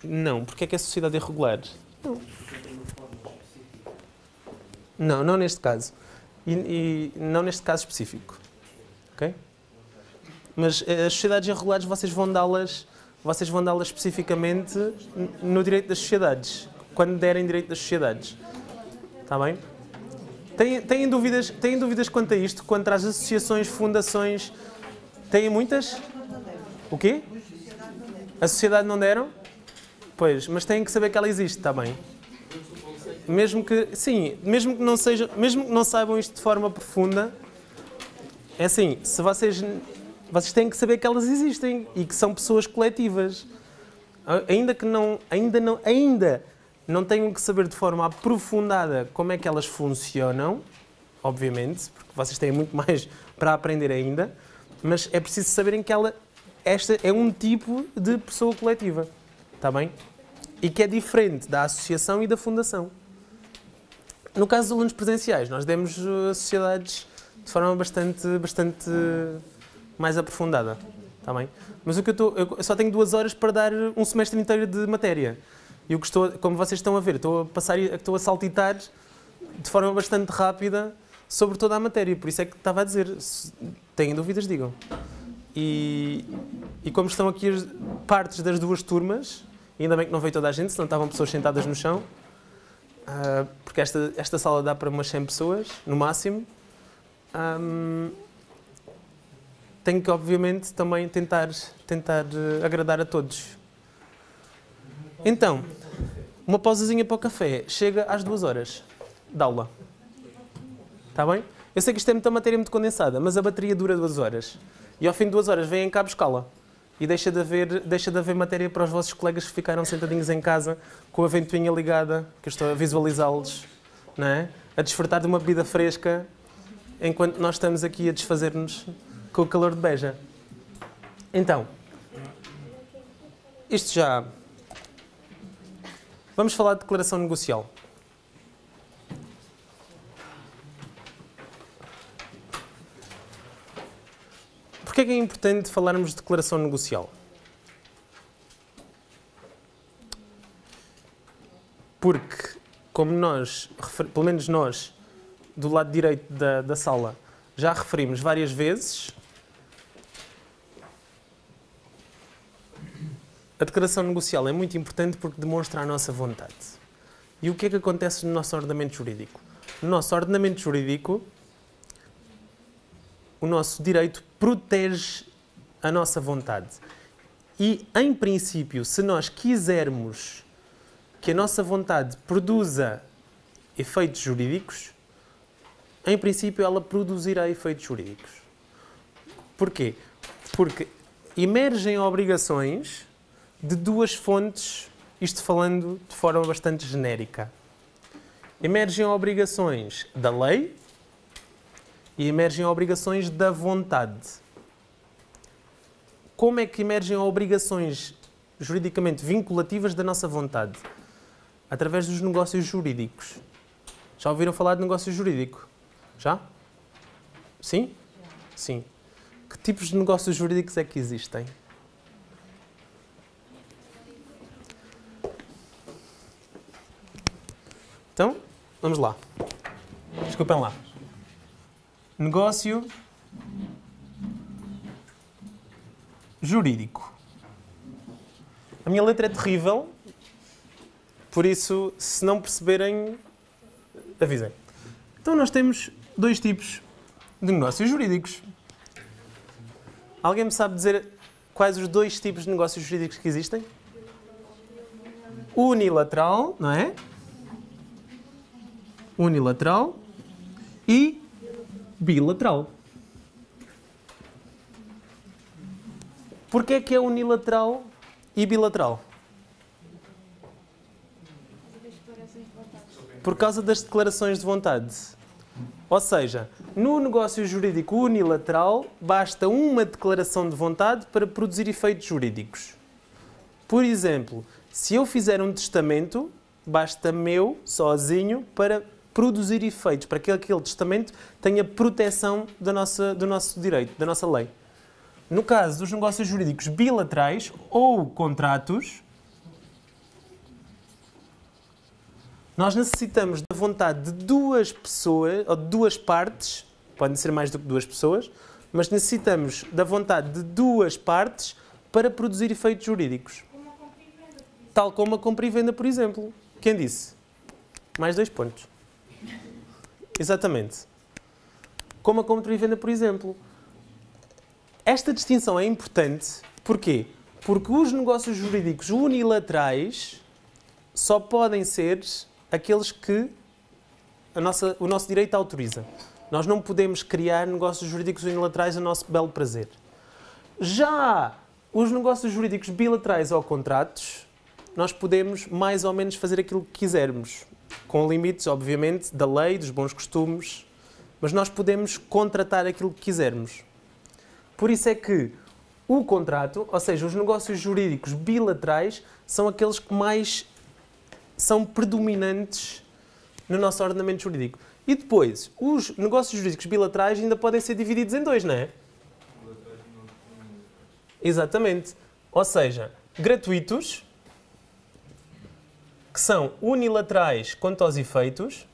Não, porque é que é sociedade irregular? Não. Não, não neste caso. E, e, não neste caso específico. Ok? Mas eh, as sociedades irregulares vocês vão dá-las vocês vão dá-las especificamente no direito das sociedades, quando derem direito das sociedades. Está bem? Têm, têm, dúvidas, têm dúvidas quanto a isto? Quanto às associações, fundações? Têm muitas? O quê? A sociedade não deram? Pois, mas têm que saber que ela existe, está bem? Mesmo que, sim, mesmo que não seja, mesmo que não saibam isto de forma profunda, é assim, se vocês vocês têm que saber que elas existem e que são pessoas coletivas. Ainda que não, ainda não, ainda não tenham que saber de forma aprofundada como é que elas funcionam, obviamente, porque vocês têm muito mais para aprender ainda, mas é preciso saberem que ela esta é um tipo de pessoa coletiva. Está bem? e que é diferente da associação e da fundação. No caso dos alunos presenciais, nós demos uh, sociedades de forma bastante, bastante mais aprofundada. Está bem? Mas o que eu, estou, eu só tenho duas horas para dar um semestre inteiro de matéria. E o que estou, como vocês estão a ver, estou a passar, estou a saltitar de forma bastante rápida sobre toda a matéria. Por isso é que estava a dizer, se têm dúvidas, digam. E, e como estão aqui as partes das duas turmas, ainda bem que não veio toda a gente, senão estavam pessoas sentadas no chão, uh, porque esta, esta sala dá para umas 100 pessoas, no máximo. Um, tenho que, obviamente, também tentar, tentar uh, agradar a todos. Então, uma pausazinha para o café. Chega às duas horas de aula. Está bem? Eu sei que isto é muita matéria muito condensada, mas a bateria dura duas horas. E ao fim de duas horas vêm cá buscá-la. E deixa de, haver, deixa de haver matéria para os vossos colegas que ficaram sentadinhos em casa com a ventoinha ligada, que eu estou a visualizá-los, é? a desfrutar de uma bebida fresca, enquanto nós estamos aqui a desfazer-nos com o calor de beja. Então, isto já. Vamos falar de declaração negocial. Porquê é que é importante falarmos de declaração negocial? Porque, como nós, pelo menos nós, do lado direito da, da sala, já referimos várias vezes, a declaração negocial é muito importante porque demonstra a nossa vontade. E o que é que acontece no nosso ordenamento jurídico? No nosso ordenamento jurídico, o nosso direito protege a nossa vontade. E, em princípio, se nós quisermos que a nossa vontade produza efeitos jurídicos, em princípio ela produzirá efeitos jurídicos. Porquê? Porque emergem obrigações de duas fontes, isto falando de forma bastante genérica. Emergem obrigações da lei e emergem obrigações da vontade. Como é que emergem obrigações juridicamente vinculativas da nossa vontade? Através dos negócios jurídicos. Já ouviram falar de negócio jurídico? Já? Sim? Sim. Que tipos de negócios jurídicos é que existem? Então, vamos lá. Desculpem lá. Negócio jurídico. A minha letra é terrível, por isso, se não perceberem, avisem. Então, nós temos dois tipos de negócios jurídicos. Alguém me sabe dizer quais os dois tipos de negócios jurídicos que existem? Unilateral, não é? Unilateral e bilateral. Porquê é que é unilateral e bilateral? Por causa das declarações de vontade. Ou seja, no negócio jurídico unilateral, basta uma declaração de vontade para produzir efeitos jurídicos. Por exemplo, se eu fizer um testamento, basta meu, sozinho, para produzir efeitos, para que aquele testamento tenha proteção da nossa, do nosso direito, da nossa lei. No caso dos negócios jurídicos bilaterais ou contratos, nós necessitamos da vontade de duas pessoas, ou de duas partes, podem ser mais do que duas pessoas, mas necessitamos da vontade de duas partes para produzir efeitos jurídicos. Tal como a compra e venda, por exemplo. Quem disse? Mais dois pontos. Exatamente. Como a compra e venda, por exemplo. Esta distinção é importante. Porquê? Porque os negócios jurídicos unilaterais só podem ser aqueles que nossa, o nosso direito autoriza. Nós não podemos criar negócios jurídicos unilaterais a nosso belo prazer. Já os negócios jurídicos bilaterais ou contratos, nós podemos mais ou menos fazer aquilo que quisermos com limites, obviamente, da lei, dos bons costumes, mas nós podemos contratar aquilo que quisermos. Por isso é que o contrato, ou seja, os negócios jurídicos bilaterais, são aqueles que mais são predominantes no nosso ordenamento jurídico. E depois, os negócios jurídicos bilaterais ainda podem ser divididos em dois, não é? Exatamente. Ou seja, gratuitos, que são unilaterais quanto aos efeitos,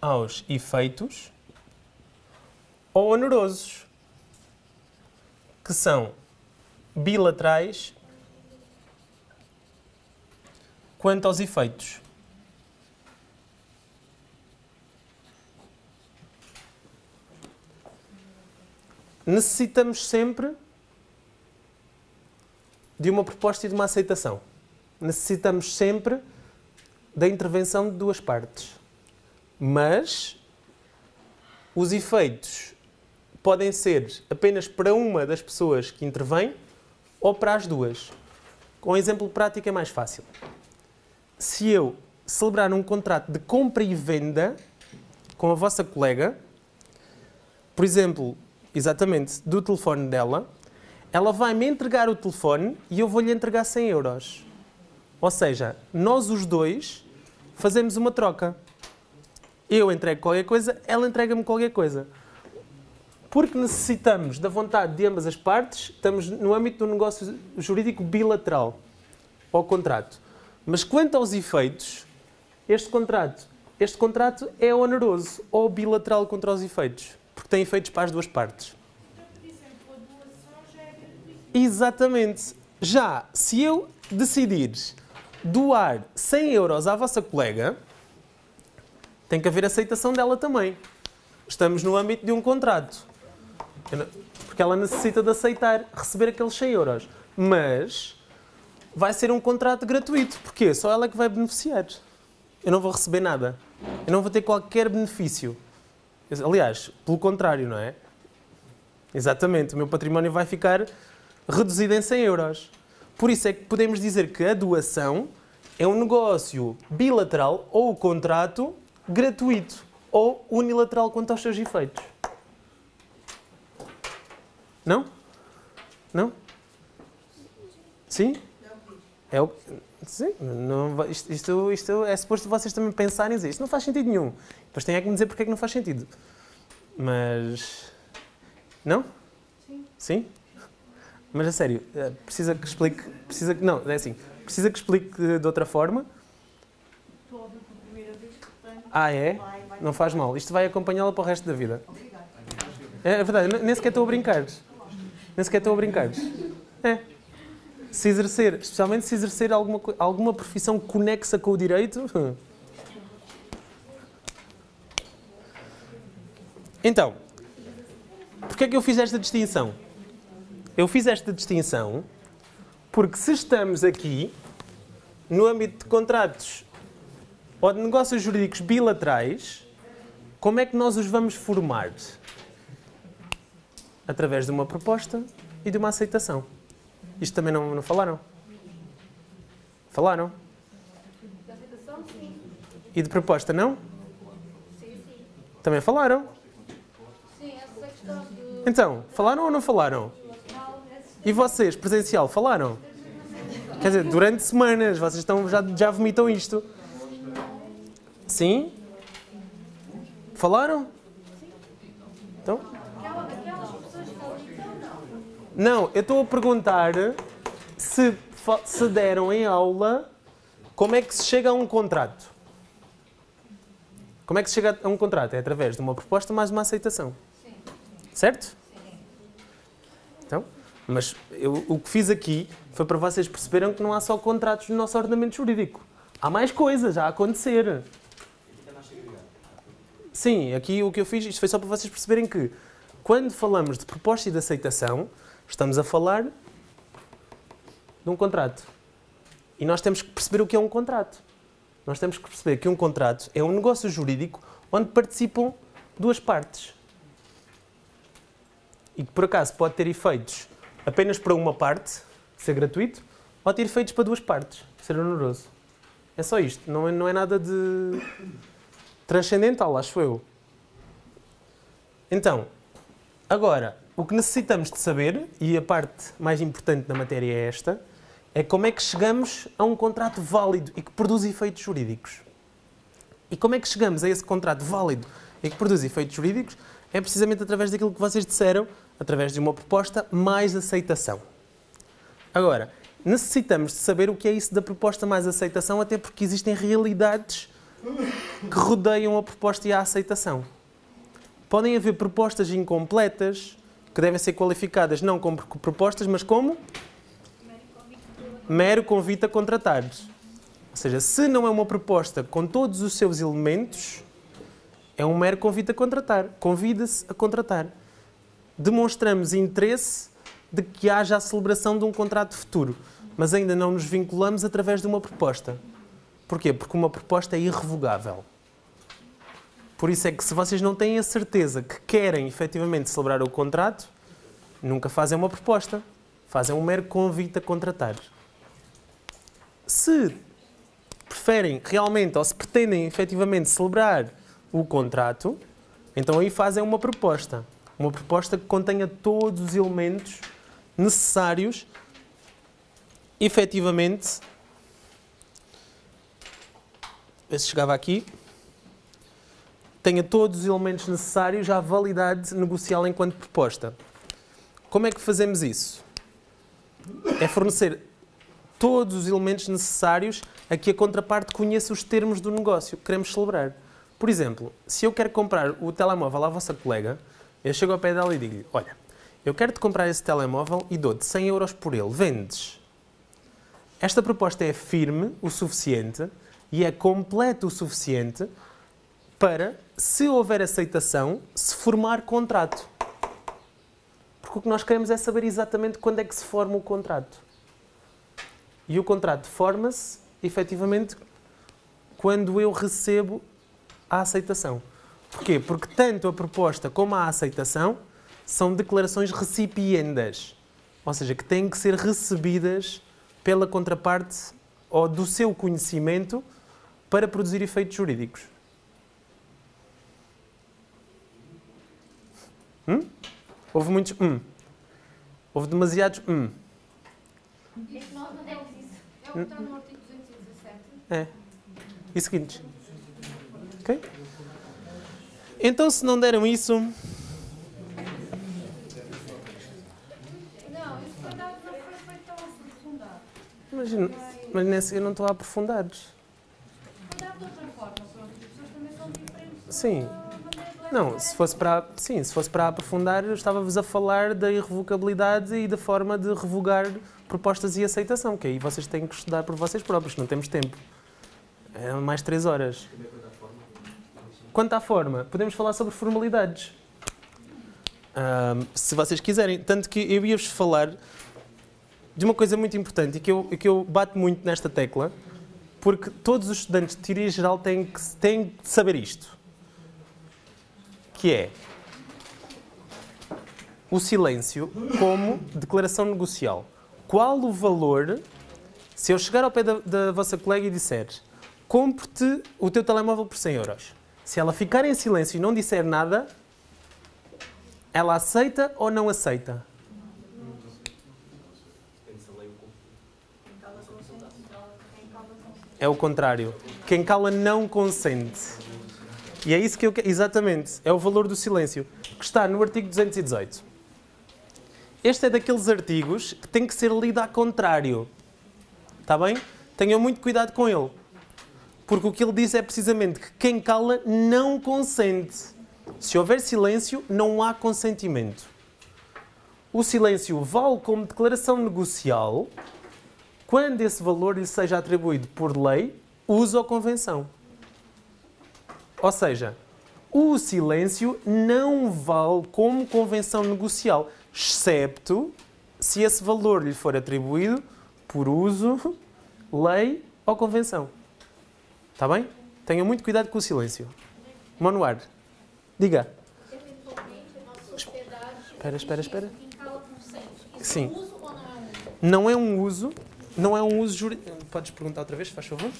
aos efeitos, ou onerosos, que são bilaterais quanto aos efeitos. Necessitamos sempre de uma proposta e de uma aceitação. Necessitamos sempre da intervenção de duas partes. Mas os efeitos podem ser apenas para uma das pessoas que intervém ou para as duas. Com um exemplo prático é mais fácil. Se eu celebrar um contrato de compra e venda com a vossa colega, por exemplo, exatamente do telefone dela, ela vai me entregar o telefone e eu vou-lhe entregar 100 euros. Ou seja, nós os dois fazemos uma troca. Eu entrego qualquer coisa, ela entrega-me qualquer coisa. Porque necessitamos da vontade de ambas as partes, estamos no âmbito do negócio jurídico bilateral, ou contrato. Mas quanto aos efeitos, este contrato, este contrato é oneroso ou bilateral contra os efeitos, porque tem efeitos para as duas partes. Exatamente. Já, se eu decidir doar 100 euros à vossa colega, tem que haver aceitação dela também. Estamos no âmbito de um contrato. Porque ela necessita de aceitar receber aqueles 100 euros. Mas vai ser um contrato gratuito. Porquê? Só ela é que vai beneficiar. Eu não vou receber nada. Eu não vou ter qualquer benefício. Aliás, pelo contrário, não é? Exatamente. O meu património vai ficar reduzido em 100 euros. Por isso é que podemos dizer que a doação é um negócio bilateral ou contrato gratuito ou unilateral quanto aos seus efeitos. Não? Não? Sim? É o... Sim, não, isto, isto, isto é suposto vocês também pensarem dizer isto não faz sentido nenhum. Depois têm é que me dizer porque é que não faz sentido. Mas. Não? Sim. Sim? Mas a sério, eh, precisa que explique. Precisa que, não, é assim. Precisa que explique de outra forma. Ah, é? Não faz mal. Isto vai acompanhá-la para o resto da vida. É verdade, nem sequer estou a brincar. Nem sequer estou a brincar. É. Se exercer, especialmente se exercer alguma, alguma profissão conexa com o direito. Então, porquê é que eu fiz esta distinção? Eu fiz esta distinção porque se estamos aqui no âmbito de contratos ou de negócios jurídicos bilaterais, como é que nós os vamos formar? Através de uma proposta e de uma aceitação. Isto também não, não falaram? Falaram? De aceitação, sim. E de proposta, não? Sim, sim. Também falaram? Sim, essa questão de... Então, falaram ou não falaram? E vocês, presencial, falaram? Quer dizer, durante semanas, vocês estão, já, já vomitam isto. Sim? Falaram? Então? Não, eu estou a perguntar se, se deram em aula como é que se chega a um contrato. Como é que se chega a um contrato? É através de uma proposta mais uma aceitação. Sim. Certo? Mas eu, o que fiz aqui foi para vocês perceberem que não há só contratos no nosso ordenamento jurídico. Há mais coisas a acontecer. Sim, aqui o que eu fiz, isto foi só para vocês perceberem que quando falamos de proposta e de aceitação, estamos a falar de um contrato. E nós temos que perceber o que é um contrato. Nós temos que perceber que um contrato é um negócio jurídico onde participam duas partes. E que por acaso pode ter efeitos apenas para uma parte, ser gratuito, ou ter efeitos para duas partes, ser oneroso. É só isto, não é, não é nada de transcendental, acho eu. Então, agora, o que necessitamos de saber, e a parte mais importante da matéria é esta, é como é que chegamos a um contrato válido e que produz efeitos jurídicos. E como é que chegamos a esse contrato válido e que produz efeitos jurídicos? É precisamente através daquilo que vocês disseram, através de uma proposta mais aceitação. Agora, necessitamos de saber o que é isso da proposta mais aceitação, até porque existem realidades que rodeiam a proposta e a aceitação. Podem haver propostas incompletas que devem ser qualificadas não como propostas, mas como mero convite a contratar. Ou seja, se não é uma proposta com todos os seus elementos, é um mero convite a contratar. Convida-se a contratar. Demonstramos interesse de que haja a celebração de um contrato futuro, mas ainda não nos vinculamos através de uma proposta. Porquê? Porque uma proposta é irrevogável. Por isso é que se vocês não têm a certeza que querem efetivamente celebrar o contrato, nunca fazem uma proposta. Fazem um mero convite a contratar. Se preferem realmente ou se pretendem efetivamente celebrar o contrato, então aí fazem uma proposta. Uma proposta que contenha todos os elementos necessários efetivamente. Ver se chegava aqui tenha todos os elementos necessários à validade negocial enquanto proposta. Como é que fazemos isso? É fornecer todos os elementos necessários a que a contraparte conheça os termos do negócio que queremos celebrar. Por exemplo, se eu quero comprar o telemóvel à vossa colega, eu chego ao pé dela e digo-lhe: Olha, eu quero-te comprar esse telemóvel e dou-te 100 euros por ele, vendes. Esta proposta é firme o suficiente e é completa o suficiente para, se houver aceitação, se formar contrato. Porque o que nós queremos é saber exatamente quando é que se forma o contrato. E o contrato forma-se, efetivamente, quando eu recebo a aceitação. Porquê? Porque tanto a proposta como a aceitação são declarações recipiendas, ou seja, que têm que ser recebidas pela contraparte ou do seu conhecimento para produzir efeitos jurídicos. Hum? Houve muitos hum. Houve demasiados hum. É que nós não demos isso. É o que está no artigo 217. É. E seguintes. Ok? Então, se não deram isso. Não, isso foi dado, não foi feito tão aprofundado. Imagina, mas nesse eu não estou a aprofundar. Foi dado de outra forma, pronto. As pessoas também são diferentes. Sim. levar Não, se fosse para, sim, se fosse para aprofundar, eu estava-vos a falar da irrevocabilidade e da forma de revogar propostas e aceitação, que aí vocês têm que estudar por vocês próprios, não temos tempo. É mais três horas. Quanto à forma, podemos falar sobre formalidades. Ahm, se vocês quiserem. Tanto que eu ia-vos falar de uma coisa muito importante e que eu, que eu bato muito nesta tecla, porque todos os estudantes de teoria geral têm que, têm que saber isto. Que é o silêncio como declaração negocial. Qual o valor, se eu chegar ao pé da, da vossa colega e disser compre-te o teu telemóvel por 100 euros. Se ela ficar em silêncio e não disser nada, ela aceita ou não aceita? É o contrário. Quem cala não consente. E é isso que eu quero. Exatamente. É o valor do silêncio. Que está no artigo 218. Este é daqueles artigos que tem que ser lido ao contrário. Está bem? Tenham muito cuidado com ele. Porque o que ele diz é precisamente que quem cala não consente. Se houver silêncio, não há consentimento. O silêncio vale como declaração negocial quando esse valor lhe seja atribuído por lei, uso ou convenção. Ou seja, o silêncio não vale como convenção negocial, excepto se esse valor lhe for atribuído por uso, lei ou convenção. Está bem? Tenham muito cuidado com o silêncio. Manuar, diga. Eventualmente, a nossa sociedade. Espera, espera, espera. Sim. Não é um uso, não é um uso jurídico. Podes perguntar outra vez, faz favor?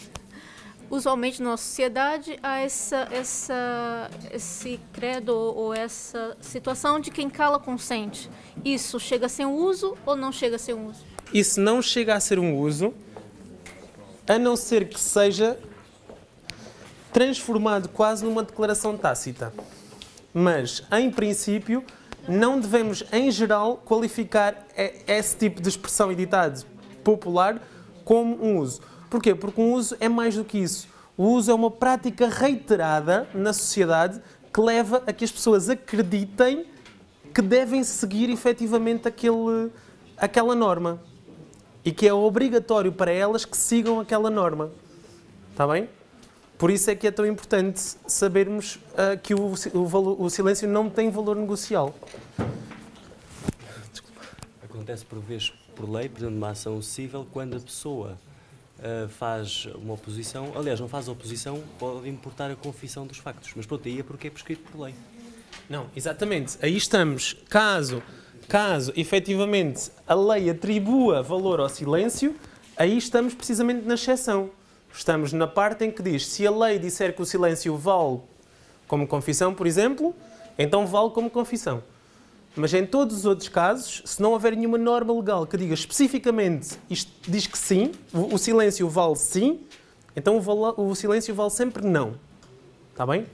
usualmente na nossa sociedade há essa, essa, esse credo ou essa situação de quem cala consente. Isso chega a ser um uso ou não chega a ser um uso? Isso não chega a ser um uso, a não ser que seja transformado quase numa declaração tácita. Mas, em princípio, não devemos, em geral, qualificar esse tipo de expressão e ditado popular como um uso. Porquê? Porque um uso é mais do que isso. O uso é uma prática reiterada na sociedade que leva a que as pessoas acreditem que devem seguir efetivamente aquele, aquela norma e que é obrigatório para elas que sigam aquela norma. Está bem? Por isso é que é tão importante sabermos ah, que o, o valo- o silêncio não tem valor negocial. Acontece por vezes, por lei, por exemplo, uma ação civil, quando a pessoa ah, faz uma oposição, aliás, não faz oposição, pode importar a confissão dos factos. Mas pronto, aí é porque é prescrito por lei. Não, exatamente. Aí estamos. Caso, caso efetivamente a lei atribua valor ao silêncio, aí estamos precisamente na exceção. Estamos na parte em que diz se a lei disser que o silêncio vale como confissão, por exemplo, então vale como confissão. Mas em todos os outros casos, se não houver nenhuma norma legal que diga especificamente isto diz que sim, o, silêncio vale sim, então o silêncio vale sempre não. Está bem?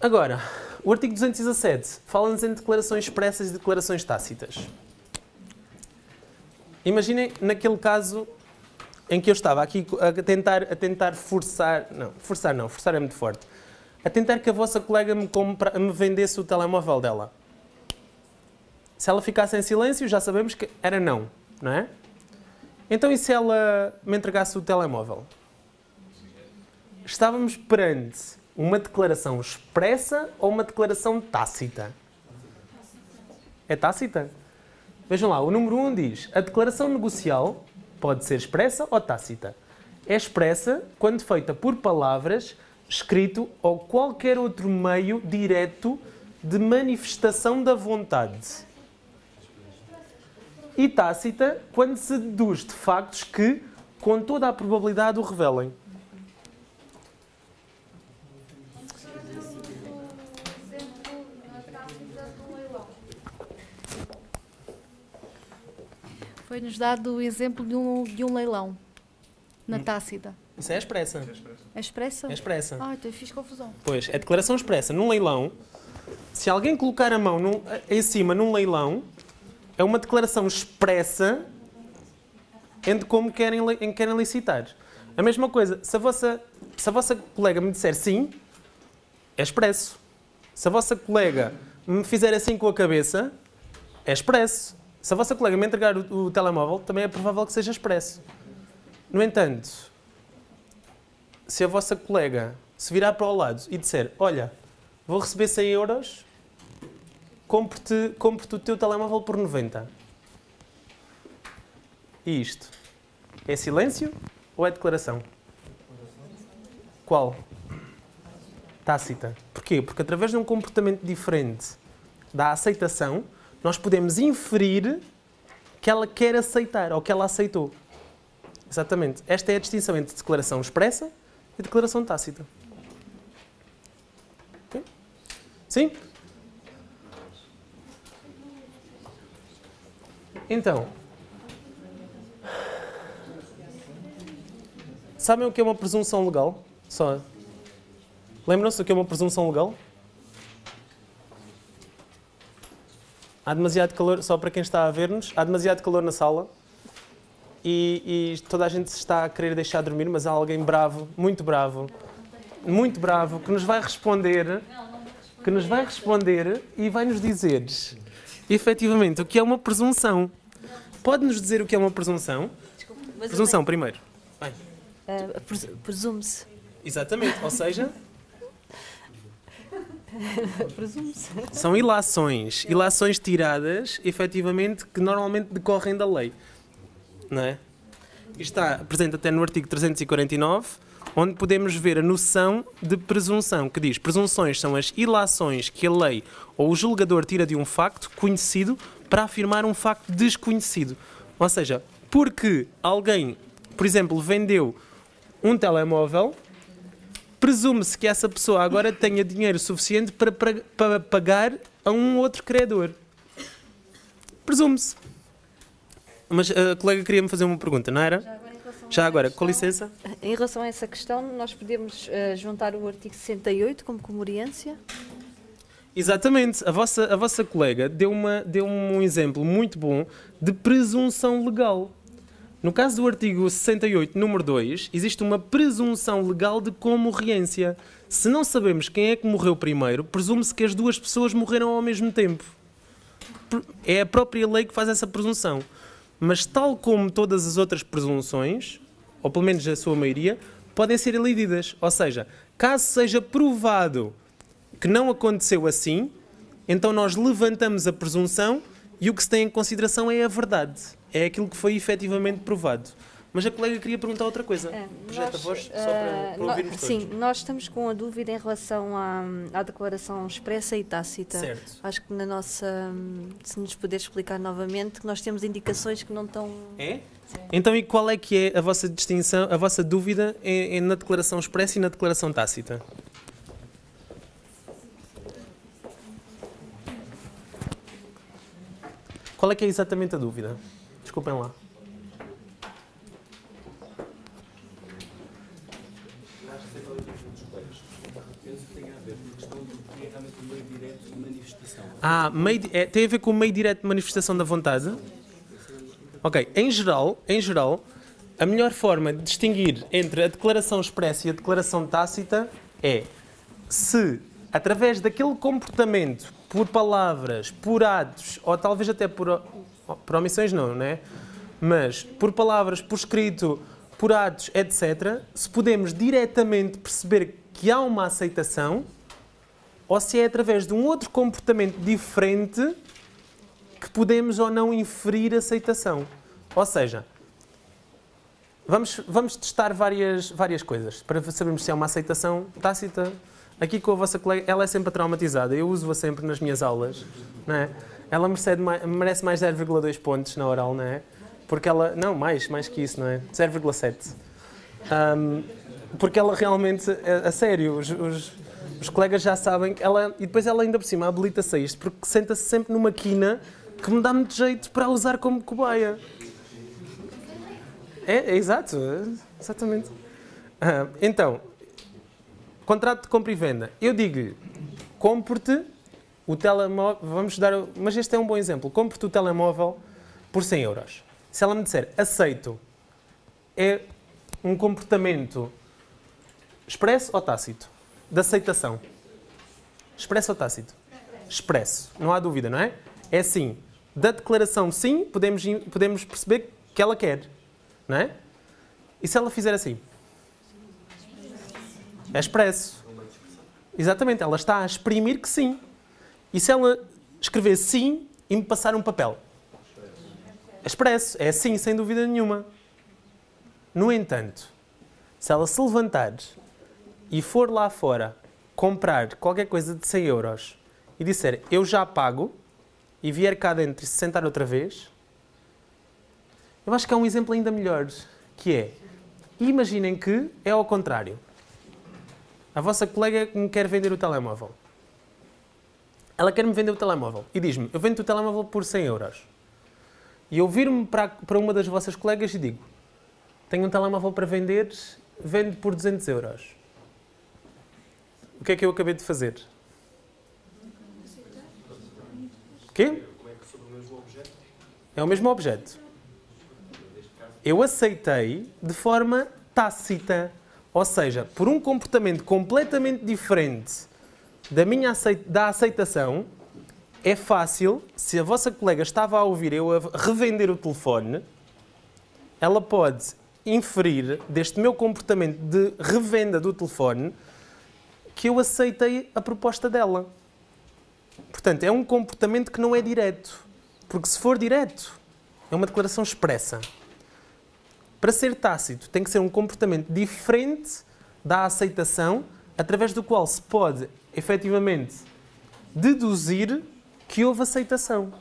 Agora, o artigo 217 fala-nos em declarações expressas e declarações tácitas. Imaginem naquele caso em que eu estava aqui a tentar, a tentar forçar, não, forçar não, forçar é muito forte, a tentar que a vossa colega me, compra, me vendesse o telemóvel dela. Se ela ficasse em silêncio, já sabemos que era não, não é? Então e se ela me entregasse o telemóvel? Estávamos perante uma declaração expressa ou uma declaração tácita? É tácita? Vejam lá, o número 1 um diz: a declaração negocial pode ser expressa ou tácita. É expressa quando feita por palavras, escrito ou qualquer outro meio direto de manifestação da vontade. E tácita quando se deduz de factos que, com toda a probabilidade, o revelem. Foi-nos dado o exemplo de um, de um leilão na Tácita. Isso é expressa. É expressa? É expressa. Ah, então eu fiz confusão. Pois, é declaração expressa. Num leilão, se alguém colocar a mão num- em cima num leilão, é uma declaração expressa em de como querem, em que querem licitar. A mesma coisa, se a, vossa, se a vossa colega me disser sim, é expresso. Se a vossa colega me fizer assim com a cabeça, é expresso. Se a vossa colega me entregar o, o telemóvel, também é provável que seja expresso. No entanto, se a vossa colega se virar para o lado e disser: Olha, vou receber 100 euros, compre-te compre o teu telemóvel por 90. E isto? É silêncio ou é declaração? Qual? Tácita. Porquê? Porque através de um comportamento diferente da aceitação, nós podemos inferir que ela quer aceitar ou que ela aceitou. Exatamente. Esta é a distinção entre declaração expressa e declaração tácita. Sim? Então, sabem o que é uma presunção legal? Só. Lembram-se do que é uma presunção legal? Há demasiado calor, só para quem está a ver-nos, há demasiado calor na sala e, e toda a gente se está a querer deixar dormir, mas há alguém bravo, muito bravo, muito bravo, que nos vai responder, que nos vai responder e vai nos dizer efetivamente o que é uma presunção. Pode-nos dizer o que é uma presunção? Presunção, primeiro. Uh, pres- Presume-se. Exatamente, ou seja, Presume-se. São ilações. Ilações tiradas, efetivamente, que normalmente decorrem da lei. Não é? Está presente até no artigo 349, onde podemos ver a noção de presunção, que diz: presunções são as ilações que a lei ou o julgador tira de um facto conhecido para afirmar um facto desconhecido. Ou seja, porque alguém, por exemplo, vendeu um telemóvel, presume-se que essa pessoa agora tenha dinheiro suficiente para, para, para pagar a um outro credor. Presume-se. Mas a colega queria-me fazer uma pergunta, não era? Já agora, com licença. Em relação a essa questão, nós podemos eh, juntar o artigo 68 como comoriência? Exatamente. A vossa, a vossa colega deu, uma, deu um exemplo muito bom de presunção legal. No caso do artigo 68, número 2, existe uma presunção legal de comorriência. Se não sabemos quem é que morreu primeiro, presume-se que as duas pessoas morreram ao mesmo tempo. É a própria lei que faz essa presunção. Mas, tal como todas as outras presunções, ou pelo menos a sua maioria, podem ser elididas. Ou seja, caso seja provado que não aconteceu assim, então nós levantamos a presunção e o que se tem em consideração é a verdade. É aquilo que foi efetivamente provado. Mas a colega queria perguntar outra coisa. É, Projeta nós, a voz, só para, eh, para ouvirmos todos. Sim, nós estamos com a dúvida em relação à, à declaração expressa e tácita. Certo. Acho que na nossa. Se nos puder explicar novamente, que nós temos indicações que não estão. É? Então, e qual é que é a vossa distinção, a vossa dúvida em- em- na declaração expressa e na declaração tácita? Qual é que é exatamente a dúvida? Desculpem lá. Ah, meio, é, tem a ver com o meio direto de manifestação da vontade? Ok, em geral, em geral, a melhor forma de distinguir entre a declaração expressa e a declaração tácita é se, através daquele comportamento, por palavras, por atos, ou talvez até por, por omissões não, não é? Mas por palavras, por escrito, por atos, etc., se podemos diretamente perceber que há uma aceitação, ou se é através de um outro comportamento diferente que podemos ou não inferir aceitação. Ou seja, vamos, vamos testar várias, várias coisas para sabermos se é uma aceitação tácita. Aqui com a vossa colega, ela é sempre traumatizada, eu uso-a sempre nas minhas aulas, não é? Ela merece mais, merece mais 0,2 pontos na oral, não é? Porque ela, não, mais, mais que isso, não é? 0,7. Ahm, porque ela realmente, a, a sério, os, os, os colegas já sabem que ela, e depois ela ainda por cima habilita-se a isto, porque senta-se sempre numa quina que me dá muito jeito para usar como cobaia. É, é exato, é, exatamente. Ah, então, contrato de compra e venda. Eu digo-lhe, compre-te o telemóvel, vamos dar, mas este é um bom exemplo, compre-te o telemóvel por 100 euros. Se ela me disser aceito, é um comportamento expresso ou tácito? De aceitação. Expresso ou tácito? Expresso, não há dúvida, não é? É sim. Da declaração sim, podemos, podemos perceber que ela quer, não é? E se ela fizer assim? É expresso. Exatamente, ela está a exprimir que sim. E se ela escrever sim e me passar um papel? É expresso, é sim, sem dúvida nenhuma. No entanto, se ela se levantar e for lá fora comprar qualquer coisa de 100 euros e disser eu já pago e vier cá dentro e se sentar outra vez, eu acho que há um exemplo ainda melhor, que é, imaginem que é ao contrário. A vossa colega me quer vender o telemóvel. Ela quer-me vender o telemóvel e diz-me, eu vendo o telemóvel por 100 euros. E eu viro-me para, para uma das vossas colegas e digo, tenho um telemóvel para vender, vendo por 200 euros. O que é que eu acabei de fazer? Quê? É o mesmo objeto. Eu aceitei de forma tácita. Ou seja, por um comportamento completamente diferente da minha aceit da aceitação, é fácil, se a vossa colega estava a ouvir eu a revender o telefone, ela pode inferir deste meu comportamento de revenda do telefone que eu aceitei a proposta dela. Portanto, é um comportamento que não é direto. Porque se for direto, é uma declaração expressa. Para ser tácito, tem que ser um comportamento diferente da aceitação, através do qual se pode, efetivamente, deduzir que houve aceitação.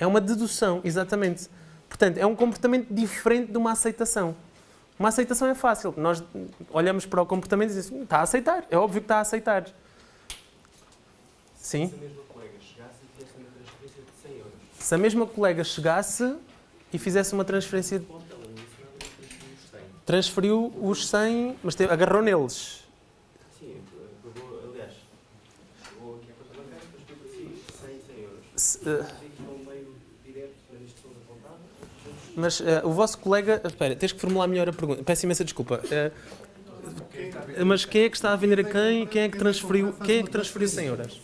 É uma dedução, exatamente. Portanto, é um comportamento diferente de uma aceitação. Uma aceitação é fácil. Nós olhamos para o comportamento e dizemos, "Hum, está a aceitar. É óbvio que está a aceitar. Sim? Se a mesma colega chegasse e fizesse uma transferência de 100 euros, Se a mesma colega chegasse e fizesse uma transferência, ponto, ela não disse nada, mas transferiu os 100. Transferiu os 100, mas teve- agarrou neles. Sim, pagou, aliás, chegou aqui à conta bancária, para si 100, 100 euros. Se, eh, a direto na instrução da contada. mas eh, o vosso colega. Espera, tens que formular melhor a pergunta. Peço imensa desculpa. Eh, mas quem é que está a vender a quem? Quem é que transferiu, quem é que transferiu 100 euros?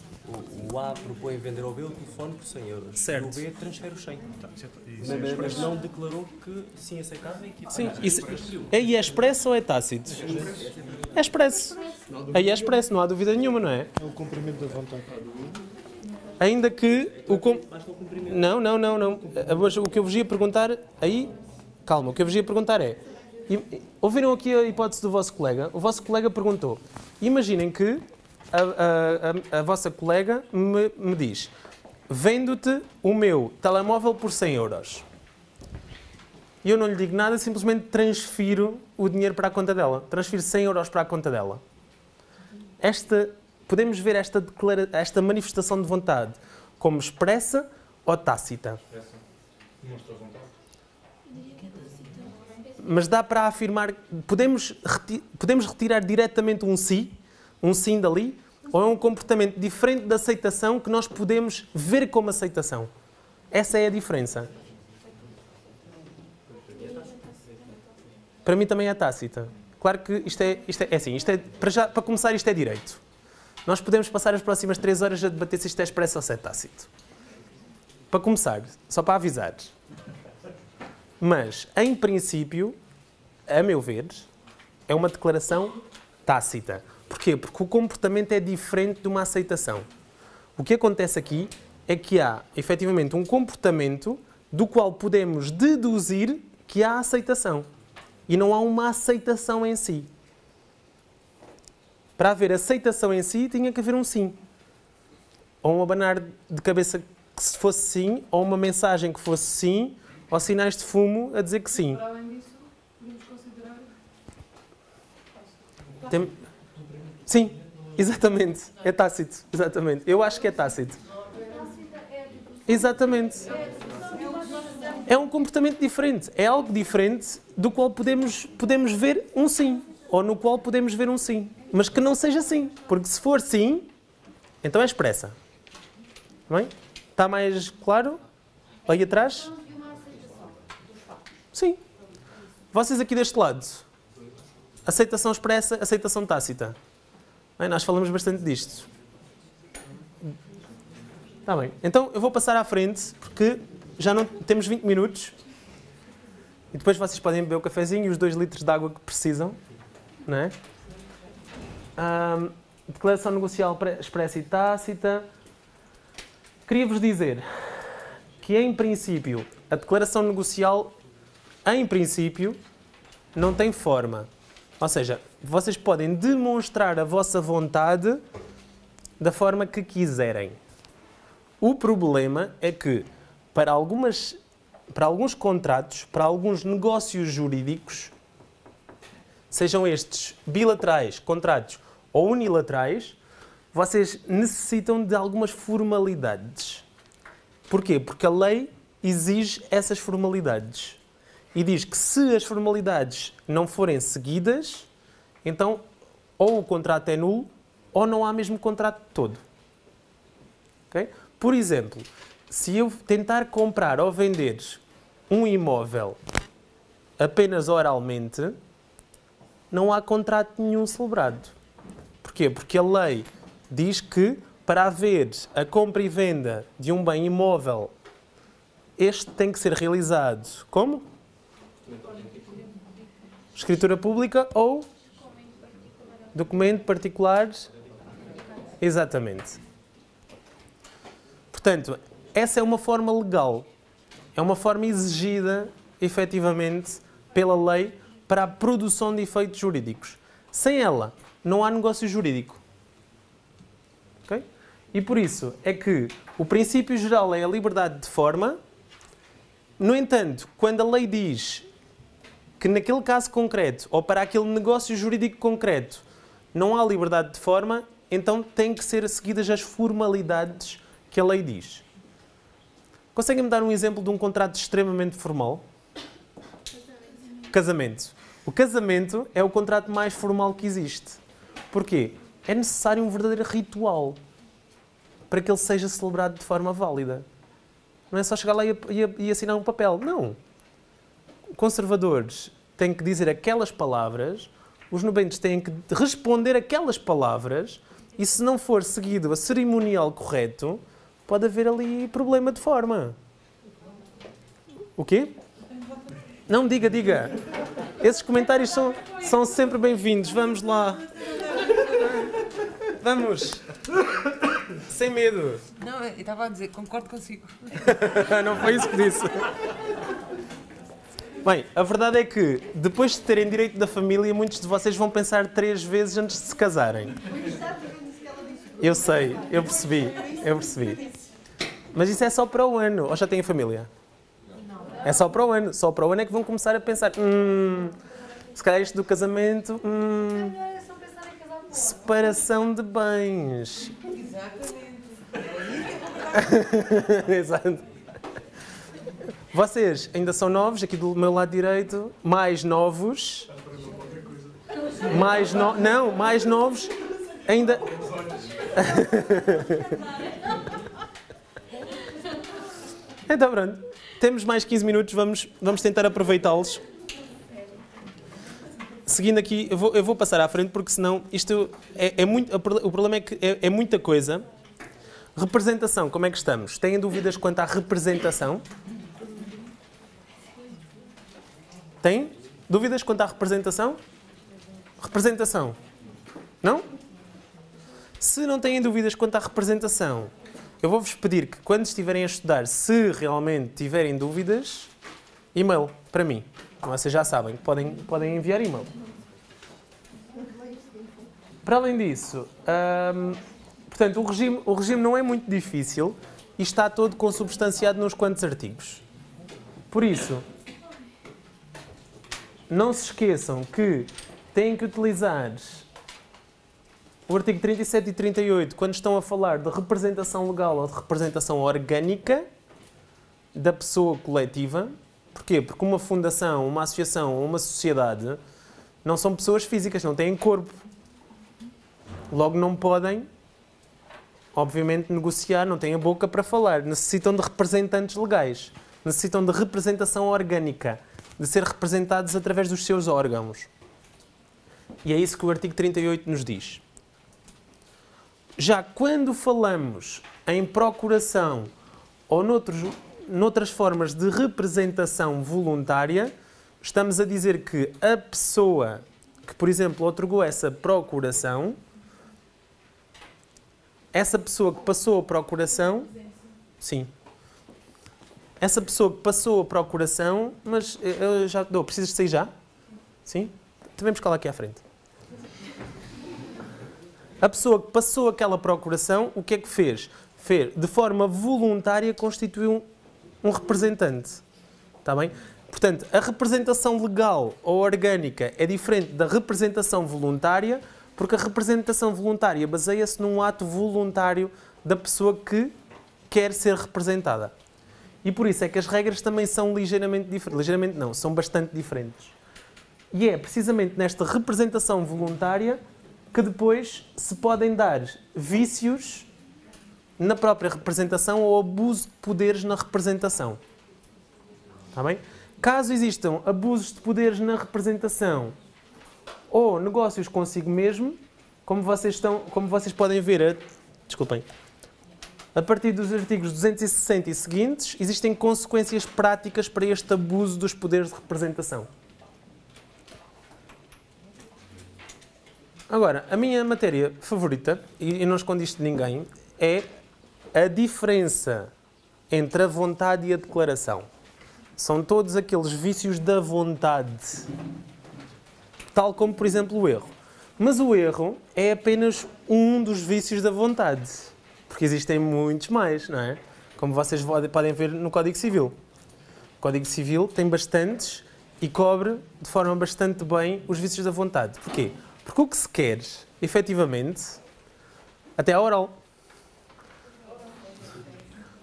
O, A propõe vender ao B o telefone por 100 euros. Certo. E o B transfere os 100. Tá, isso é- isso Mas, é mas expresso. não declarou que sim aceitava e que Sim, isso, aí é expresso ou é tácito? É expresso. Aí é expresso, não há dúvida nenhuma, não é? É o cumprimento da vontade. Ainda que o. Com... Não, não, não, não. Ah, mas O que eu vos ia perguntar aí. Calma, o que eu vos ia perguntar é. Ouviram aqui a hipótese do vosso colega? O vosso colega perguntou. Imaginem que a, a- a- a vossa colega me, me diz: Vendo-te o meu telemóvel por 100 euros. E eu não lhe digo nada, simplesmente transfiro o dinheiro para a conta dela. Transfiro 100 euros para a conta dela. Esta, podemos ver esta, declara, esta manifestação de vontade como expressa ou tácita. Mas dá para afirmar, podemos, reti- podemos retirar diretamente um sim, um sim dali, ou é um comportamento diferente da aceitação que nós podemos ver como aceitação. Essa é a diferença. Para mim também é tácita. Claro que isto é, isto é, é assim, isto é, para, já, para começar isto é direito. Nós podemos passar as próximas três horas a debater se isto é expresso ou se é tácito. Para começar, só para avisar. Mas, em princípio, a meu ver, é uma declaração tácita. Porquê? Porque o comportamento é diferente de uma aceitação. O que acontece aqui é que há, efetivamente, um comportamento do qual podemos deduzir que há aceitação. E não há uma aceitação em si. Para haver aceitação em si, tinha que haver um sim. Ou um abanar de cabeça que se fosse sim, ou uma mensagem que fosse sim, ou sinais de fumo a dizer que sim. Para além disso, podemos considerar. Tem- Sim, exatamente. É tácito, exatamente. Eu acho que é tácito. Exatamente. É um comportamento diferente. É algo diferente do qual podemos, podemos ver um sim. Ou no qual podemos ver um sim. Mas que não seja sim. Porque se for sim, então é expressa. Bem? Está mais claro? Aí atrás? Sim. Vocês aqui deste lado. Aceitação expressa, aceitação tácita. Bem, nós falamos bastante disto. Está bem. Então eu vou passar à frente porque já não temos 20 minutos. E depois vocês podem beber o cafezinho e os 2 litros de água que precisam. Não é? Ahm, declaração negocial pre- expressa e tácita. Queria-vos dizer que, em princípio, a declaração negocial, em princípio, não tem forma. Ou seja, vocês podem demonstrar a vossa vontade da forma que quiserem. O problema é que, para, algumas, para alguns contratos, para alguns negócios jurídicos, sejam estes bilaterais, contratos ou unilaterais, vocês necessitam de algumas formalidades. Porquê? Porque a lei exige essas formalidades. E diz que se as formalidades não forem seguidas, então ou o contrato é nulo ou não há mesmo contrato todo. Ok? Por exemplo, se eu tentar comprar ou vender um imóvel apenas oralmente, não há contrato nenhum celebrado. Porquê? Porque a lei diz que para haver a compra e venda de um bem imóvel, este tem que ser realizado como? Escritura pública ou documento particular? Exatamente. Portanto, essa é uma forma legal. É uma forma exigida, efetivamente, pela lei para a produção de efeitos jurídicos. Sem ela, não há negócio jurídico. Ok? E por isso é que o princípio geral é a liberdade de forma. No entanto, quando a lei diz que naquele caso concreto ou para aquele negócio jurídico concreto não há liberdade de forma, então têm que ser seguidas as formalidades que a lei diz. Conseguem-me dar um exemplo de um contrato extremamente formal? Casamento. O casamento é o contrato mais formal que existe. Porquê? É necessário um verdadeiro ritual para que ele seja celebrado de forma válida. Não é só chegar lá e, e, e assinar um papel. Não. Conservadores têm que dizer aquelas palavras, os nubentes têm que responder aquelas palavras, e se não for seguido a cerimonial correto, pode haver ali problema de forma. O quê? Não, diga, diga. Esses comentários são, são sempre bem-vindos. Vamos lá. Vamos. Sem medo. Não, eu estava a dizer, concordo consigo. Não foi isso que disse. Bem, a verdade é que depois de terem direito da família, muitos de vocês vão pensar três vezes antes de se casarem. Eu sei, eu percebi, eu percebi. Mas isso é só para o ano. Ou já têm família? É só para o ano. Só para o ano é que vão começar a pensar. Hum, se calhar isto do casamento. Hum, separação de bens. Exato. Vocês ainda são novos, aqui do meu lado direito, mais novos. Mais no... Não, mais novos. Ainda. então pronto. Temos mais 15 minutos, vamos, vamos tentar aproveitá-los. Seguindo aqui, eu vou, eu vou, passar à frente porque senão isto é, é muito. O problema é que é, é muita coisa. Representação, como é que estamos? Têm dúvidas quanto à representação? Tem? Dúvidas quanto à representação? Representação. Não? Se não têm dúvidas quanto à representação, eu vou-vos pedir que quando estiverem a estudar, se realmente tiverem dúvidas, e-mail para mim. Vocês já sabem, podem, podem enviar e-mail. Para além disso, hum, portanto, o regime, o regime não é muito difícil e está todo consubstanciado nos quantos artigos. Por isso, não se esqueçam que têm que utilizar o artigo 37 e 38 quando estão a falar de representação legal ou de representação orgânica da pessoa coletiva. Porquê? Porque uma fundação, uma associação ou uma sociedade não são pessoas físicas, não têm corpo. Logo não podem, obviamente, negociar, não têm a boca para falar. Necessitam de representantes legais. Necessitam de representação orgânica, de ser representados através dos seus órgãos. E é isso que o artigo 38 nos diz. Já quando falamos em procuração ou noutros, noutras formas de representação voluntária, estamos a dizer que a pessoa que, por exemplo, otorgou essa procuração, essa pessoa que passou a procuração, sim, essa pessoa que passou a procuração, mas eu já dou, precisas de sair já? Sim? Também buscar lá aqui à frente. A pessoa que passou aquela procuração, o que é que fez? Fez, de forma voluntária, constituiu um, um representante. Está bem? Portanto, a representação legal ou orgânica é diferente da representação voluntária, porque a representação voluntária baseia-se num ato voluntário da pessoa que quer ser representada. E por isso é que as regras também são ligeiramente diferentes. Ligeiramente não, são bastante diferentes. E é precisamente nesta representação voluntária que depois se podem dar vícios na própria representação ou abuso de poderes na representação. Está bem? Caso existam abusos de poderes na representação ou negócios consigo mesmo, como vocês, estão, como vocês podem ver, a, desculpem, a partir dos artigos 260 e seguintes, existem consequências práticas para este abuso dos poderes de representação. Agora, a minha matéria favorita, e não escondo isto de ninguém, é a diferença entre a vontade e a declaração. São todos aqueles vícios da vontade. Tal como, por exemplo, o erro. Mas o erro é apenas um dos vícios da vontade. Porque existem muitos mais, não é? Como vocês podem ver no Código Civil. O Código Civil tem bastantes e cobre de forma bastante bem os vícios da vontade. Porquê? Porque o que se quer, efetivamente, até a oral.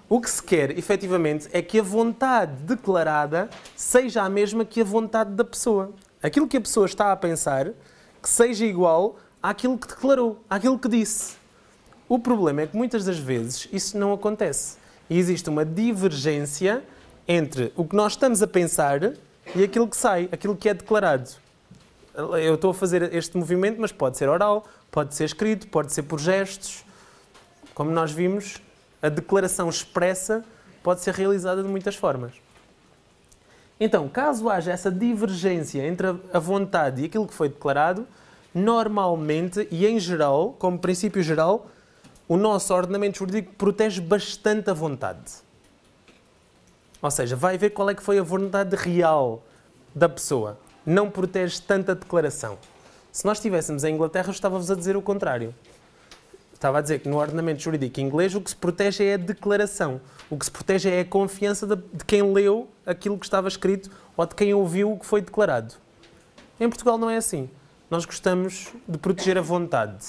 O que se quer, efetivamente, é que a vontade declarada seja a mesma que a vontade da pessoa. Aquilo que a pessoa está a pensar, que seja igual àquilo que declarou, àquilo que disse. O problema é que muitas das vezes isso não acontece. E existe uma divergência entre o que nós estamos a pensar e aquilo que sai, aquilo que é declarado. Eu estou a fazer este movimento, mas pode ser oral, pode ser escrito, pode ser por gestos. Como nós vimos, a declaração expressa pode ser realizada de muitas formas. Então, caso haja essa divergência entre a vontade e aquilo que foi declarado, normalmente e em geral, como princípio geral, o nosso ordenamento jurídico protege bastante a vontade. Ou seja, vai ver qual é que foi a vontade real da pessoa. Não protege tanta declaração. Se nós estivéssemos em Inglaterra, eu estava-vos a dizer o contrário. Estava a dizer que no ordenamento jurídico inglês o que se protege é a declaração. O que se protege é a confiança de, quem leu aquilo que estava escrito ou de quem ouviu o que foi declarado. Em Portugal não é assim. Nós gostamos de proteger a vontade.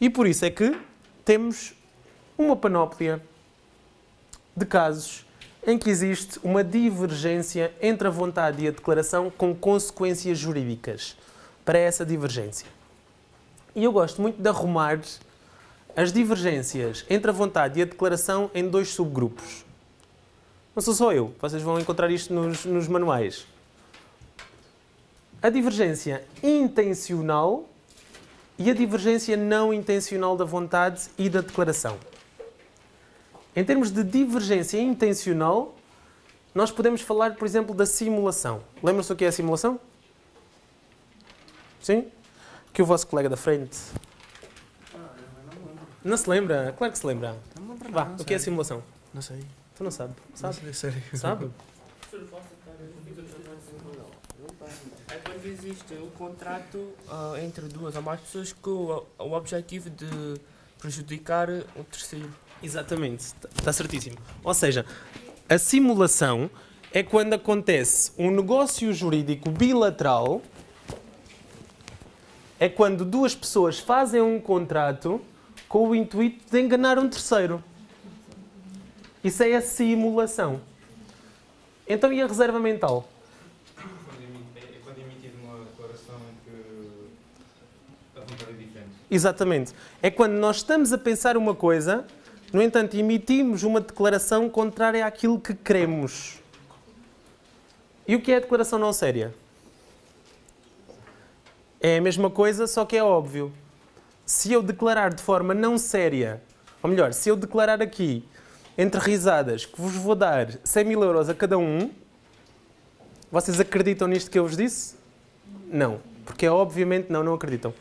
E por isso é que temos uma panóplia de casos em que existe uma divergência entre a vontade e a declaração com consequências jurídicas para essa divergência. E eu gosto muito de arrumar as divergências entre a vontade e a declaração em dois subgrupos. Não sou só eu, vocês vão encontrar isto nos, nos manuais. A divergência intencional e a divergência não intencional da vontade e da declaração. Em termos de divergência intencional, nós podemos falar, por exemplo, da simulação. Lembram-se o que é a simulação? Sim? Que o vosso colega da frente não se lembra? Claro que se lembra. Lembro Vá, o que é a simulação? Não sei. Tu não sabe? Sabe? Não sei, sério. Sabe? Quando existe um contrato ah, entre duas ou mais pessoas com o, o objetivo de prejudicar o terceiro. Exatamente, está certíssimo. Ou seja, a simulação é quando acontece um negócio jurídico bilateral, é quando duas pessoas fazem um contrato com o intuito de enganar um terceiro. Isso é a simulação. Então, e a reserva mental? É quando é emitida uma declaração em que a vontade é diferente. Exatamente. É quando nós estamos a pensar uma coisa, no entanto, emitimos uma declaração contrária àquilo que queremos. E o que é a declaração não séria? É a mesma coisa, só que é óbvio. Se eu declarar de forma não séria, ou melhor, se eu declarar aqui, entre risadas, que vos vou dar 100 mil euros a cada um, vocês acreditam nisto que eu vos disse? Não. Porque é obviamente, não, não acreditam.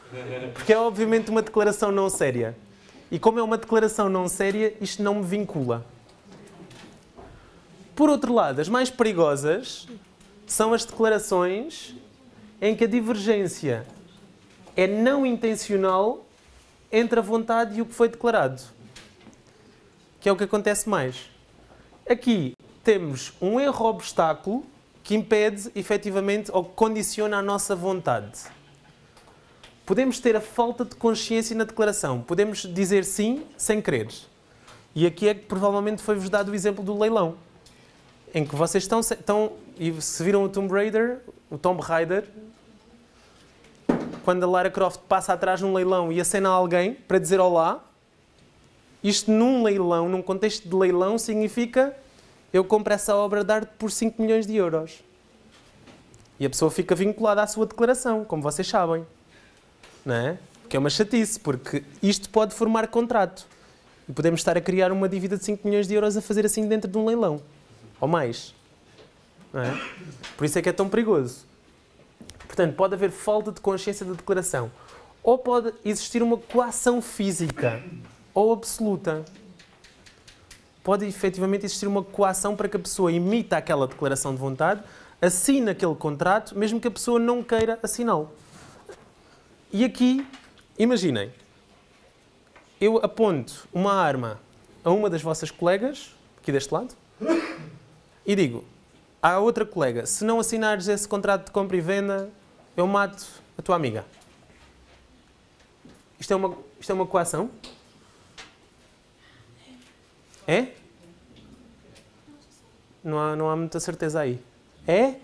Porque é obviamente uma declaração não séria. E como é uma declaração não séria, isto não me vincula. Por outro lado, as mais perigosas são as declarações em que a divergência é não intencional entre a vontade e o que foi declarado. Que é o que acontece mais. Aqui temos um erro obstáculo que impede efetivamente ou condiciona a nossa vontade. Podemos ter a falta de consciência na declaração. Podemos dizer sim sem querer. E aqui é que provavelmente foi-vos dado o exemplo do leilão. Em que vocês estão, estão. E se viram o Tomb Raider, o Tomb Raider, quando a Lara Croft passa atrás num leilão e acena a alguém para dizer olá, isto num leilão, num contexto de leilão, significa eu compro essa obra de arte por 5 milhões de euros. E a pessoa fica vinculada à sua declaração, como vocês sabem. Não é? Que é uma chatice, porque isto pode formar contrato. E podemos estar a criar uma dívida de 5 milhões de euros a fazer assim dentro de um leilão. Ou mais. Não é? Por isso é que é tão perigoso. Portanto, pode haver falta de consciência da declaração. Ou pode existir uma coação física ou absoluta. Pode efetivamente existir uma coação para que a pessoa imita aquela declaração de vontade, assine aquele contrato, mesmo que a pessoa não queira assiná-lo. E aqui, imaginem, eu aponto uma arma a uma das vossas colegas, aqui deste lado, e digo: à outra colega: se não assinares esse contrato de compra e venda, eu mato a tua amiga. Isto é uma, isto é uma coação? É? Não há, não há muita certeza aí. É?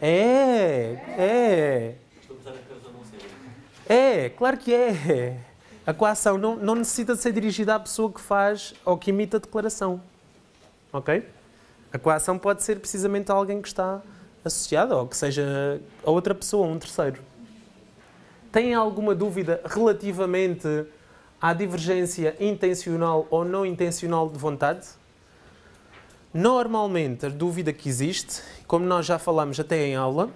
É, é. É, claro que é. A coação não, não necessita de ser dirigida à pessoa que faz ou que imita a declaração. Ok? A coação pode ser precisamente a alguém que está associado ou que seja a outra pessoa, um terceiro. Têm alguma dúvida relativamente à divergência intencional ou não intencional de vontade? Normalmente, a dúvida que existe, como nós já falamos até em aula,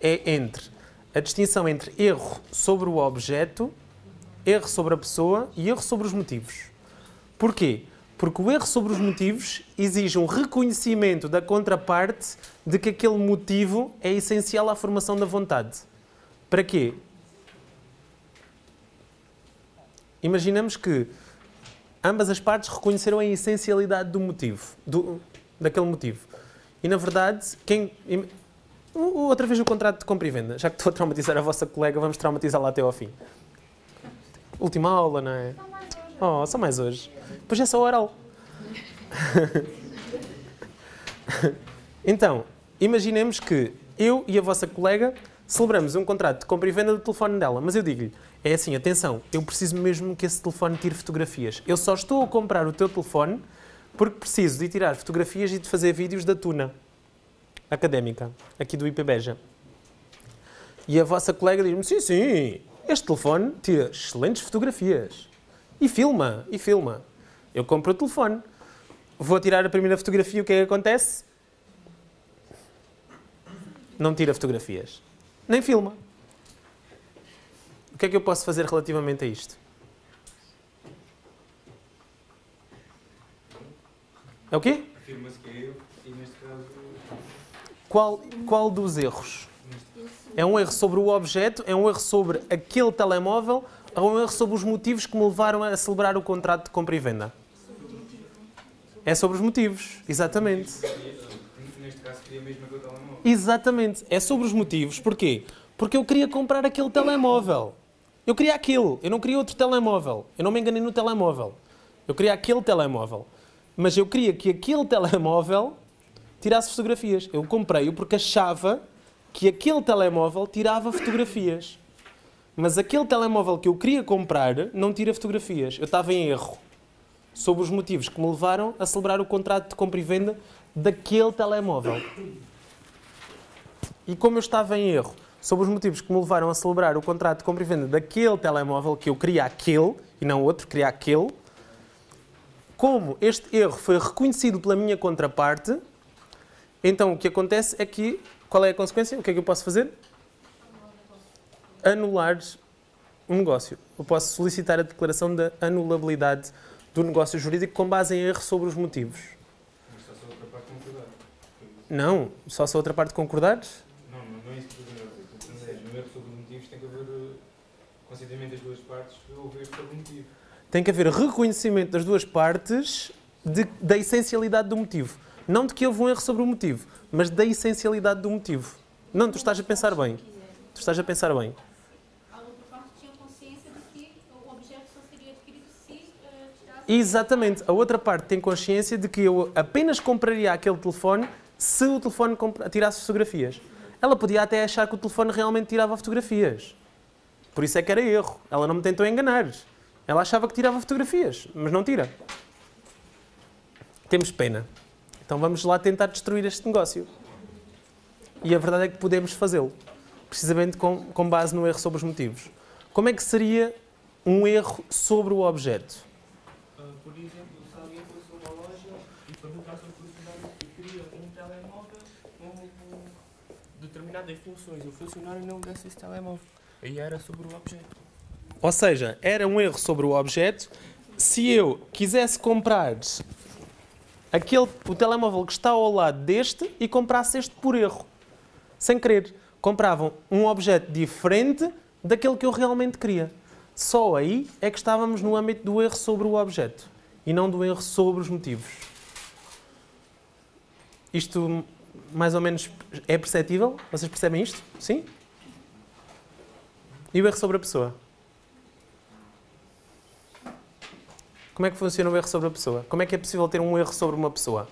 é entre a distinção entre erro sobre o objeto, erro sobre a pessoa e erro sobre os motivos. Porquê? Porque o erro sobre os motivos exige um reconhecimento da contraparte de que aquele motivo é essencial à formação da vontade. Para quê? Imaginamos que ambas as partes reconheceram a essencialidade do motivo, do, daquele motivo. E na verdade, quem. Outra vez o contrato de compra e venda. Já que estou a traumatizar a vossa colega, vamos traumatizá-la até ao fim. Última aula, não é? Oh, só mais hoje. Depois é só oral. então, imaginemos que eu e a vossa colega celebramos um contrato de compra e venda do telefone dela, mas eu digo-lhe, é assim, atenção, eu preciso mesmo que esse telefone tire fotografias. Eu só estou a comprar o teu telefone porque preciso de tirar fotografias e de fazer vídeos da Tuna académica, aqui do IPBeja. E a vossa colega diz-me, sim, sim, este telefone tira excelentes fotografias. E filma, e filma. Eu compro o telefone. Vou tirar a primeira fotografia, o que é que acontece? Não tira fotografias. Nem filma. O que é que eu posso fazer relativamente a isto? É o quê? Afirma-se que é eu e neste caso. Qual, qual dos erros? É um erro sobre o objeto? É um erro sobre aquele telemóvel? Ou é um erro sobre os motivos que me levaram a celebrar o contrato de compra e venda? É sobre os motivos, exatamente. Neste caso queria mesmo aquele telemóvel. Exatamente. É sobre os motivos. Porquê? Porque eu queria comprar aquele telemóvel. Eu queria aquele. Eu não queria outro telemóvel. Eu não me enganei no telemóvel. Eu queria aquele telemóvel. Mas eu queria que aquele telemóvel tirasse fotografias. Eu comprei-o porque achava que aquele telemóvel tirava fotografias. Mas aquele telemóvel que eu queria comprar não tira fotografias. Eu estava em erro sobre os motivos que me levaram a celebrar o contrato de compra e venda daquele telemóvel. E como eu estava em erro sobre os motivos que me levaram a celebrar o contrato de compra e venda daquele telemóvel que eu queria aquele e não outro, queria aquele, como este erro foi reconhecido pela minha contraparte, então o que acontece é que, qual é a consequência? O que é que eu posso fazer? Anular um negócio. Eu posso solicitar a declaração da anulabilidade do negócio jurídico com base em erro sobre os motivos. Mas só se a outra parte concordar. Não, só se a outra parte concordares? Não, não, não é isso que eu estou a dizer. No erro sobre os motivos tem que haver uh, consentimento das duas partes sobre o motivo. Tem que haver reconhecimento das duas partes de, da essencialidade do motivo. Não de que houve um erro sobre o motivo, mas da essencialidade do motivo. Não, tu estás a pensar bem. Tu estás a pensar bem. Eh. Exatamente. A outra parte tem consciência de que eu apenas compraria aquele telefone se o telefone tirasse fotografias. Ela podia até achar que o telefone realmente tirava fotografias. Por isso é que era erro. Ela não me tentou enganar. Ela achava que tirava fotografias, mas não tira. Temos pena. Então vamos lá tentar destruir este negócio. E a verdade é que podemos fazê-lo. Precisamente com, com base no erro sobre os motivos. Como é que seria um erro sobre o objeto? Ah, por exemplo, se alguém fosse a uma loja e perguntasse ao funcionário que queria um telemóvel com determinadas funções, o funcionário não desse esse telemóvel. Aí era sobre o objeto. Ou seja, era um erro sobre o objeto. Se eu quisesse comprar aquele, o telemóvel que está ao lado deste e comprasse este por erro, sem querer, compravam um objeto diferente daquele que eu realmente queria. Só aí é que estávamos no âmbito do erro sobre o objeto e não do erro sobre os motivos. Isto mais ou menos é perceptível? Vocês percebem isto? Sim? E o erro sobre a pessoa? Como é que funciona o erro sobre a pessoa? Como é que é possível ter um erro sobre uma pessoa?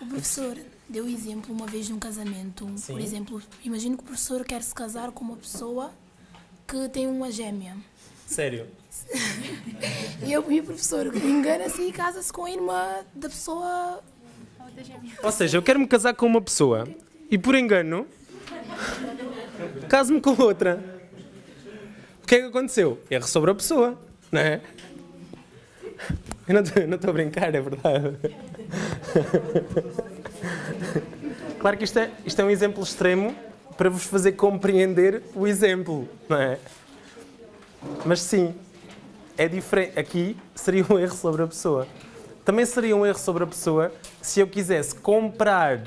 O professor deu exemplo uma vez num casamento. Sim. Por exemplo, imagino que o professor quer se casar com uma pessoa que tem uma gêmea. Sério? E, eu, e o professor engana-se e casa-se com a irmã da pessoa. Ou seja, eu quero me casar com uma pessoa e por engano caso-me com outra. O que é que aconteceu? Erro sobre a pessoa, não é? Eu não estou a brincar, é verdade. Claro que isto é, isto é um exemplo extremo para vos fazer compreender o exemplo, não é? Mas sim, é diferente. Aqui seria um erro sobre a pessoa. Também seria um erro sobre a pessoa se eu quisesse comprar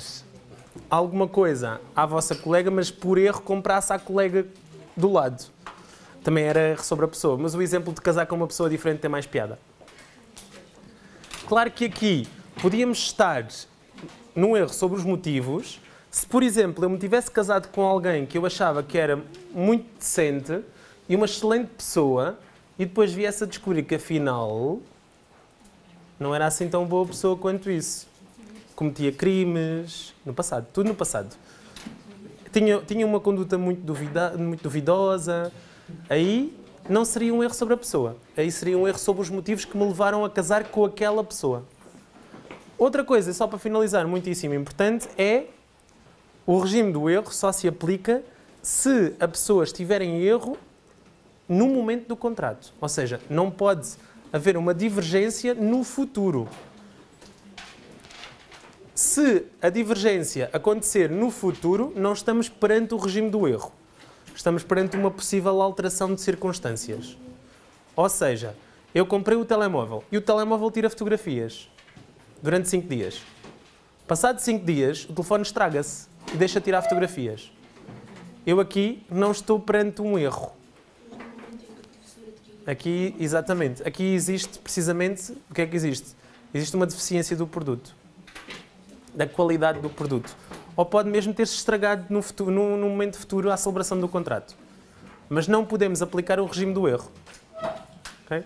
alguma coisa à vossa colega, mas por erro comprasse à colega do lado. Também era erro sobre a pessoa. Mas o exemplo de casar com uma pessoa diferente tem mais piada. Claro que aqui podíamos estar num erro sobre os motivos. Se, por exemplo, eu me tivesse casado com alguém que eu achava que era muito decente e uma excelente pessoa e depois viesse a descobrir que afinal não era assim tão boa pessoa quanto isso. Cometia crimes no passado, tudo no passado. Tinha, tinha uma conduta muito, duvida, muito duvidosa. Aí não seria um erro sobre a pessoa. Aí seria um erro sobre os motivos que me levaram a casar com aquela pessoa. Outra coisa, só para finalizar, muitíssimo importante, é o regime do erro só se aplica se a pessoa estiver em erro no momento do contrato. Ou seja, não pode haver uma divergência no futuro. Se a divergência acontecer no futuro, não estamos perante o regime do erro. Estamos perante uma possível alteração de circunstâncias. Ou seja, eu comprei o telemóvel e o telemóvel tira fotografias durante 5 dias. Passado 5 dias, o telefone estraga-se e deixa de tirar fotografias. Eu aqui não estou perante um erro. Aqui, exatamente, aqui existe precisamente, o que é que existe? Existe uma deficiência do produto, da qualidade do produto. Ou pode mesmo ter-se estragado no, futuro, momento futuro à celebração do contrato. Mas não podemos aplicar o regime do erro. Ok?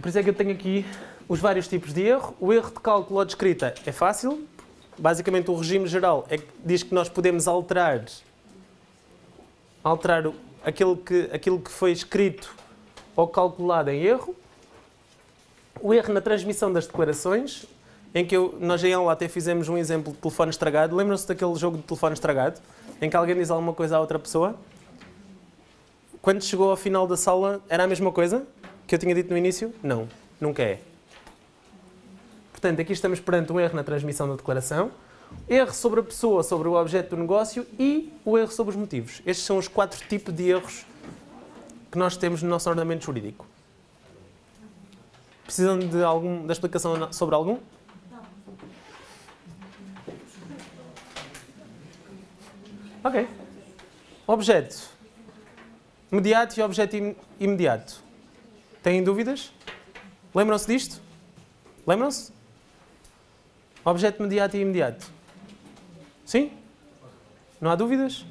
Por isso é que eu tenho aqui os vários tipos de erro. O erro de cálculo ou de escrita é fácil. Basicamente, o regime geral é que diz que nós podemos alterar, alterar aquilo que, aquilo que foi escrito ou calculado em erro. O erro na transmissão das declarações, em que eu, nós em aula até fizemos um exemplo de telefone estragado. Lembram-se daquele jogo de telefone estragado? Em que alguém diz alguma coisa à outra pessoa? Quando chegou ao final da sala, era a mesma coisa que eu tinha dito no início? Não, nunca é. Portanto, aqui estamos perante um erro na transmissão da declaração, erro sobre a pessoa, sobre o objeto do negócio e o erro sobre os motivos. Estes são os quatro tipos de erros que nós temos no nosso ordenamento jurídico. Precisam de algum, da explicação sobre algum? Ok. Objeto imediato e objeto im- imediato. Têm dúvidas? Lembram-se disto? Lembram-se? Objeto imediato e imediato. Sim? Não há dúvidas?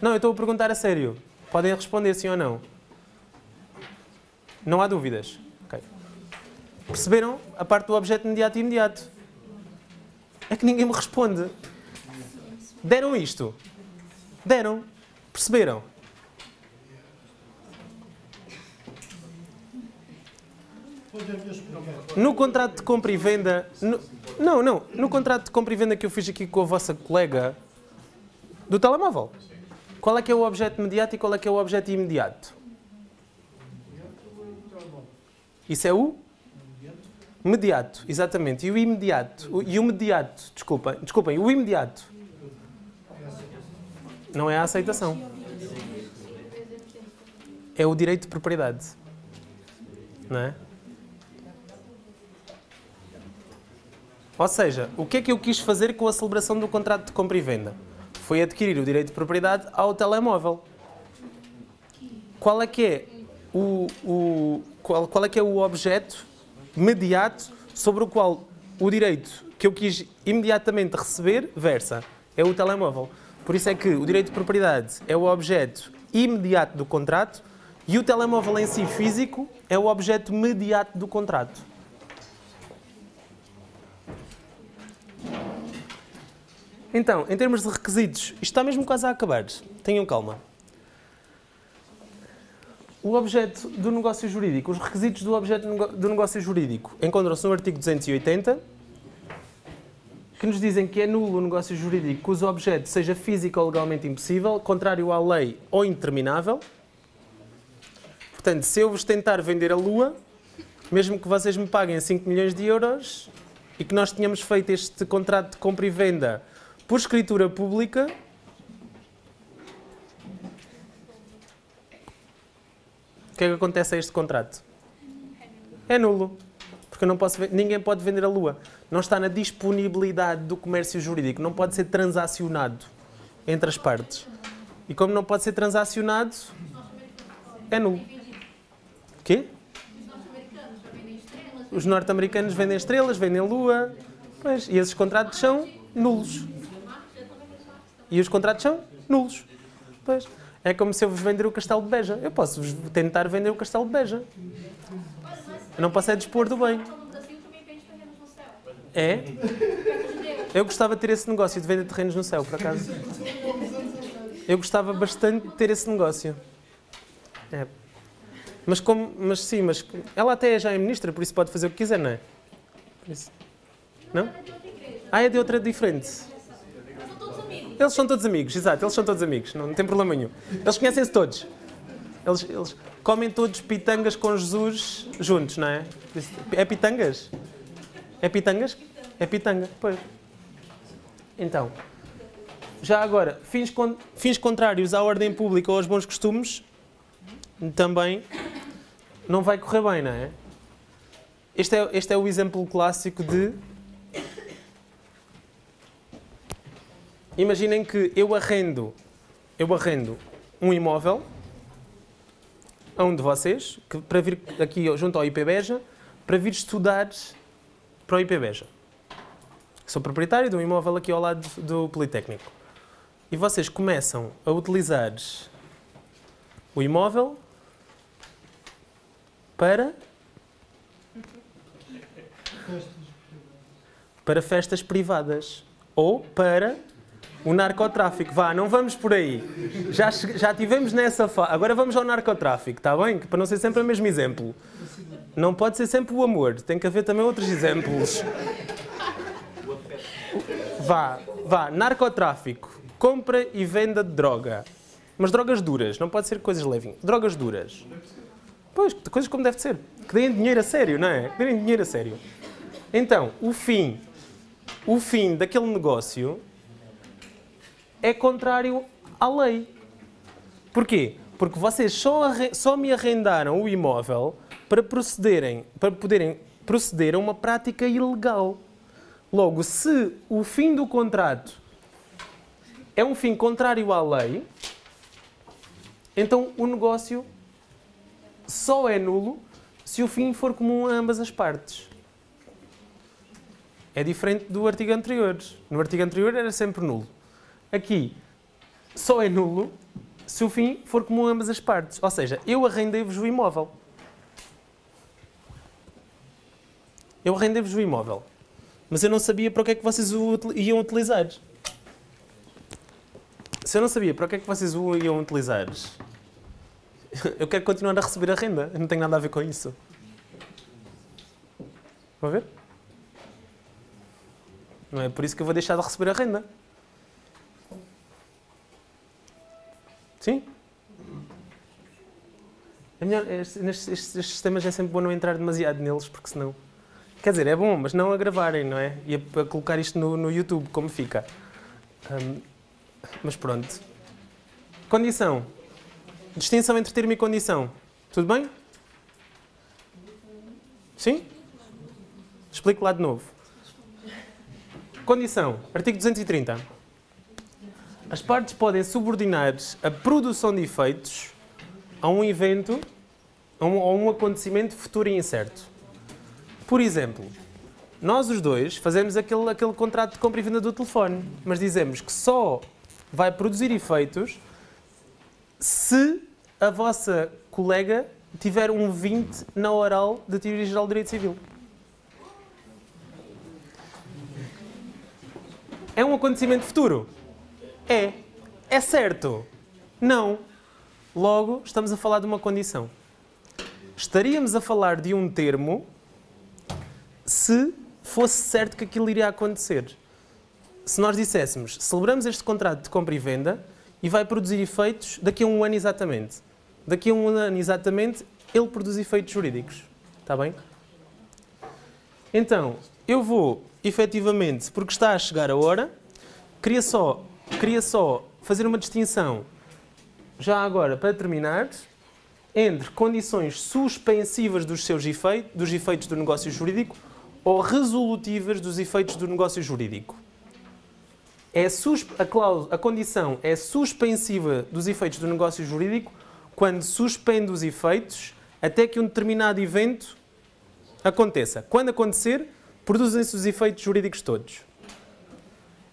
Não, eu estou a perguntar a sério. Podem responder sim ou não. Não há dúvidas. Ok. Perceberam a parte do objeto imediato e imediato? É que ninguém me responde. Deram isto? Deram? Perceberam? No contrato de compra e venda. no- não, não. No contrato de compra e venda que eu fiz aqui com a vossa colega do telemóvel. Qual é que é o objeto imediato e qual é que é o objeto imediato? Isso é o? Imediato, exatamente. E o imediato? O- E o imediato, desculpem, desculpem, o imediato. Não é a aceitação. É o direito de propriedade. Não é? Ou seja, o que é que eu quis fazer com a celebração do contrato de compra e venda? Foi adquirir o direito de propriedade ao telemóvel. Qual é que é o, o, qual, qual é que é o objeto mediato sobre o qual o direito que eu quis imediatamente receber versa. É o telemóvel. Por isso é que o direito de propriedade é o objeto imediato do contrato e o telemóvel em si físico é o objeto mediato do contrato. Então, em termos de requisitos, isto está mesmo quase a acabar. Tenham calma. O objeto do negócio jurídico, os requisitos do objeto do negócio jurídico encontram-se no artigo 280, que nos dizem que é nulo o negócio jurídico cujo objeto seja físico ou legalmente impossível, contrário à lei ou indeterminável. Portanto, se eu vos tentar vender a Lua, mesmo que vocês me paguem 5 milhões de euros e que nós tenhamos feito este contrato de compra e venda por escritura pública, o que é que acontece a este contrato? É nulo. Porque não posso, ninguém pode vender a lua. Não está na disponibilidade do comércio jurídico. Não pode ser transacionado entre as partes. E como não pode ser transacionado, é nulo. O quê? Os norte-americanos vendem estrelas, vendem lua. Pois, e esses contratos são nulos. E os contratos são nulos. Pois. É como se eu vos vender o Castelo de Beja. Eu posso tentar vender o Castelo de Beja. Eu não posso é dispor do bem. É? Eu gostava de ter esse negócio de vender terrenos no céu, por acaso. Eu gostava bastante de ter esse negócio. É. Mas como, mas sim, mas ela até já é ministra, por isso pode fazer o que quiser, não é? Não? Ah, é de outra diferente. Eles são todos amigos, exato, eles são todos amigos, não, não tem problema nenhum. Eles conhecem-se todos. Eles, eles comem todos pitangas com Jesus juntos, não é? É pitangas? É pitangas? É pitanga, pois. Então, já agora, fins, con fins contrários à ordem pública ou aos bons costumes, também não vai correr bem, não é? Este é, este é o exemplo clássico de Imaginem que eu arrendo, eu arrendo um imóvel a um de vocês, que, para vir aqui junto ao IP Beja, para vir estudar para o IP Beja. Sou proprietário de um imóvel aqui ao lado do Politécnico. E vocês começam a utilizar o imóvel para para festas privadas ou para o narcotráfico. Vá, não vamos por aí. Já, já tivemos nessa fase. Agora vamos ao narcotráfico, está bem? Para não ser sempre o mesmo exemplo. Não pode ser sempre o amor, tem que haver também outros exemplos. Vá, vá, narcotráfico. Compra e venda de droga. Mas drogas duras, não pode ser coisas levinhas. Drogas duras. Pois, coisas como deve ser. Que deem dinheiro a sério, não é? Que deem dinheiro a sério. Então, o fim, o fim daquele negócio é contrário à lei. Porquê? Porque vocês só, só me arrendaram o imóvel para procederem, para poderem proceder a uma prática ilegal. Logo, se o fim do contrato é um fim contrário à lei, então o negócio só é nulo se o fim for comum a ambas as partes. É diferente do artigo anterior. No artigo anterior era sempre nulo. Aqui só é nulo se o fim for comum a ambas as partes. Ou seja, eu arrendei-vos o imóvel. Eu arrendei-vos o imóvel. Mas eu não sabia para o que é que vocês o iam utilizar. Se eu não sabia para o que é que vocês o iam utilizar, eu quero continuar a receber a renda. Eu não tenho nada a ver com isso. Vão ver? Não é por isso que eu vou deixar de receber a renda. Sim? É melhor, estes, estes, estes temas é sempre bom não entrar demasiado neles, porque senão. Quer dizer, é bom, mas não a gravarem, não é? E a, a colocar isto no, no YouTube, como fica. Um, mas pronto. Condição. Distinção entre termo e condição. Tudo bem? Sim? Explico lá de novo. Condição. Artigo 230. As partes podem subordinar a produção de efeitos a um evento a um, a um acontecimento futuro e incerto. Por exemplo, nós os dois fazemos aquele, aquele contrato de compra e venda do telefone, mas dizemos que só vai produzir efeitos se a vossa colega tiver um 20 na oral da Teoria Geral do Direito Civil. É um acontecimento futuro? É. É certo? Não. Logo, estamos a falar de uma condição. Estaríamos a falar de um termo se fosse certo que aquilo iria acontecer. Se nós disséssemos, celebramos este contrato de compra e venda e vai produzir efeitos daqui a um ano exatamente. Daqui a um ano exatamente, ele produz efeitos jurídicos. Está bem? Então, eu vou, efetivamente, porque está a chegar a hora, queria só, queria só fazer uma distinção, já agora, para terminar, entre condições suspensivas dos seus efeitos, dos efeitos do negócio jurídico ou resolutivas dos efeitos do negócio jurídico. É a, cláusula, a condição é suspensiva dos efeitos do negócio jurídico quando suspende os efeitos até que um determinado evento aconteça. Quando acontecer, produzem-se os efeitos jurídicos todos.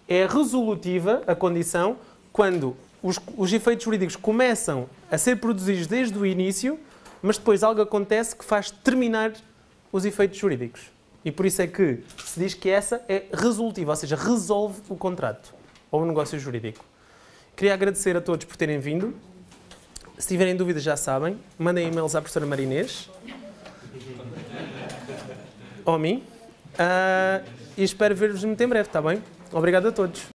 É resolutiva a condição quando os, os, efeitos jurídicos começam a ser produzidos desde o início, mas depois algo acontece que faz terminar os efeitos jurídicos. E por isso é que se diz que essa é resolutiva, ou seja, resolve o contrato ou o negócio jurídico. Queria agradecer a todos por terem vindo. Se tiverem dúvidas, já sabem, mandem e-mails à professora Marinês ou a mim. Uh, e espero ver-vos muito em breve, está bem? Obrigado a todos.